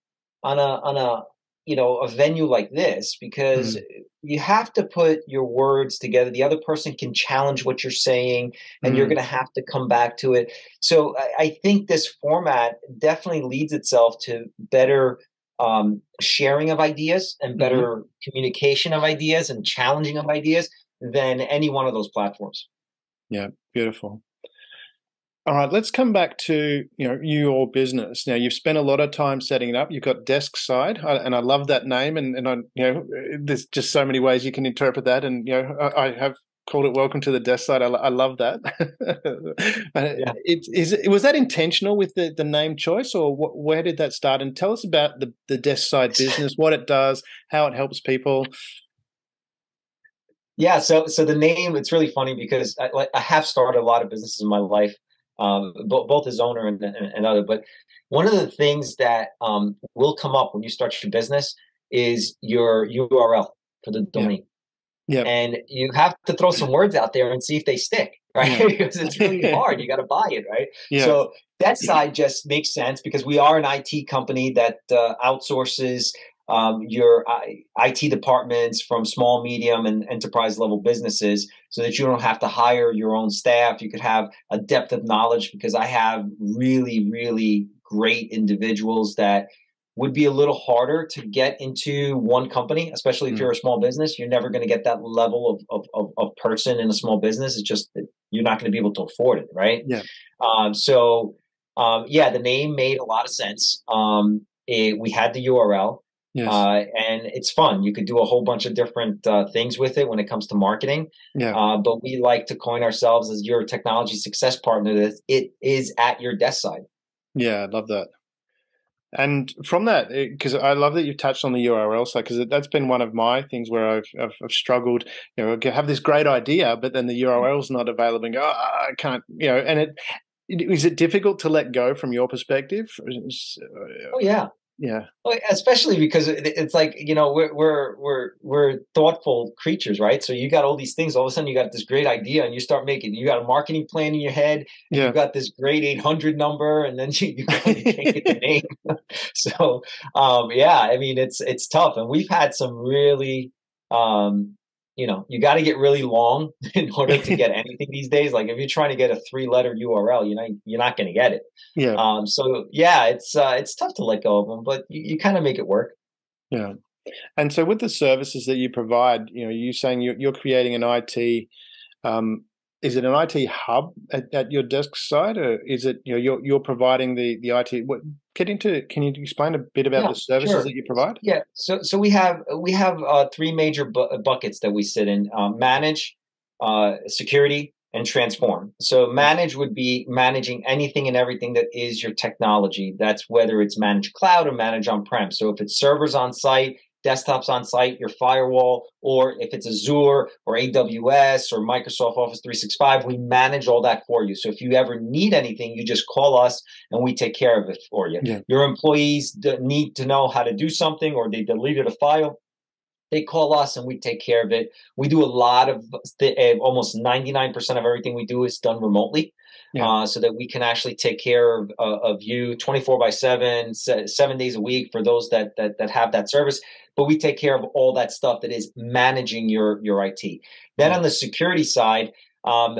on a on a you know a venue like this because mm. you have to put your words together the other person can challenge what you're saying and mm. you're going to have to come back to it so I, I, think this format definitely leads itself to better um, sharing of ideas and better mm-hmm. communication of ideas and challenging of ideas than any one of those platforms yeah, beautiful. All right, let's come back to you know your business. Now you've spent a lot of time setting it up. You've got Deskside, and I love that name. And and I you know there's just so many ways you can interpret that. And you know I, I have called it "Welcome to the Deskside." I, I love that. *laughs* Uh, yeah. it, is it, was that intentional with the, the name choice, or what, where did that start? And tell us about the the Deskside business, what it does, how it helps people. Yeah, so so the name it's really funny because I, like, I have started a lot of businesses in my life, um, both, both as owner and, and, and, other. But one of the things that um, will come up when you start your business is your URL for the domain. Yeah. And you have to throw some words out there and see if they stick, *laughs* right? Yeah. because it's really *laughs* hard. You got to buy it, right? Yeah. So Deskside just makes sense because we are an IT company that uh, outsources um, your IT departments from small, medium, and enterprise level businesses so that you don't have to hire your own staff. You could have a depth of knowledge because I have really, really great individuals that would be a little harder to get into one company, especially if mm. you're a small business. You're never going to get that level of, of, of, of, person in a small business. It's just you're not going to be able to afford it, right? Yeah. Um, so, um, yeah, the name made a lot of sense. Um, it, we had the URL. Yes. Uh, and it's fun. You could do a whole bunch of different uh, things with it when it comes to marketing. Yeah. Uh, but we like to coin ourselves as your technology success partner that it is at your desk side. Yeah, I love that. And from that, because I love that you touched on the URL side, because that's been one of my things where I've, I've, I've, struggled. You know, I have this great idea, but then the URL is not available, and go, oh, I can't. You know, and it is it difficult to let go from your perspective? Oh yeah, yeah. Especially because it's like you know we're we're we're we're thoughtful creatures right? So you got all these things all of a sudden you got this great idea and you start making you got a marketing plan in your head yeah. you got this great 800 number and then *laughs* you, you can't get the *laughs* name. *laughs* So um yeah i mean it's it's tough. And we've had some really um you know, you got to get really long *laughs* in order to get anything these days. Like if you're trying to get a three letter URL, you know, you're not going to get it. Yeah. Um, so yeah, it's, uh, it's tough to let go of them, but you, you kind of make it work. Yeah. And so with the services that you provide, you know, you saying you're, you're creating an IT, um, is it an IT hub at, at, your desk side, or is it you know you're you're providing the the IT? What, get into can you explain a bit about yeah, the services sure. that you provide? Yeah, so so we have we have uh, three major bu- buckets that we sit in: um, manage, uh, security, and transform. So manage would be managing anything and everything that is your technology. That's whether it's managed cloud or managed on prem. So if it's servers on site, desktops on site, your firewall, or if it's Azure or AWS or Microsoft Office 365, we manage all that for you. So if you ever need anything, you just call us and we take care of it for you. Yeah. Your employees need to know how to do something or they deleted a file they call us and we take care of it. We do a lot of uh, almost 99% of everything we do is done remotely. Yeah. Uh, so that we can actually take care of, uh, of you 24 by 7 seven days a week for those that, that that have that service but we take care of all that stuff that is managing your your it then on the security side um,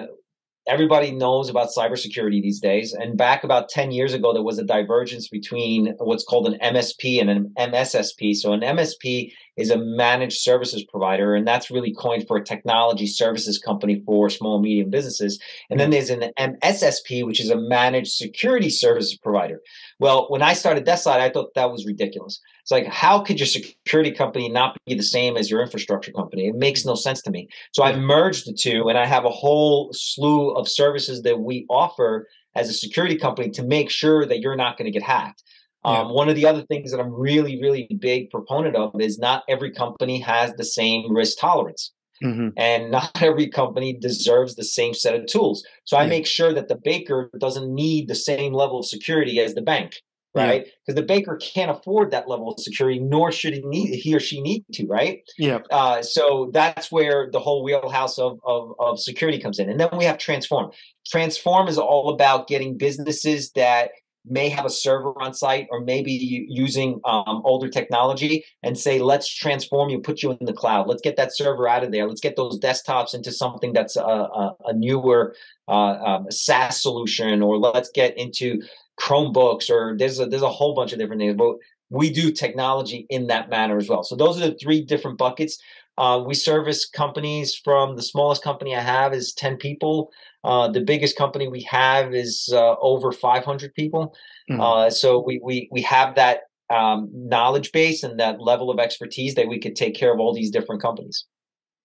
everybody knows about cybersecurity these days. And back about 10 years ago, there was a divergence between what's called an MSP and an MSSP. So, an MSP is a managed services provider, and that's really coined for a technology services company for small and medium businesses. And then there's an MSSP, which is a managed security services provider. Well, when I started Deskside, I thought that was ridiculous. It's like, how could your security company not be the same as your infrastructure company? It makes no sense to me. So I merged the two, and I have a whole slew of services that we offer as a security company to make sure that you're not going to get hacked. Yeah. Um, one of the other things that I'm really, really big proponent of is not every company has the same risk tolerance. Mm-hmm. And not *laughs* every company deserves the same set of tools. So I yeah. make sure that the baker doesn't need the same level of security as the bank right? Because yeah. the baker can't afford that level of security, nor should he need he or she need to, right? Yeah. Uh, so that's where the whole wheelhouse of, of of security comes in, and then we have transform. Transform is all about getting businesses that may have a server on site or maybe using um, older technology and say let's transform you put you in the cloud let's get that server out of there let's get those desktops into something that's a, a, a newer uh, um, SaaS solution or let's get into Chromebooks or there's a, there's a whole bunch of different things, but we do technology in that manner as well. So those are the three different buckets. Uh, we service companies from the smallest company I have is 10 people. Uh, the biggest company we have is uh, over 500 people. Mm-hmm. so we, we, we have that um, knowledge base and that level of expertise that we could take care of all these different companies.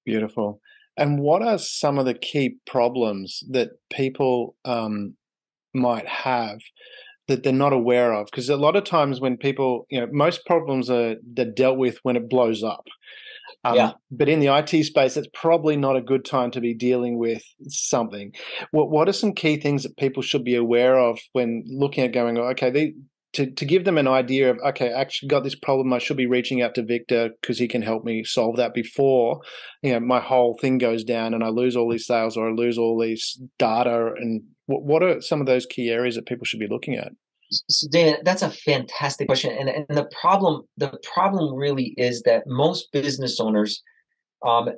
Beautiful. And what are some of the key problems that people um, might have that they're not aware of because a lot of times when people you know most problems are they're dealt with when it blows up um, yeah. but in the IT space, it's probably not a good time to be dealing with something. What What are some key things that people should be aware of when looking at going? Okay, they, to to give them an idea of okay, I actually got this problem. I should be reaching out to Victor because he can help me solve that before you know my whole thing goes down and I lose all these sales or I lose all these data and what, what are some of those key areas that people should be looking at? So Dan, that's a fantastic question, and, and the problem the problem really is that most business owners um,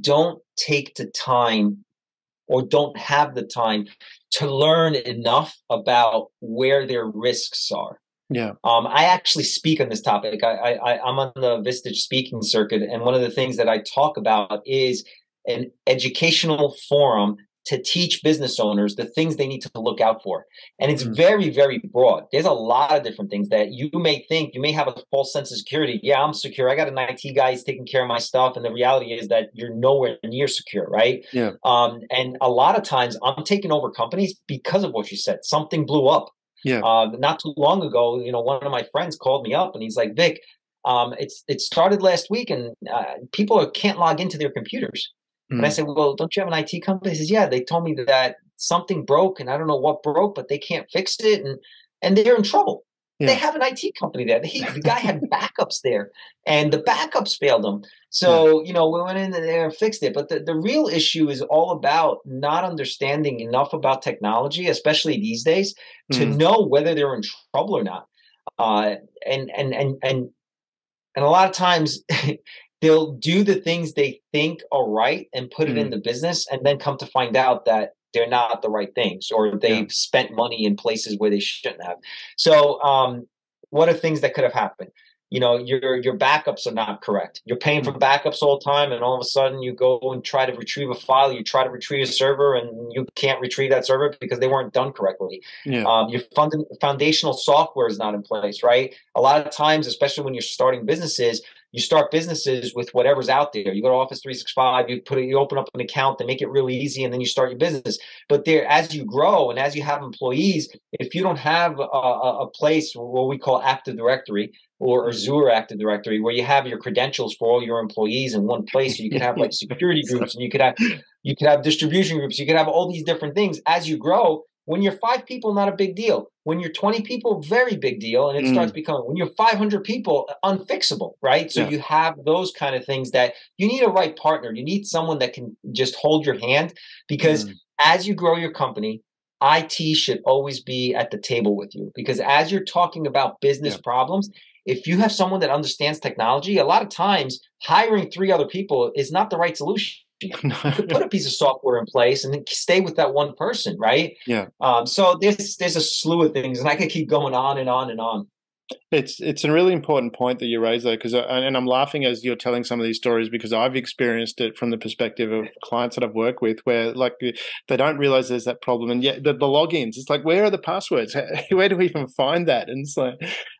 don't take the time or don't have the time to learn enough about where their risks are. Yeah. Um, I actually speak on this topic. I, I, I'm on the Vistage speaking circuit, and one of the things that I talk about is an educational forum to teach business owners the things they need to look out for. And it's mm. very, very broad. There's a lot of different things that you may think, you may have a false sense of security. Yeah, I'm secure. I got an IT guy, he's taking care of my stuff. And the reality is that you're nowhere near secure, right? Yeah. Um, and a lot of times I'm taking over companies because of what you said. Something blew up. Yeah. Uh, not too long ago, you know, one of my friends called me up and he's like, Vic, um, it's it started last week and uh, people can't log into their computers. Mm-hmm. And I mm. said, Well, don't you have an IT company? He says, Yeah, they told me that something broke and I don't know what broke, but they can't fix it and and they're in trouble. Yeah. They have an IT company there. He, the guy had *laughs* backups there, and the backups failed him. So, yeah. you know, we went in there and fixed it. But the, the real issue is all about not understanding enough about technology, especially these days, to mm. know whether they're in trouble or not. Uh, and and and and and a lot of times *laughs* they'll do the things they think are right and put it mm. in the business and then come to find out that they're not the right things or they've yeah. spent money in places where they shouldn't have so um, what are things that could have happened you know your your backups are not correct you're paying for mm. backups all the time and all of a sudden you go and try to retrieve a file you try to retrieve a server and you can't retrieve that server because they weren't done correctly yeah. um, your fund- foundational software is not in place right a lot of times especially when you're starting businesses you start businesses with whatever's out there. You go to Office 365, you put it, you open up an account, they make it really easy, and then you start your business. But there, as you grow and as you have employees, if you don't have a, a place what we call Active Directory or Azure Active Directory, where you have your credentials for all your employees in one place, you could have like security *laughs* groups, and you could have you could have distribution groups, you could have all these different things. As you grow, when you're five people, not a big deal. When you're 20 people, very big deal. And it mm. starts becoming, when you're 500 people, unfixable, right? So yeah. you have those kind of things that you need a right partner. You need someone that can just hold your hand because mm. as you grow your company, IT should always be at the table with you because as you're talking about business yeah. problems, if you have someone that understands technology, a lot of times hiring three other people is not the right solution *laughs* put a piece of software in place and stay with that one person, right? Yeah. Um, so there's there's a slew of things, and I could keep going on and on and on. It's it's a really important point that you raise though, because and I'm laughing as you're telling some of these stories because I've experienced it from the perspective of clients that I've worked with where like they don't realize there's that problem and yet the, the logins it's like where are the passwords *laughs* where do we even find that and it's like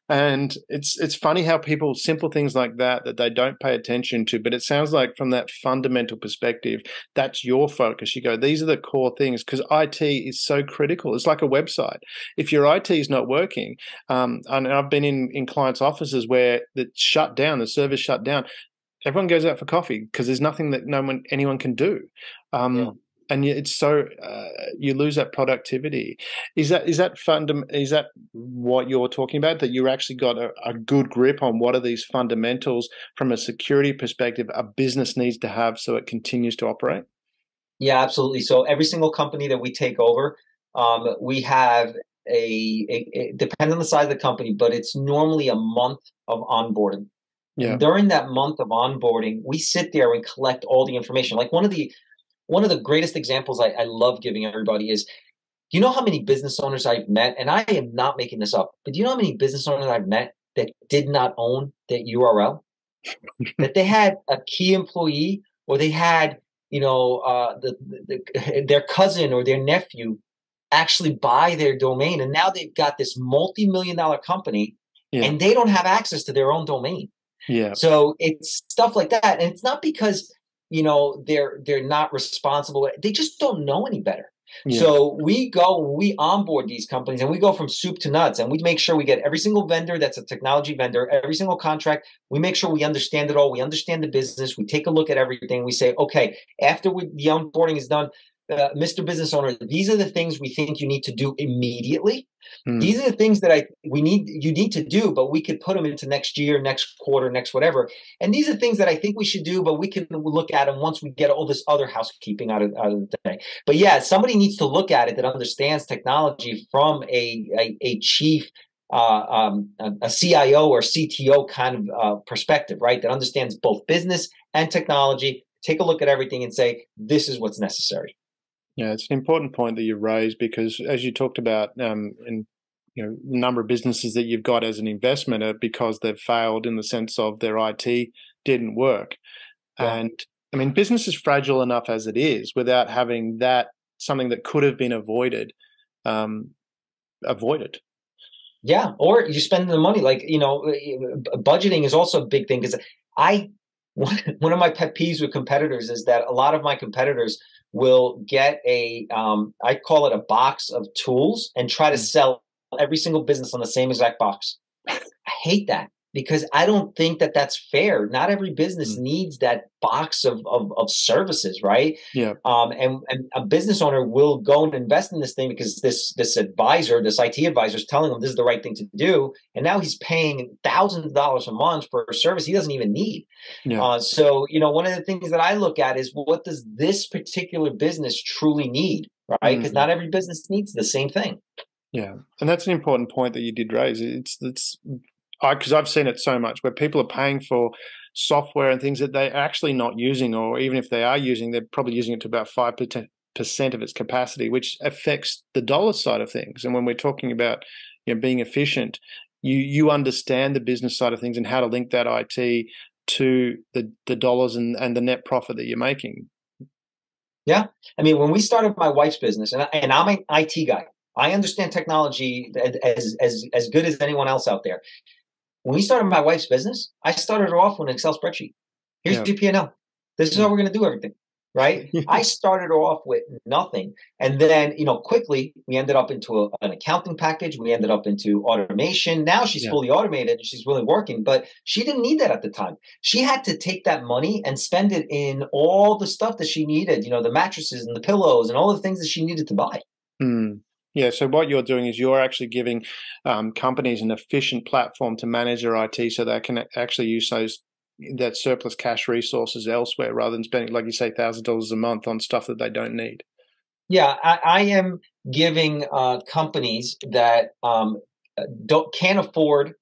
and it's it's funny how people simple things like that that they don't pay attention to but it sounds like from that fundamental perspective that's your focus. You go these are the core things because it is so critical. It's like a website. If your it is not working um, and i've been in in clients offices where it's shut down the server's shut down everyone goes out for coffee because there's nothing that no one anyone can do. Um, yeah and it's so uh, you lose that productivity. Is that is that fundam- Is that what you're talking about? That you actually got a, a, good grip on what are these fundamentals from a security perspective a business needs to have so it continues to operate. Yeah, absolutely. So every single company that we take over, um, we have a, a, it depends on the size of the company, but it's normally a month of onboarding. Yeah. During that month of onboarding, we sit there and collect all the information. Like one of the one of the greatest examples I, I love giving everybody is you know how many business owners I've met, and I am not making this up, but do you know how many business owners I've met that did not own that URL? *laughs* that they had a key employee or they had, you know, uh, the, the, the, their cousin or their nephew actually buy their domain, and now they've got this multi-million dollar company, yeah. and they don't have access to their own domain. Yeah. So it's stuff like that, and it's not because you know they're they're not responsible they just don't know any better yeah. So we go, we onboard these companies and we go from soup to nuts and we make sure we get every single vendor that's a technology vendor, every single contract. We make sure we understand it all. We understand the business. We take a look at everything. We say, okay, after we, the onboarding is done, uh, Mr. Business Owner, these are the things we think you need to do immediately. Hmm. These are the things that I we need you need to do, but we could put them into next year, next quarter, next whatever. And these are things that I think we should do, but we can look at them once we get all this other housekeeping out of, out of the day. But yeah, somebody needs to look at it that understands technology from a a, a chief uh, um, a, a, CIO or CTO kind of uh, perspective, right? That understands both business and technology. Take a look at everything and say, this is what's necessary. Yeah, it's an important point that you raised because, as you talked about, um, in you know, the number of businesses that you've got as an investment are because they've failed in the sense of their IT didn't work, yeah. and I mean, business is fragile enough as it is without having that something that could have been avoided, um, avoided. Yeah, or you spend the money. Like you know, budgeting is also a big thing because I *laughs* one of my pet peeves with competitors is that a lot of my competitors will get a um, I call it a box of tools and try to mm. sell every single business on the same exact box. I hate that because I don't think that that's fair. Not every business mm. needs that box of, of, of services, right? Yeah. Um, and, and a business owner will go and invest in this thing because this this advisor, this IT advisor, is telling him this is the right thing to do, and now he's paying thousands of dollars a month for a service he doesn't even need. Yeah. Uh, so you know, one of the things that I look at is what does this particular business truly need, right? Because mm-hmm. not every business needs the same thing. Yeah, and that's an important point that you did raise. It's it's because I've seen it so much where people are paying for software and things that they're actually not using, or even if they are using, they're probably using it to about five percent of its capacity, which affects the dollar side of things. And when we're talking about you know, being efficient, you you understand the business side of things and how to link that IT to the the dollars and, and the net profit that you're making. Yeah, I mean, when we started my wife's business, and, I, and I'm an IT guy, I understand technology as as as good as anyone else out there when we started my wife's business, I started her off with an Excel spreadsheet. Here's yeah. your P&L. This is how we're going to do everything right? *laughs* I started off with nothing. And then, you know, quickly we ended up into a, an accounting package. We ended up into automation. Now she's yeah. fully automated and she's really working, but she didn't need that at the time. She had to take that money and spend it in all the stuff that she needed, you know, the mattresses and the pillows and all the things that she needed to buy. Mm. Yeah, so what you're doing is you're actually giving um, companies an efficient platform to manage their IT so they can actually use those that surplus cash resources elsewhere rather than spending, like you say, thousand dollars a month on stuff that they don't need. Yeah, I, I am giving uh, companies that um, don't can't afford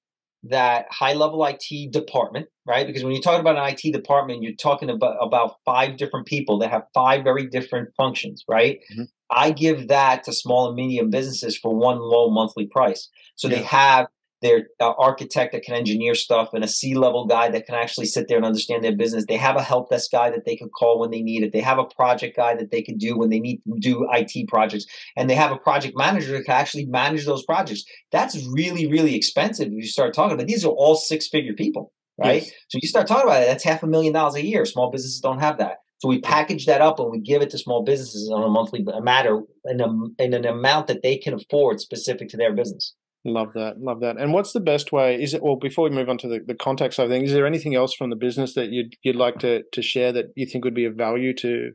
that high level IT department, right? Because when you talk about an IT department, you're talking about about five different people that have five very different functions, right? Mm-hmm. I give that to small and medium businesses for one low monthly price. So yeah. they have their uh, architect that can engineer stuff and a C-level guy that can actually sit there and understand their business. They have a help desk guy that they could call when they need it. They have a project guy that they can do when they need to do IT projects, and they have a project manager that can actually manage those projects. That's really, really expensive. If you start talking about these are all six-figure people, right? Yes. So you start talking about it. That's half a million dollars a year. Small businesses don't have that. So we package that up and we give it to small businesses on a monthly matter in, a, in an amount that they can afford specific to their business. Love that. Love that. And what's the best way? Is it well before we move on to the, the contact side of things, is there anything else from the business that you'd you'd like to to share that you think would be of value to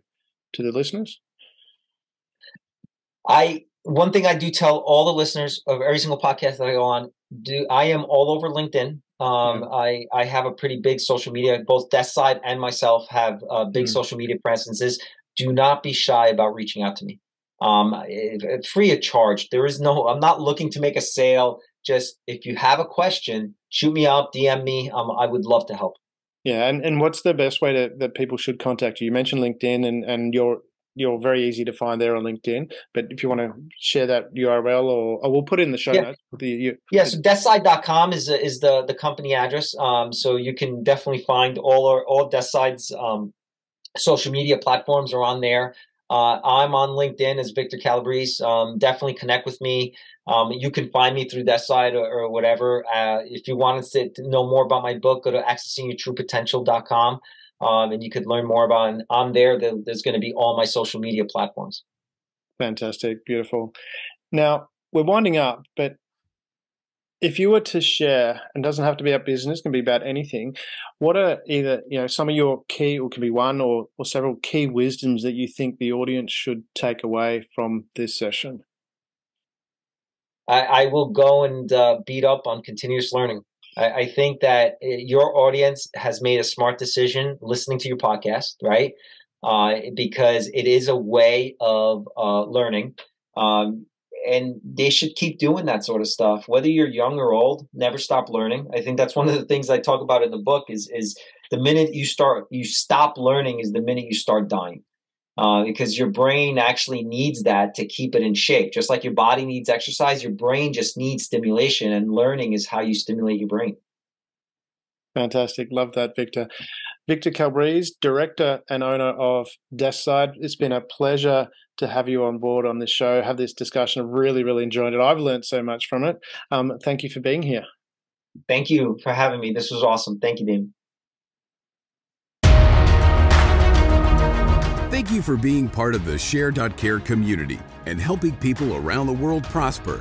to the listeners? I one thing I do tell all the listeners of every single podcast that I go on, do I am all over LinkedIn. Um. I I have a pretty big social media. Both Deskside and myself have uh, big mm. social media presences. Do not be shy about reaching out to me um, free of charge. There is no, I'm not looking to make a sale. Just if you have a question, shoot me up, DM me. Um, I would love to help. Yeah, and, and what's the best way to, that people should contact you? You mentioned LinkedIn, and, and you're you're very easy to find there on LinkedIn. But if you want to share that URL, or, or we'll put it in the show yeah. notes. The, you, yeah, so deskside.com is is the the company address. Um, so you can definitely find all our all Deskside's um, social media platforms are on there. Uh, I'm on LinkedIn as Victor Calabrese. Um, definitely connect with me. Um, you can find me through that side or, or whatever. Uh, if you want to know more about my book, go to accessingyourtruepotential.com um, and you could learn more about it. On there, there's going to be all my social media platforms. Fantastic. Beautiful. Now, we're winding up, but if you were to share, and doesn't have to be about business, can be about anything. What are either you know some of your key, or can be one or or several key wisdoms that you think the audience should take away from this session? I, I will go and uh, beat up on continuous learning. I, I think that uh, your audience has made a smart decision listening to your podcast, right? Uh, because it is a way of uh, learning. Um, and they should keep doing that sort of stuff whether you're young or old never stop learning i think that's one of the things i talk about in the book is is the minute you start you stop learning is the minute you start dying uh, because your brain actually needs that to keep it in shape just like your body needs exercise your brain just needs stimulation and learning is how you stimulate your brain fantastic love that victor victor calabrese director and owner of Deskside it's been a pleasure to have you on board on this show, have this discussion. I've really, really enjoyed it. I've learned so much from it. Um, thank you for being here. Thank you for having me. This was awesome. Thank you, Dean. Thank you for being part of the SHAIR.care community and helping people around the world prosper.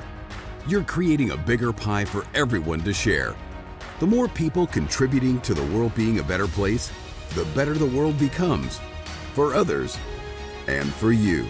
You're creating a bigger pie for everyone to share. The more people contributing to the world being a better place, the better the world becomes. For others, and for you.